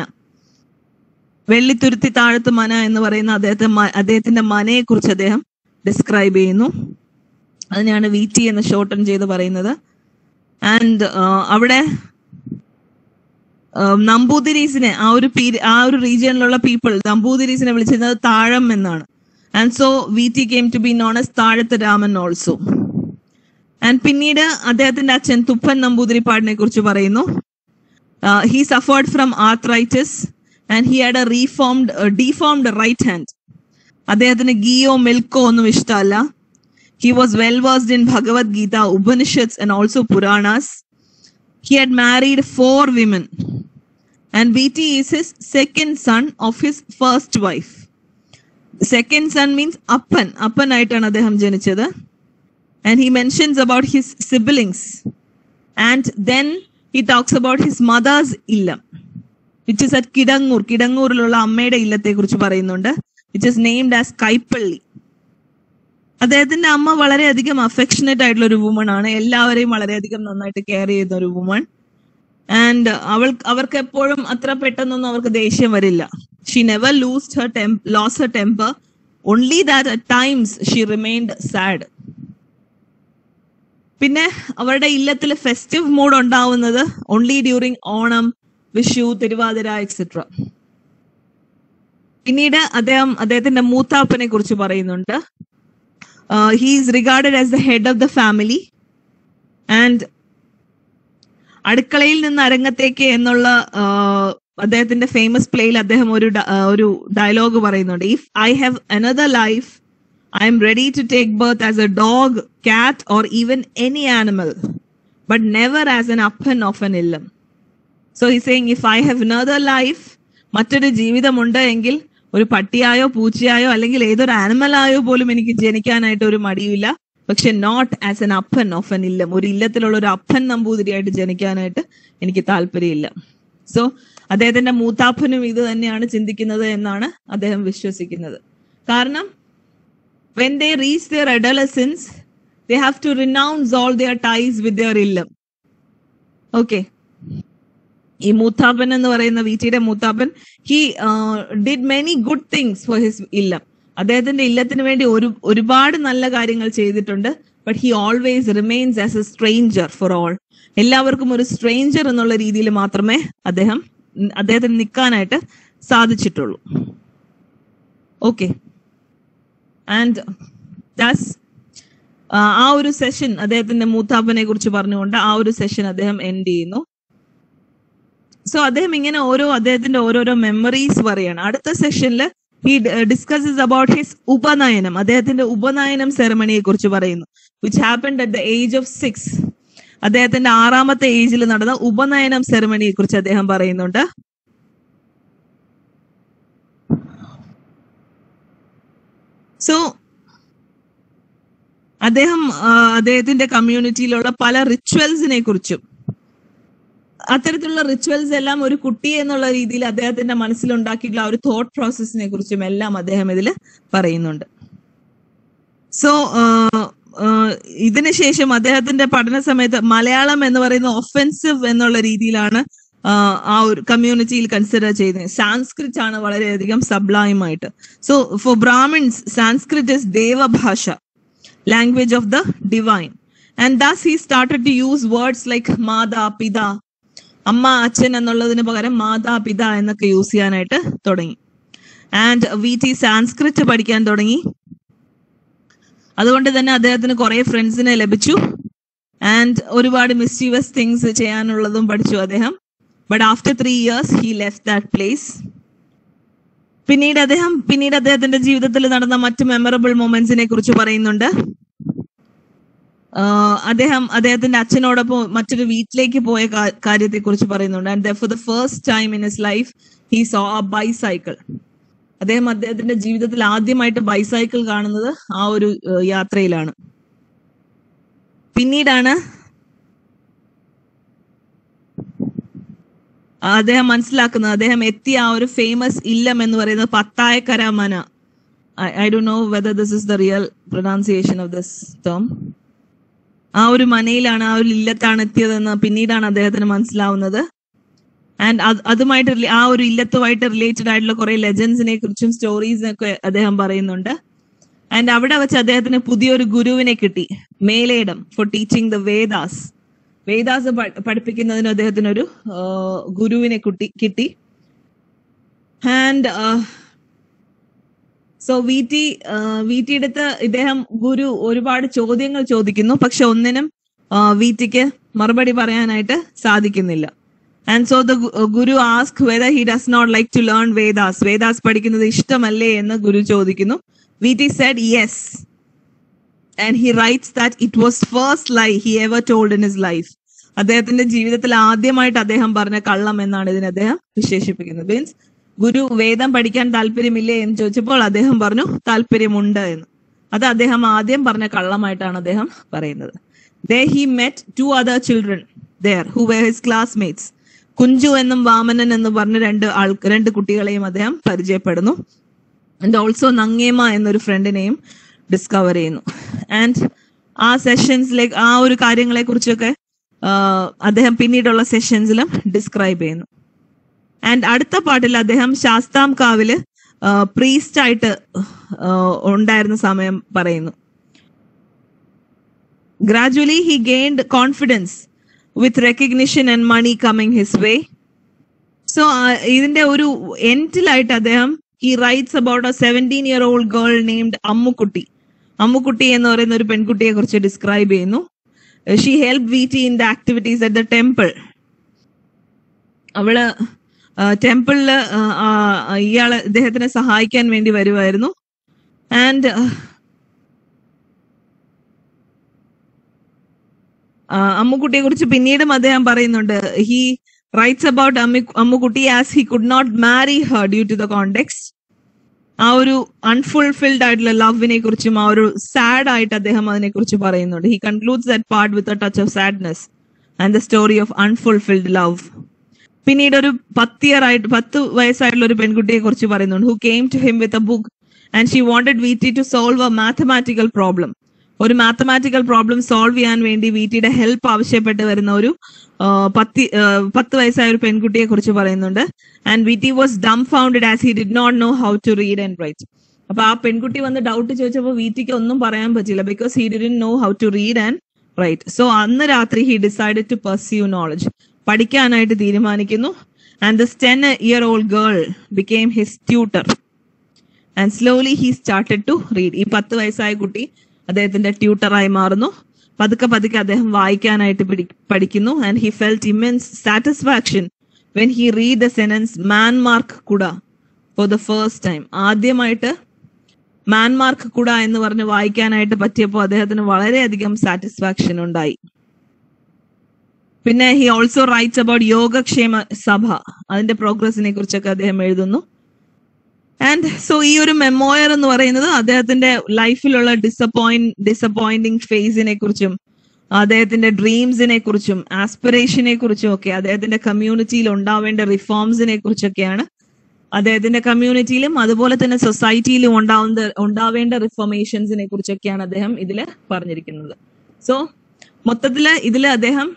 വെള്ളിത്തുരുത്തി താഴത്തുമന എന്ന് പറയുന്ന അദ്ദേഹത്തെ അദ്ദേഹത്തിന്റെ മനയെ കുറിച്ച് അദ്ദേഹം ഡിസ്ക്രൈബ് ചെയ്യുന്നു. അതിനെയാണ് വി ടി എന്ന് ഷോർട്ടൺ ചെയ്ത് പറയുന്നത്. ആൻഡ് അവിടെ നമ്പൂതിരീസിനെ ആ ഒരു ആ ഒരു റീജിയനിലുള്ള പീപ്പിൾ നമ്പൂതിരീസിനെ വിളിച്ചിരുന്നത് താഴം എന്നാണ്. And so V T came to be known as Thazhath Raman also and പിന്നീട് അദ്ദേഹത്തിന്റെ അച്ഛൻ തുപ്പൻ നമ്പൂതിരിപ്പാടിനെ കുറിച്ച് പറയുന്നു. He suffered from arthritis and he had a reformed deformed right hand അദ്ദേഹത്തിന് ഗീയോ മിൽക്കോ ഒന്നും ഇഷ്ടമല്ല. He was well versed in Bhagavad Gita Upanishads and also Puranas he had married four women. And bt is his second son of his first wife son means appan appan ആയിട്ടാണ് അദ്ദേഹം ജനിച്ചത് and he mentions about his siblings and then he talks about his mother's illam which is at Kidangoor കിടങ്ങൂരിലുള്ള അമ്മയുടെ ഇല്ലത്തെ കുറിച്ച് പറയുന്നുണ്ട് which is named as Kaipally അദ്ദേഹത്തിന്റെ അമ്മ വളരെയധികം അഫെക്ഷനേറ്റ് ആയിട്ടുള്ള ഒരു വുമൺ ആണ് എല്ലാവരെയും വളരെയധികം നന്നായിട്ട് കെയർ ചെയ്യുന്ന ഒരു വുമൺ ആൻഡ് അവൾ അവർക്ക് എപ്പോഴും അത്ര പെട്ടെന്നൊന്നും അവർക്ക് ദേഷ്യം വരില്ല. She never lose her lose her temper only that at times she remained sad പിന്നെ അവരുടെ ഇല്ലത്തിൽ ഫെസ്റ്റീവ് മൂഡ് ഉണ്ടാവുന്നത് only during Onam Vishu Thiruvathira etcetera പിന്നീട് അദ്ദേഹം അദ്ദേഹത്തിന്റെ മൂത്താപ്പനെ കുറിച്ച് പറയുന്നുണ്ട്. Is regarded as the head of the family. And അടുക്കളയിൽ നിന്ന് അരങ്ങത്തേക്ക് എന്നുള്ള അദ്ദേഹത്തിന്റെ ഫേമസ് പ്ലേയിൽ അദ്ദേഹം ഒരു ഒരു ഡയലോഗ് പറയുന്നുണ്ട്. If I have another life I am ready to take birth as a dog cat or even any animal but never as an appan of an illam so ഈ saying if I have another life മറ്റൊരു ജീവിതമുണ്ട് എങ്കിൽ ഒരു പട്ടിയായോ പൂച്ചയായോ അല്ലെങ്കിൽ ഏതൊരു ആനിമലായോ പോലും എനിക്ക് ജനിക്കാനായിട്ട് ഒരു മടിയില്ല പക്ഷെ not as an appan of an illam. ഒരു ഇല്ലത്തിലുള്ള ഒരു അപ്പൻ നമ്പൂതിരിയായിട്ട് ജനിക്കാനായിട്ട് എനിക്ക് താല്പര്യമില്ല. സോ അദ്ദേഹത്തിന്റെ മൂത്താപ്പനും ഇത് തന്നെയാണ് ചിന്തിക്കുന്നത് എന്നാണ് അദ്ദേഹം വിശ്വസിക്കുന്നത്. കാരണം when they reach their adolescence they have to renounce all their ties with their illam. Okay ഈ മൂത്താപ്പൻ എന്ന് പറയുന്ന വീട്ടിയുടെ മൂത്താപ്പൻ he did many good things for his illam. അദ്ദേഹത്തിന്റെ ഇല്ലത്തിന് വേണ്ടി ഒരു ഒരുപാട് നല്ല കാര്യങ്ങൾ ചെയ്തിട്ടുണ്ട്. But he always remains as a stranger for all എല്ലാവർക്കും ഒരു സ്ട്രേഞ്ചർ എന്നുള്ള രീതിയിൽ മാത്രമേ അദ്ദേഹം അദ്ദേഹത്തിന് നിൽക്കാനായിട്ട് സാധിച്ചിട്ടുള്ളൂ. ഓക്കെ ആൻഡ് ദാസ് ആ ഒരു സെഷൻ അദ്ദേഹത്തിന്റെ മൂത്താപ്പനെ കുറിച്ച് പറഞ്ഞുകൊണ്ട് ആ ഒരു സെഷൻ അദ്ദേഹം എൻഡ് ചെയ്യുന്നു. സോ അദ്ദേഹം ഇങ്ങനെ ഓരോ അദ്ദേഹത്തിന്റെ ഓരോരോ മെമ്മറീസ് പറയാണ് അടുത്ത സെഷനിൽ he discusses about his Upanayanam. അദ്ദേഹത്തിന്റെ ഉപനയനം സെറമണിയെ കുറിച്ച് പറയുന്നു. Which happened at the age of six അദ്ദേഹത്തിന്റെ ആറാമത്തെ ഏജിൽ നടന്ന ഉപനയനം സെറമണിയെ കുറിച്ച് അദ്ദേഹം പറയുന്നുണ്ട്. സോ അദ്ദേഹം അദ്ദേഹത്തിന്റെ കമ്മ്യൂണിറ്റിയിലുള്ള പല റിച്വൽസിനെ കുറിച്ചും അത്തരത്തിലുള്ള റിച്വൽസ് എല്ലാം ഒരു കുട്ടി എന്നുള്ള രീതിയിൽ അദ്ദേഹത്തിന്റെ മനസ്സിലുണ്ടാക്കിയിട്ടുള്ള ഒരു തോട്ട് പ്രോസസ്സിനെ കുറിച്ചും എല്ലാം അദ്ദേഹം ഇതിൽ പറയുന്നുണ്ട്. സോ ഇതിനുശേഷം അദ്ദേഹത്തിന്റെ പഠന സമയത്ത് മലയാളം എന്ന് പറയുന്ന ഒഫെൻസീവ് എന്നുള്ള രീതിയിലാണ് ആ, ആ ഒരു കമ്മ്യൂണിറ്റിയിൽ കൺസിഡർ ചെയ്യുന്നത് സാൻസ്ക്രിറ്റ് ആണ് വളരെയധികം സബ്ലൈമായിട്ട് so for Brahmins Sanskrit is devabhasha language of the divine and thus he started to use words like mata pita amma achan എന്നുള്ളതിന് പകരം മാതാ പിത എന്നൊക്കെ യൂസ് ചെയ്യാനായിട്ട് തുടങ്ങി. ആൻഡ് വി ടി സാൻസ്ക്രിറ്റ് പഠിക്കാൻ തുടങ്ങി. അതുകൊണ്ട് തന്നെ അദ്ദേഹത്തിന് കുറെ ഫ്രണ്ട്സിനെ ലഭിച്ചു. ആൻഡ് ഒരുപാട് മിസ്റ്റീവസ് തിങ്സ് ചെയ്യാനുള്ളതും പഠിച്ചു അദ്ദേഹം. But after three years he left that place പിന്നീട് അദ്ദേഹം പിന്നീട് അദ്ദേഹത്തിന്റെ ജീവിതത്തിൽ നടന്ന മറ്റ് മെമ്മറബിൾ മൊമെന്റ്സിനെ കുറിച്ച് പറയുന്നുണ്ട്. അദ്ദേഹം അദ്ദേഹത്തിന്റെ അച്ഛനോടൊപ്പം മറ്റൊരു വീട്ടിലേക്ക് പോയ കാര്യത്തെ കുറിച്ച് പറയുന്നുണ്ട്. And for the first time in his life he saw a bicycle അദ്ദേഹം അദ്ദേഹത്തിന്റെ ജീവിതത്തിൽ ആദ്യമായിട്ട് ബൈസൈക്കിൾ കാണുന്നത് ആ ഒരു യാത്രയിലാണ്. പിന്നീടാണ് അദ്ദേഹം മനസ്സിലാക്കുന്നത് അദ്ദേഹം എത്തിയ ആ ഒരു ഫേമസ് ഇല്ലം എന്ന് പറയുന്നത് Pathayakkara Mana. I do know whether this is the real pronunciation of this term ആ ഒരു മനയിലാണ് ആ ഒരു ഇല്ലത്താണ് എത്തിയതെന്ന് പിന്നീടാണ് അദ്ദേഹത്തിന് മനസ്സിലാവുന്നത്. ആൻഡ് അതുമായിട്ട് ആ ഒരു ഇല്ലത്തുമായിട്ട് റിലേറ്റഡ് ആയിട്ടുള്ള കുറെ ലെജൻസിനെ കുറിച്ചും സ്റ്റോറീസിനൊക്കെ അദ്ദേഹം പറയുന്നുണ്ട്. ആൻഡ് അവിടെ വെച്ച് അദ്ദേഹത്തിന് പുതിയൊരു ഗുരുവിനെ കിട്ടി. Meledam for teaching the Vedas Vedas പഠിപ്പിക്കുന്നതിന് അദ്ദേഹത്തിന് ഒരു ഗുരുവിനെ കുട്ടി കിട്ടി. And so V T V T അടുത്ത് ഇദ്ദേഹം ഗുരു ഒരുപാട് ചോദ്യങ്ങൾ ചോദിക്കുന്നു. പക്ഷെ ഒന്നിനും വി ടിക്ക് മറുപടി പറയാനായിട്ട് സാധിക്കുന്നില്ല. And so the guru ask whether he does not like to learn Vedas Vedas പഠിക്കുന്നത് ഇഷ്ടമല്ലേ എന്ന് ഗുരു ചോദിക്കുന്നു. V T said yes and he writes that it was first lie he ever told in his life അദ്ദേഹത്തിന്റെ ജീവിതത്തിൽ ആദ്യമായിട്ട് അദ്ദേഹം പറഞ്ഞ കള്ളം എന്നാണ് ഇതിനെ അദ്ദേഹം വിശേഷിപ്പിക്കുന്നത്. മീൻസ് ഗുരു വേദം പഠിക്കാൻ താല്പര്യമില്ലേ എന്ന് ചോദിച്ചപ്പോൾ അദ്ദേഹം പറഞ്ഞു താല്പര്യമുണ്ട് എന്ന്. അത് അദ്ദേഹം ആദ്യം പറഞ്ഞ കള്ളമായിട്ടാണ് അദ്ദേഹം പറയുന്നത്. They he met two other children there who were his classmates Kunju എന്നും വാമനൻ എന്നും പറഞ്ഞ രണ്ട് ആൾ രണ്ട് കുട്ടികളെയും അദ്ദേഹം പരിചയപ്പെടുന്നു. ആൻഡ് ഓൾസോ നങ്ങേമ എന്നൊരു ഫ്രണ്ടിനെയും ഡിസ്കവർ ചെയ്യുന്നു. ആൻഡ് ആ സെഷൻസിലേക്ക് ആ ഒരു കാര്യങ്ങളെ കുറിച്ചൊക്കെ അദ്ദേഹം പിന്നീടുള്ള സെഷൻസിലും ഡിസ്ക്രൈബ് ചെയ്യുന്നു. ആൻഡ് അടുത്ത പാട്ടിൽ അദ്ദേഹം ശാസ്താം കാവിൽ പ്രീസ്റ്റ് ആയിട്ട് ഉണ്ടായിരുന്ന സമയം പറയുന്നു. Gradually he gained confidence with recognition and money coming his way so ഇതിന്റെ ഒരു എൻഡിലായിട്ട് അദ്ദേഹം he writes about a seventeen year old girl named Ammukutty Ammukutty എന്ന് പറയുന്ന ഒരു പെൺകുട്ടിയെ കുറിച്ച് ഡിസ്ക്രൈബ് ചെയ്യുന്നു. She help V T in the activities at the temple അവൾ ടെമ്പിളിൽ ഇയാൾ ഇദ്ദേഹത്തിനെ സഹായിക്കാൻ വേണ്ടി വരുമായിരുന്നു ആൻഡ് അമ്മുക്കുട്ടിയെ കുറിച്ച് പിന്നീടും അദ്ദേഹം പറയുന്നുണ്ട് ഹി റൈറ്റ്സ് അബൌട്ട് അമ്മി Ammukutty as he could not marry her due to the context ആ ഒരു അൺഫുൾഫിൽഡ് ആയിട്ടുള്ള ലവിനെ കുറിച്ചും ആ ഒരു സാഡ് ആയിട്ട് അദ്ദേഹം അതിനെ കുറിച്ച് പറയുന്നുണ്ട്. He concludes that part with a touch of sadness and the story of unfulfilled love പിന്നീട് ഒരു പത്ത് ഇയർ ആയിട്ട് പത്ത് വയസ്സായിട്ടുള്ള ഒരു പെൺകുട്ടിയെ കുറിച്ച് പറയുന്നുണ്ട്. Who came to him with a book and she wanted V T to solve a mathematical problem ഒരു മാത്തമാറ്റിക്കൽ പ്രോബ്ലം സോൾവ് ചെയ്യാൻ വേണ്ടി വീട്ടിയുടെ ടിയുടെ ഹെൽപ്പ് ആവശ്യപ്പെട്ട് വരുന്ന ഒരു പത്തി പത്ത് വയസ്സായ ഒരു പെൺകുട്ടിയെ കുറിച്ച് പറയുന്നുണ്ട്. And V T was dumbfounded as he did not know how to read and write അപ്പൊ ആ പെൺകുട്ടി വന്ന് ഡൗട്ട് ചോദിച്ചപ്പോൾ വി ടിക്ക് ഒന്നും പറയാൻ പറ്റില്ല because he did know how to read and write so അന്ന് രാത്രി he decide to pursue knowledge പഠിക്കാനായിട്ട് തീരുമാനിക്കുന്നു. And this ten year old girl became his tutor and slowly he started to read ഈ പത്ത് വയസ്സായ കുട്ടി അദ്ദേഹത്തിന്റെ ട്യൂട്ടറായി മാറുന്നു. പതുക്കെ പതുക്കെ അദ്ദേഹം വായിക്കാനായിട്ട് പഠിക്കുന്നു. And he felt immense satisfaction when he read the sentence man mark kuda for the first time ആദ്യമായിട്ട് മാൻ മാർക്ക് കുട എന്ന് പറഞ്ഞ് വായിക്കാനായിട്ട് പറ്റിയപ്പോൾ അദ്ദേഹത്തിന് വളരെയധികം സാറ്റിസ്ഫാക്ഷൻ ഉണ്ടായി. പിന്നെ he also writes about Yogakshema Sabha അതിന്റെ പ്രോഗ്രസിനെ കുറിച്ചൊക്കെ അദ്ദേഹം എഴുതുന്നു. ആൻഡ് സോ ഈ ഒരു മെമ്മോയർ എന്ന് പറയുന്നത് അദ്ദേഹത്തിന്റെ ലൈഫിലുള്ള ഡിസപ്പോയിന്റ് ഡിസപ്പോയിന്റിങ് ഫേസിനെ കുറിച്ചും അദ്ദേഹത്തിന്റെ ഡ്രീംസിനെ കുറിച്ചും ആസ്പിറേഷനെ കുറിച്ചും ഒക്കെ അദ്ദേഹത്തിന്റെ കമ്മ്യൂണിറ്റിയിൽ ഉണ്ടാവേണ്ട റിഫോംസിനെ കുറിച്ചൊക്കെയാണ് അദ്ദേഹത്തിന്റെ കമ്മ്യൂണിറ്റിയിലും അതുപോലെ തന്നെ സൊസൈറ്റിയിലും ഉണ്ടാവുന്ന ഉണ്ടാവേണ്ട റിഫോർമേഷൻസിനെ കുറിച്ചൊക്കെയാണ് അദ്ദേഹം ഇതിൽ പറഞ്ഞിരിക്കുന്നത്. സോ മൊത്തത്തിൽ ഇതിൽ അദ്ദേഹം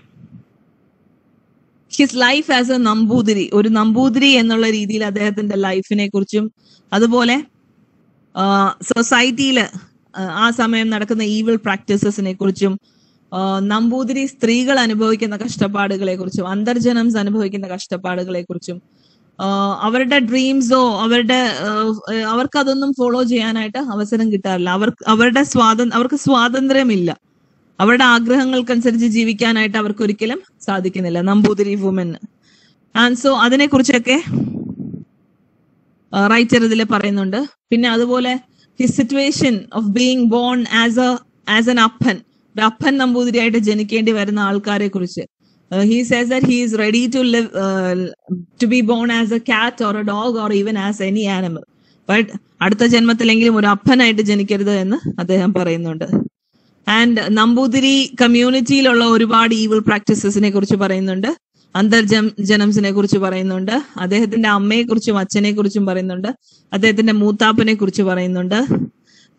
his life as a Namboothiri ഒരു നമ്പൂതിരി എന്നുള്ള രീതിയിൽ അദ്ദേഹത്തിന്റെ ലൈഫിനെ കുറിച്ചും അതുപോലെ സൊസൈറ്റിയിൽ ആ സമയം നടക്കുന്ന ഈവിൾ പ്രാക്ടീസസിനെ കുറിച്ചും നമ്പൂതിരി സ്ത്രീകൾ അനുഭവിക്കുന്ന കഷ്ടപ്പാടുകളെ കുറിച്ചും അന്തർജനംസ് അനുഭവിക്കുന്ന കഷ്ടപ്പാടുകളെ കുറിച്ചും അവരുടെ ഡ്രീംസോ അവരുടെ അവർക്കതൊന്നും ഫോളോ ചെയ്യാനായിട്ട് അവസരം കിട്ടാറില്ല. അവർക്ക് അവരുടെ സ്വാതന്ത്ര്യം അവർക്ക് സ്വാതന്ത്ര്യമില്ല. അവരുടെ ആഗ്രഹങ്ങൾക്കനുസരിച്ച് ജീവിക്കാനായിട്ട് അവർക്ക് ഒരിക്കലും സാധിക്കുന്നില്ല. നമ്പൂതിരി വുമൻ ആൻഡ് സോ അതിനെ കുറിച്ചൊക്കെ റൈറ്റർ ഇതിൽ പറയുന്നുണ്ട്. പിന്നെ അതുപോലെ he situation of being born as a as an appan. ഒരു അപ്പൻ നമ്പൂതിരിയായിട്ട് ജനിക്കേണ്ടി വരുന്ന ആൾക്കാരെ കുറിച്ച് he says that he is ready to live to be born as a cat or a dog or even as any animal but അടുത്ത ജന്മത്തിലെങ്കിലും ഒരു അപ്പനായിട്ട് ജനിക്കരുത് എന്ന് അദ്ദേഹം പറയുന്നുണ്ട്. ആൻഡ് നമ്പൂതിരി കമ്മ്യൂണിറ്റിയിലുള്ള ഒരുപാട് ഈവിൾ പ്രാക്ടീസസിനെ കുറിച്ച് പറയുന്നുണ്ട്. അന്തർജം ജനംസിനെ കുറിച്ച് പറയുന്നുണ്ട്. അദ്ദേഹത്തിന്റെ അമ്മയെ കുറിച്ചും അച്ഛനെ കുറിച്ചും പറയുന്നുണ്ട്. അദ്ദേഹത്തിന്റെ മൂത്താപ്പനെ കുറിച്ച് പറയുന്നുണ്ട്.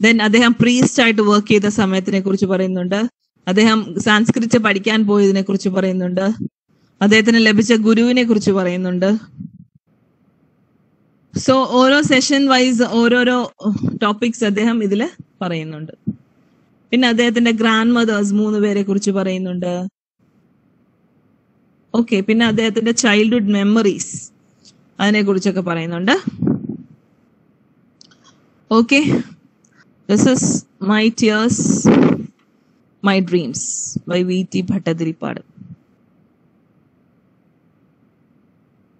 ദെൻ അദ്ദേഹം പ്രീസ്റ്റ് ആയിട്ട് വർക്ക് ചെയ്ത സമയത്തിനെ കുറിച്ച് പറയുന്നുണ്ട്. അദ്ദേഹം സാൻസ്ക്രിറ്റ് പഠിക്കാൻ പോയതിനെ കുറിച്ച് പറയുന്നുണ്ട്. അദ്ദേഹത്തിന് ലഭിച്ച ഗുരുവിനെ കുറിച്ച് പറയുന്നുണ്ട്. സോ ഓരോ സെഷൻ വൈസ് ഓരോരോ ടോപ്പിക്സ് അദ്ദേഹം ഇതിൽ പറയുന്നുണ്ട്. പിന്നെ അദ്ദേഹത്തിന്റെ ഗ്രാൻഡ് മദേഴ്സ് മൂന്ന് പേരെ കുറിച്ച് പറയുന്നുണ്ട്. ഓക്കെ പിന്നെ അദ്ദേഹത്തിന്റെ ചൈൽഡ്ഹുഡ് മെമ്മറീസ് അതിനെ കുറിച്ചൊക്കെ പറയുന്നുണ്ട്. Okay this is my tears my dreams by V T Bhattathiripad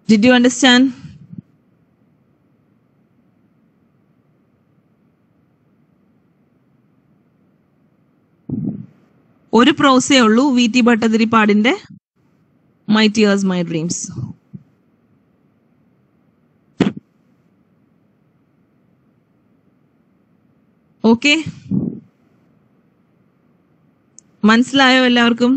did you understand ഒരു പ്രോസേ ഉള്ളൂ V T ഭട്ടതിരിപ്പാടിന്റെ my tears my dreams okay മനസ്സിലായോ എല്ലാവർക്കും?